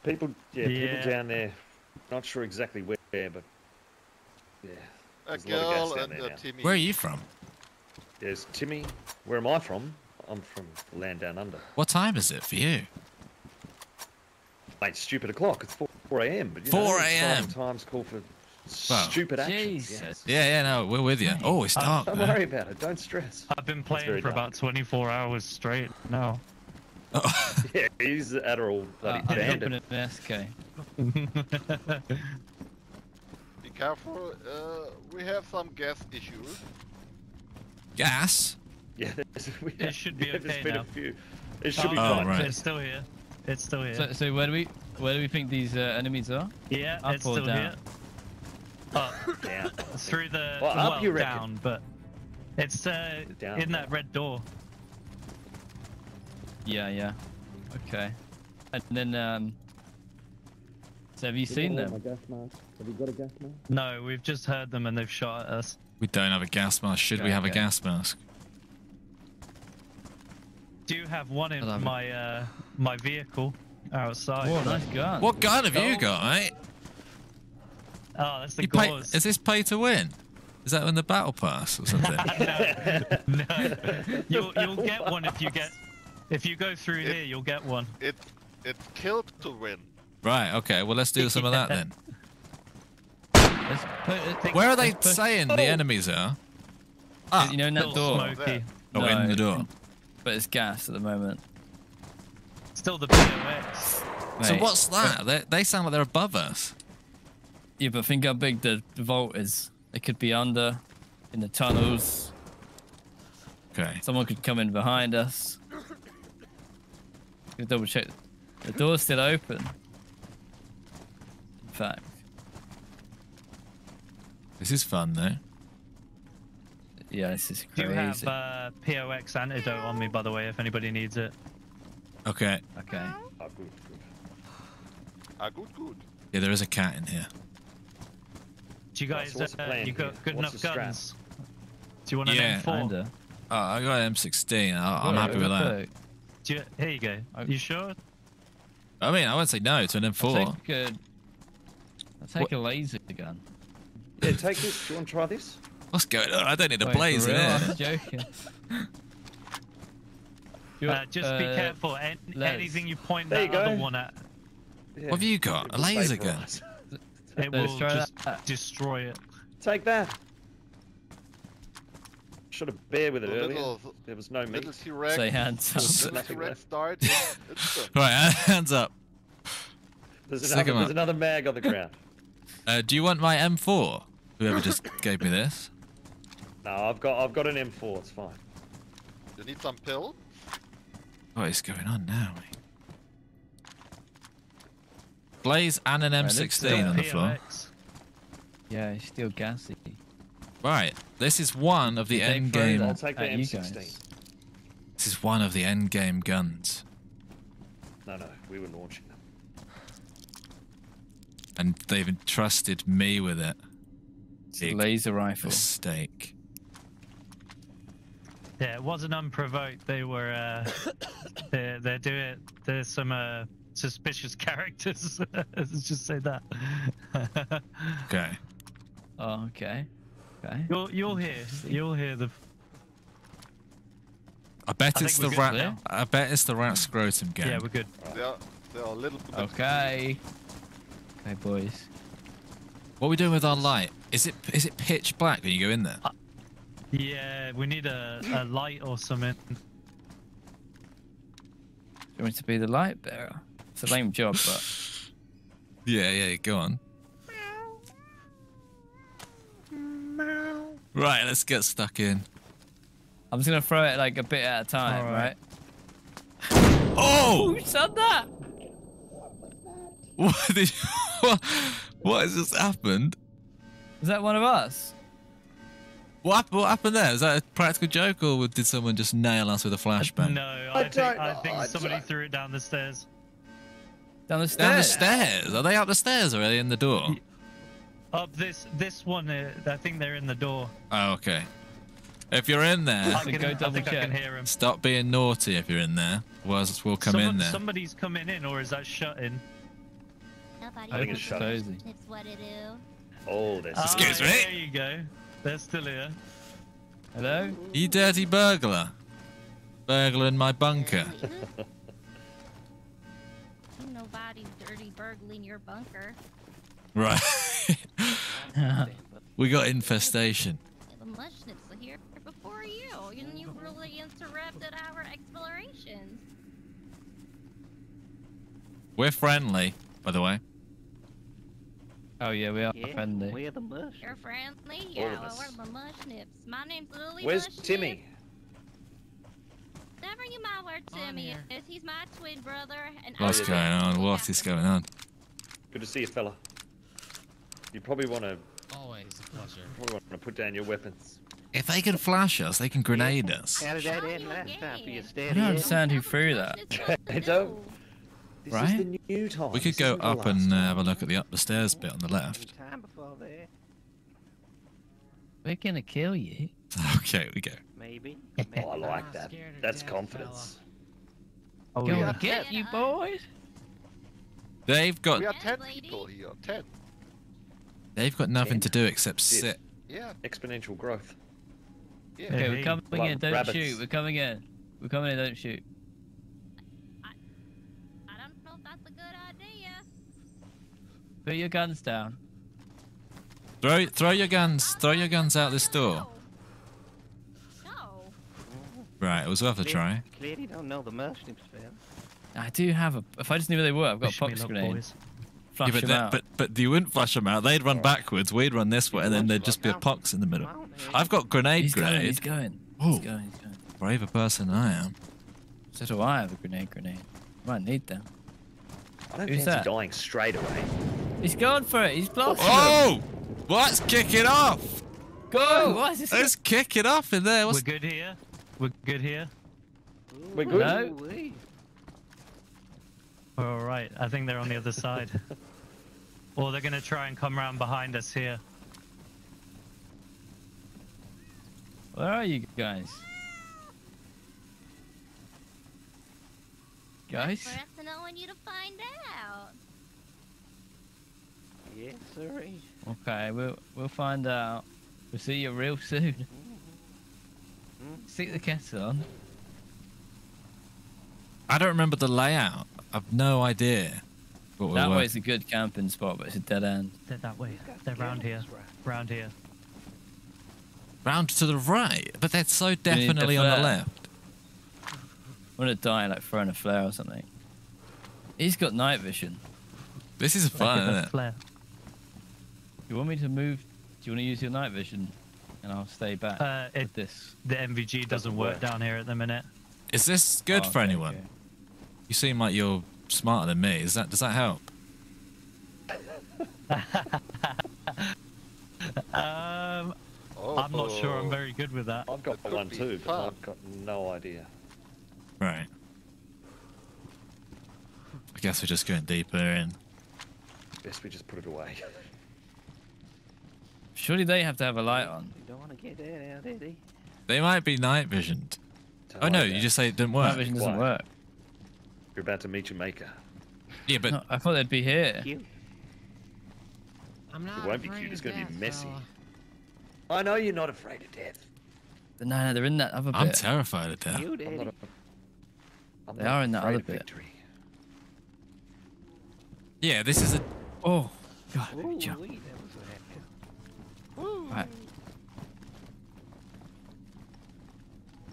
People, yeah, Yeah. people down there. Not sure exactly where, but yeah. A There's a lot of gas girl and a. Timmy. Where are you from? There's Timmy. Where am I from? I'm from the land down under. What time is it for you? Mate, stupid o'clock. It's 4, 4 a.m. But you 4 know, a.m.. times call for Well, stupid action. Jesus. Yes. Yeah, yeah, no, we're with you. Oh, it's dark. Don't man. worry about it. Don't stress. I've been playing for dark. about 24 hours straight now. Yeah, he's the Adderall bloody Uh, I'm bandit. dropping an SK. Be careful. Uh, we have some gas issues. Gas? Yeah, there's, we It should be yeah, there's okay been now. a few. It should be Oh, fine. right. It's still here. It's still here. So, so where do we where do we think these uh, enemies are? yeah, up it's or still down? here. Up, Down. through the Well, well, up you reckon? down, but it's uh, Down. in that red door. Yeah, yeah. Okay. And then um. So have you seen them? Gas mask. Have you got a gas mask? No, we've just heard them and they've shot at us. We don't have a gas mask. Should we Okay, have a gas mask? Do you have one in I'll have it. my uh, my vehicle outside. Whoa, nice gun. What gun have you got, mate? Oh, that's the You pay, is this pay to win? Is that in the battle pass or something? no, no. You'll you'll get one if you get if you go through here. You'll get one. It it's killed to win. right. Okay. Well, let's do some of that then. Let's put it- Where are they let's put- saying the enemies are? Ah, You know in that door. smoky. oh, in the door. But it's gas at the moment. Still the POX. So what's that? They, they sound like they're above us. Yeah, but think how big the, the vault is. It could be under, in the tunnels. Okay. Someone could come in behind us. We'll double check. The door's still open. In fact, This is fun though. yeah, this is Do crazy. have uh, POX antidote on me, by the way, if anybody needs it. Okay. Okay. Oh, good, good. Ah, good, good. Yeah, there is a cat in here. Do you guys so uh, you got good What's enough guns? Do you want an Yeah. M4? Kinda. Oh, I got an M16. I, I'm Whoa, happy with that. Do you, here you go. You sure? I mean, I won't say no to an I'll M4. take a, I'll take a laser gun. Yeah, take this. Do you want to try this? What's going on? I don't need a Wait, for blaze in real? here. I'm joking. Uh, just be uh, careful. An- Les. anything you point There that you go. other one at, Yeah. What have you got? A laser gun? Vaporize. it Let's will just that. destroy it. Take that. Should have bear with it The earlier. little, There was no meat. little T-Rex. Say hands up. Little Nothing T-Rex died. Right, hands up. There's Stick another, 'em there's another mag on the ground. Uh, do you want my M4? Whoever just gave me this. No, I've got I've got an M4. It's fine. You need some pill? What is going on now, mate? Blaze and an Right, M16 let's, uh, on the floor. POX. Yeah, it's still gassy. Right, this is one of the Did end game. I'll take the M16. This is one of the end game guns, No, no, we were launching them. and they've entrusted me with it. It's a laser rifle. Mistake. Yeah, it wasn't unprovoked. They were. Uh, they're, they're doing. There's some uh, suspicious characters. Let's just say that. Okay. Oh, okay. Okay. you'll you'll hear. You'll hear the. I bet I it's the we're rat. good there. I bet it's the rat scrotum gang. Yeah, we're good. They are, they are a little bit Okay. Okay, boys. What are we doing with our light? Is it is it pitch black when you go in there? Uh, yeah, we need a, a light or something. Do you want me to be the light bearer? It's a lame job, but Yeah, yeah. Go on. Right, let's get stuck in. I'm just gonna throw it like a bit at a time, All right? right. Oh! Who said that? What did? What, what has just happened? Is that one of us? What, what happened there? Is that a practical joke, or did someone just nail us with a flashbang? No, I I, think don't I think I somebody don't- threw it down the stairs. Down the Down the stairs. stairs. Are they up the stairs or are they in the door? Up this this one, uh, I think they're in the door. Oh, okay. If you're in there, I, can, go I double think I can hear him. stop being naughty. If you're in there, otherwise we'll come in there. Somebody's coming in, or is that shut in? I think it's shut. Cozy. It's what it is. Oh, there's. Excuse Ah, me? There you go. They're still here. Hello? You dirty burglar. Burglar in my bunker. Ain't nobody dirty burgling your bunker. Right. we got infestation. The mushnips are here before you, and you really interrupted our explorations. We're friendly, by the way. Oh yeah, we are Yeah, friendly. we're the mush. You're friendly? All Yeah, of well, us. we're the mushnips. My name's Lily Where's Mushnip. Timmy? Never you mind where Timmy is. He's my twin brother, and What's I'm going on? What is captain. going on? Good to see you, fella. You probably want to Always a pleasure. probably want to put down your weapons. If they can flash us, they can grenade us. How did that end last time for again. you, I steady? don't understand who threw that. It's what to I don't- This Right? is the new time. We could go up and uh, have a look at the up the stairs bit on the left. Time before there, We're gonna kill you. Okay, we go. Maybe. Oh, I like that. That's confidence. Oh, yeah. Gonna get you, boys. They've got We are ten lady. people here. Ten. they've got nothing to do except Yes. sit. Yeah. Exponential growth. Yeah. Okay, Hey, we're coming like in. Don't rabbits. shoot. We're coming in. We're coming in. Don't shoot. I don't know if that's a good idea. Put your guns down. Throw throw your guns. Throw your guns out this door. No. Right, it was worth a try. Clearly don't know the mushnips, fella. I do have a. If I just knew where they were, I've got Wish a me box luck, grenade. boys. Flush Yeah, but, them that- out. but but you wouldn't flush them out. They'd run backwards. We'd run this way, and then there'd just be a pox in the middle. Come on, man. I've got grenade he's going. He's going. Oh. He's going. He's going. Braver person I am. So do I have a grenade. Grenade. Might need them. I don't Who's fancy that? dying straight away. He's going for it. He's blocking. Oh! Let's kick it off. Go! What is this? Let's kick it off in there. We're good here. We're good here. We're good. No. We're all right. I think they're on the other side. or they're gonna try and come around behind us here. Where are you guys? Guys? For us to know when you to find out. Yes, sirree. Okay, we'll we'll find out. We'll see you real soon. Stick the kettle on. I don't remember the layout. I've no idea. What That work- way's a good camping spot, but it's a dead end. They're that way. They're round here. Round here. round to the right, but that's so need the definitely on the left. I'm gonna die like throwing a flare or something. He's got night vision. This is fun, Give isn't it? flare. You want me to move? Do you want to use your night vision? And I'll stay back Uh, it, this. the NVG doesn't work work. down here at the minute. Is this good Oh, for okay, anyone? okay. You seem like you're smarter than me. Is that does that help? Um, Oh, I'm not sure I'm very good with that. I've got That one be too, but. I've got no idea. Right. I guess we're just going deeper in. Best we just put it away. Surely they have to have a light on. You don't want to get that out, Eddie. They might be night visioned. Don't Oh no, worry you just say it didn't work. Night work. vision doesn't Quiet. work. You're about to meet your maker. Yeah, but No, I thought they'd be here. Cute. I'm not It won't be cute, it's of gonna be messy. fella. I know you're not afraid of death. But No, no, they're in that other I'm terrified of death. Cute, I'm Eddie. not. A, I'm They are in that afraid other bit. Victory. Yeah, this is a. oh, God, Ooh, jump. wee, that was a Right.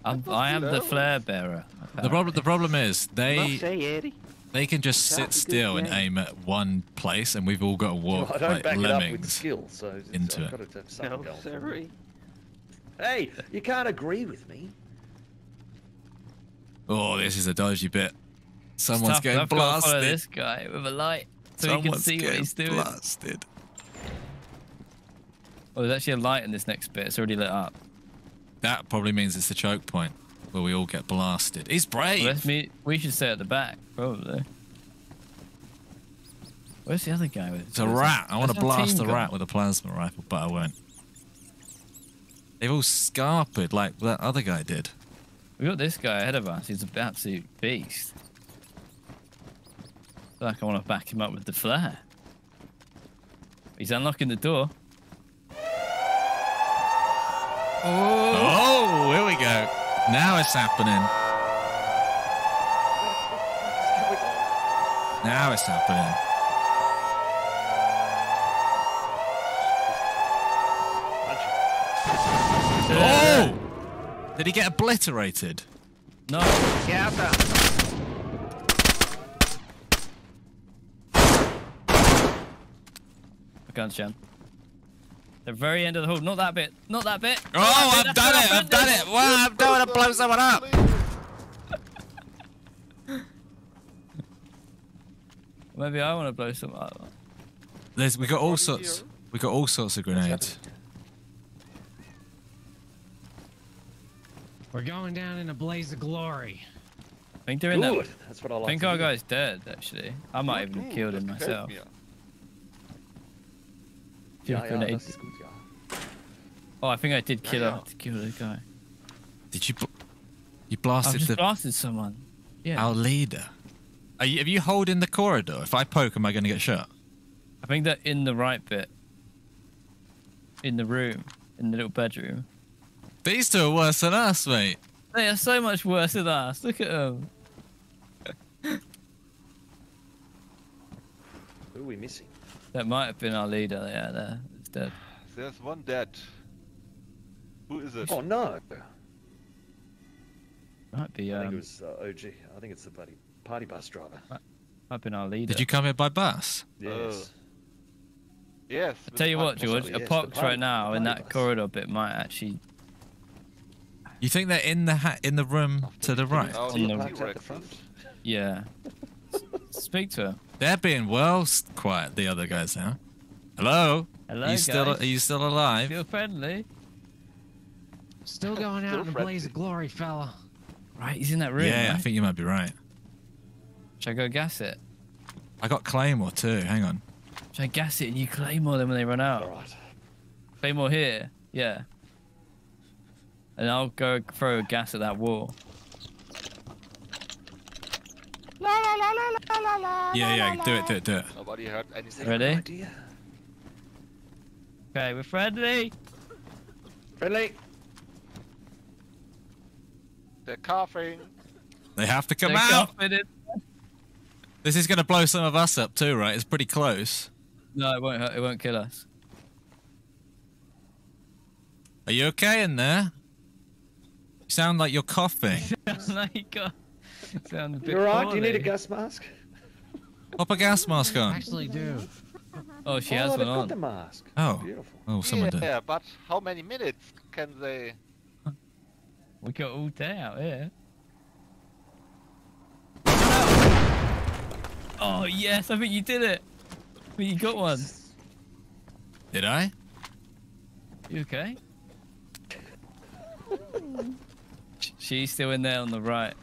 I'm, I am the flare bearer. The problem. The problem is they say, Eddie. they can just sit still and aim at one place, and we've all got to walk I don't like back it up with lemmings. skill, so into I've it. got to have No, going for me. sirree. Hey, you can't agree with me. Oh, this is a dodgy bit. Someone's Tough, getting I've got to follow this guy with a light so he can see what he's doing. blasted. Oh, there's actually a light in this next bit. It's already lit up. That probably means it's the choke point where we all get blasted. He's brave. Well, meet. We should stay at the back, probably. Where's the other guy with? It's a rat. I want to blast the rat with a plasma rifle, but I won't. They've all scarpered like that other guy did. We got this guy ahead of us. He's an absolute beast. like I want to back him up with the flare. He's unlocking the door. Oh, here we go. Now it's happening. Now it's happening. Oh! Did he get obliterated? No. Get out there. Guns, Jan. The very end of the hall. Not that bit. Not that bit. Oh, Not I've that bit. done That's it! I've done it! Wow, I'm going to blow someone up! Maybe I want to blow some up. There's, we got all sorts. We got all sorts of grenades. We're going down in a blaze of glory. I think they're in that. That's what I like I think our hear. guy's dead, actually. I might even have killed him myself. Few Yeah, yeah, das ist gut, ja. Oh, I think I did kill her. Kill the guy. Did you? Bl- you I've blasted just the blasted someone. Yeah. our leader. Are you, have you hold in the corridor? If I poke, am I going to get shot? I think they're in the right bit. In the room. In the little bedroom. These two are worse than us, mate. They are so much worse than us. Look at them. Who are we missing? That might have been our leader. Yeah, there. It's dead. There's one dead. Who is it? Oh no! Might be. I think Um, it was uh, OG. I think it's the bloody party bus driver. might have been our leader. Did you come here by bus? Yes. Yes. I tell you what, George. the a party- pox the right now in that bus. corridor bit might actually. You think they're in the ha- in the room to the right? Oh, On the the- the front. Yeah. Speak to her. They're being well s- quiet. The other guys now. Hello. Hello, you still are you still alive? Feel friendly. Still going out Still in a blaze of glory, fella. Right, he's in that room. yeah, I think you might be right. Should I go gas it? I got Claymore too. Hang on. Should I gas it and you claymore them when they run out? All right. Claymore here. Yeah. And I'll go throw a gas at that wall. Yeah, yeah. Do it, do it, do it. Nobody heard anything. Ready? Idea. Okay, we're friendly. Friendly. They're coughing. They have to come They're out. confident. This is going to blow some of us up too, right? It's pretty close. No, it won't hurt. It won't kill us. Are you okay in there? You sound like you're coughing. no, you got. Sound a bit You alright? Do you need a gas mask? Pop a gas mask on. Actually, do. Oh, she oh, has they've one got the on. mask. Oh. Beautiful. Oh, someone did. Yeah, but how many minutes can they? We got all day out here. Oh yes, I think you did it. I think you got one. Did I? You okay? She's still in there on the right.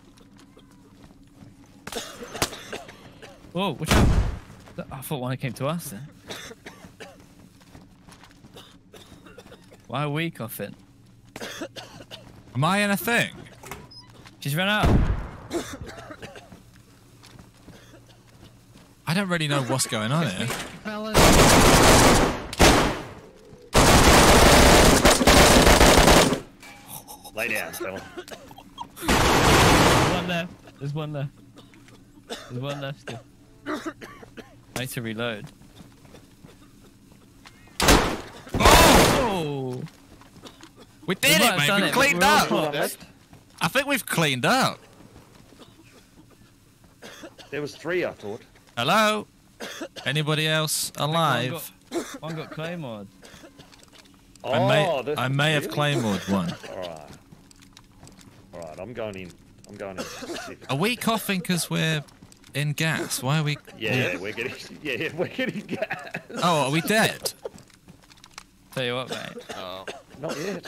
Whoa, watch out. Th- I thought one came to us then. Why are we coughing? Am I in a thing? She's run out. I don't really know what's going on here. Lay down, fella. There's one left. There's one left. There's one left still. I need to reload. Oh! We We did might it, mate. done We it, cleaned we're up. I think we've cleaned up. There was three, I thought. Hello? Anybody else One alive? got, one got Claymore. I may, Oh, I may have really? claymored one. Alright. Alright, I'm going in. I'm going in. Are we coughing because we're in gas? Why are we? Yeah, yeah, we're getting. Yeah, yeah, we're getting gas. Oh, are we dead? Tell you what, mate. Oh. Not yet.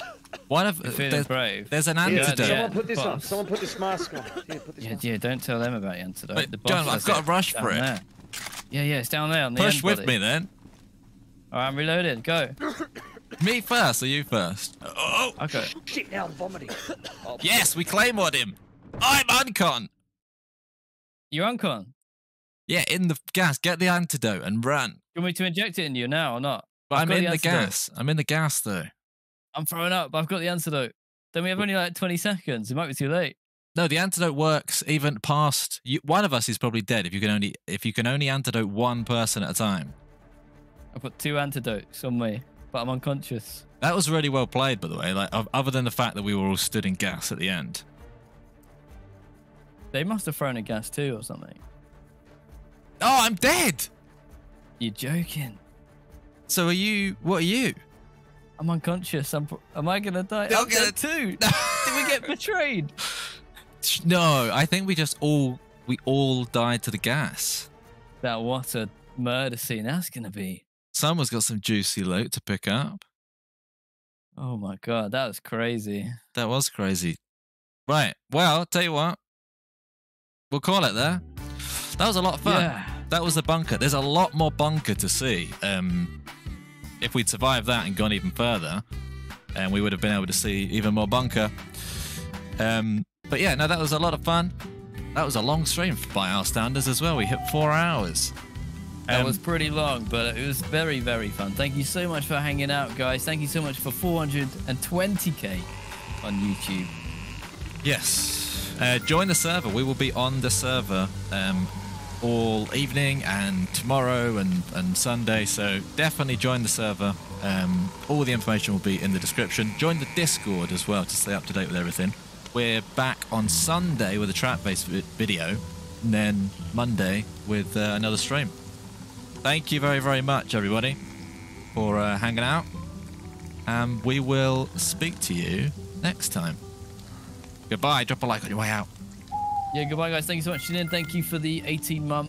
One of You're feeling there's, brave. there's an Here, antidote. someone put this on. Someone put this mask on. Here, put this Yeah, mask yeah, don't tell them about the antidote. Wait, the boss John, I've has got it to rush for it. there. Yeah, yeah, it's down there on the Push end, with buddy. me then. All right, I'm reloading. Go. Me first or you first? Oh, Okay. Shit, now I'm vomiting. Oh, yes, we claymored him. I'm uncon. You're uncon. Yeah, in the gas. Get the antidote and run. Do You want me to inject it in you now or not? I've I'm in the, antidote. gas. I'm in the gas though. I'm throwing up. I've got the antidote. Then we have only like 20 seconds. It might be too late. No, the antidote works even past. You, one of us is probably dead if you can only if you can only antidote one person at a time. I've got two antidotes on me, but I'm unconscious. That was really well played, by the way. Like, other than the fact that we were all stood in gas at the end. They must have thrown a gas too or something. Oh, I'm dead. You're joking. So are you? What are you? I'm unconscious. I'm, am I gonna die? You're I'm dead too. Did we get betrayed? No, I think we just all we all died to the gas. That what a murder scene that's gonna be. Someone's got some juicy loot to pick up. Oh my god, that was crazy. That was crazy. Right. Well, tell you what. We'll call it there. That was a lot of fun. Yeah. That was the bunker. There's a lot more bunker to see. Um, if we'd survived that and gone even further, and we would have been able to see even more bunker. Um, but yeah, no, that was a lot of fun. That was a long stream by our standards as well. We hit four hours. That Um, was pretty long, but it was very, very fun. Thank you so much for hanging out, guys. Thank you so much for 420k on YouTube. Yes. Uh, join the server. We will be on the server um, all evening and tomorrow and, and Sunday. So definitely join the server. Um, all the information will be in the description. Join the Discord as well to stay up to date with everything. We're back on Sunday with a trap based vi- video, and then Monday with uh, another stream. Thank you very, very much, everybody, for uh, hanging out. And we will speak to you next time. Goodbye. Drop a like on your way out. Yeah, goodbye, guys. Thank you so much, Janine. Thank you for the 18 month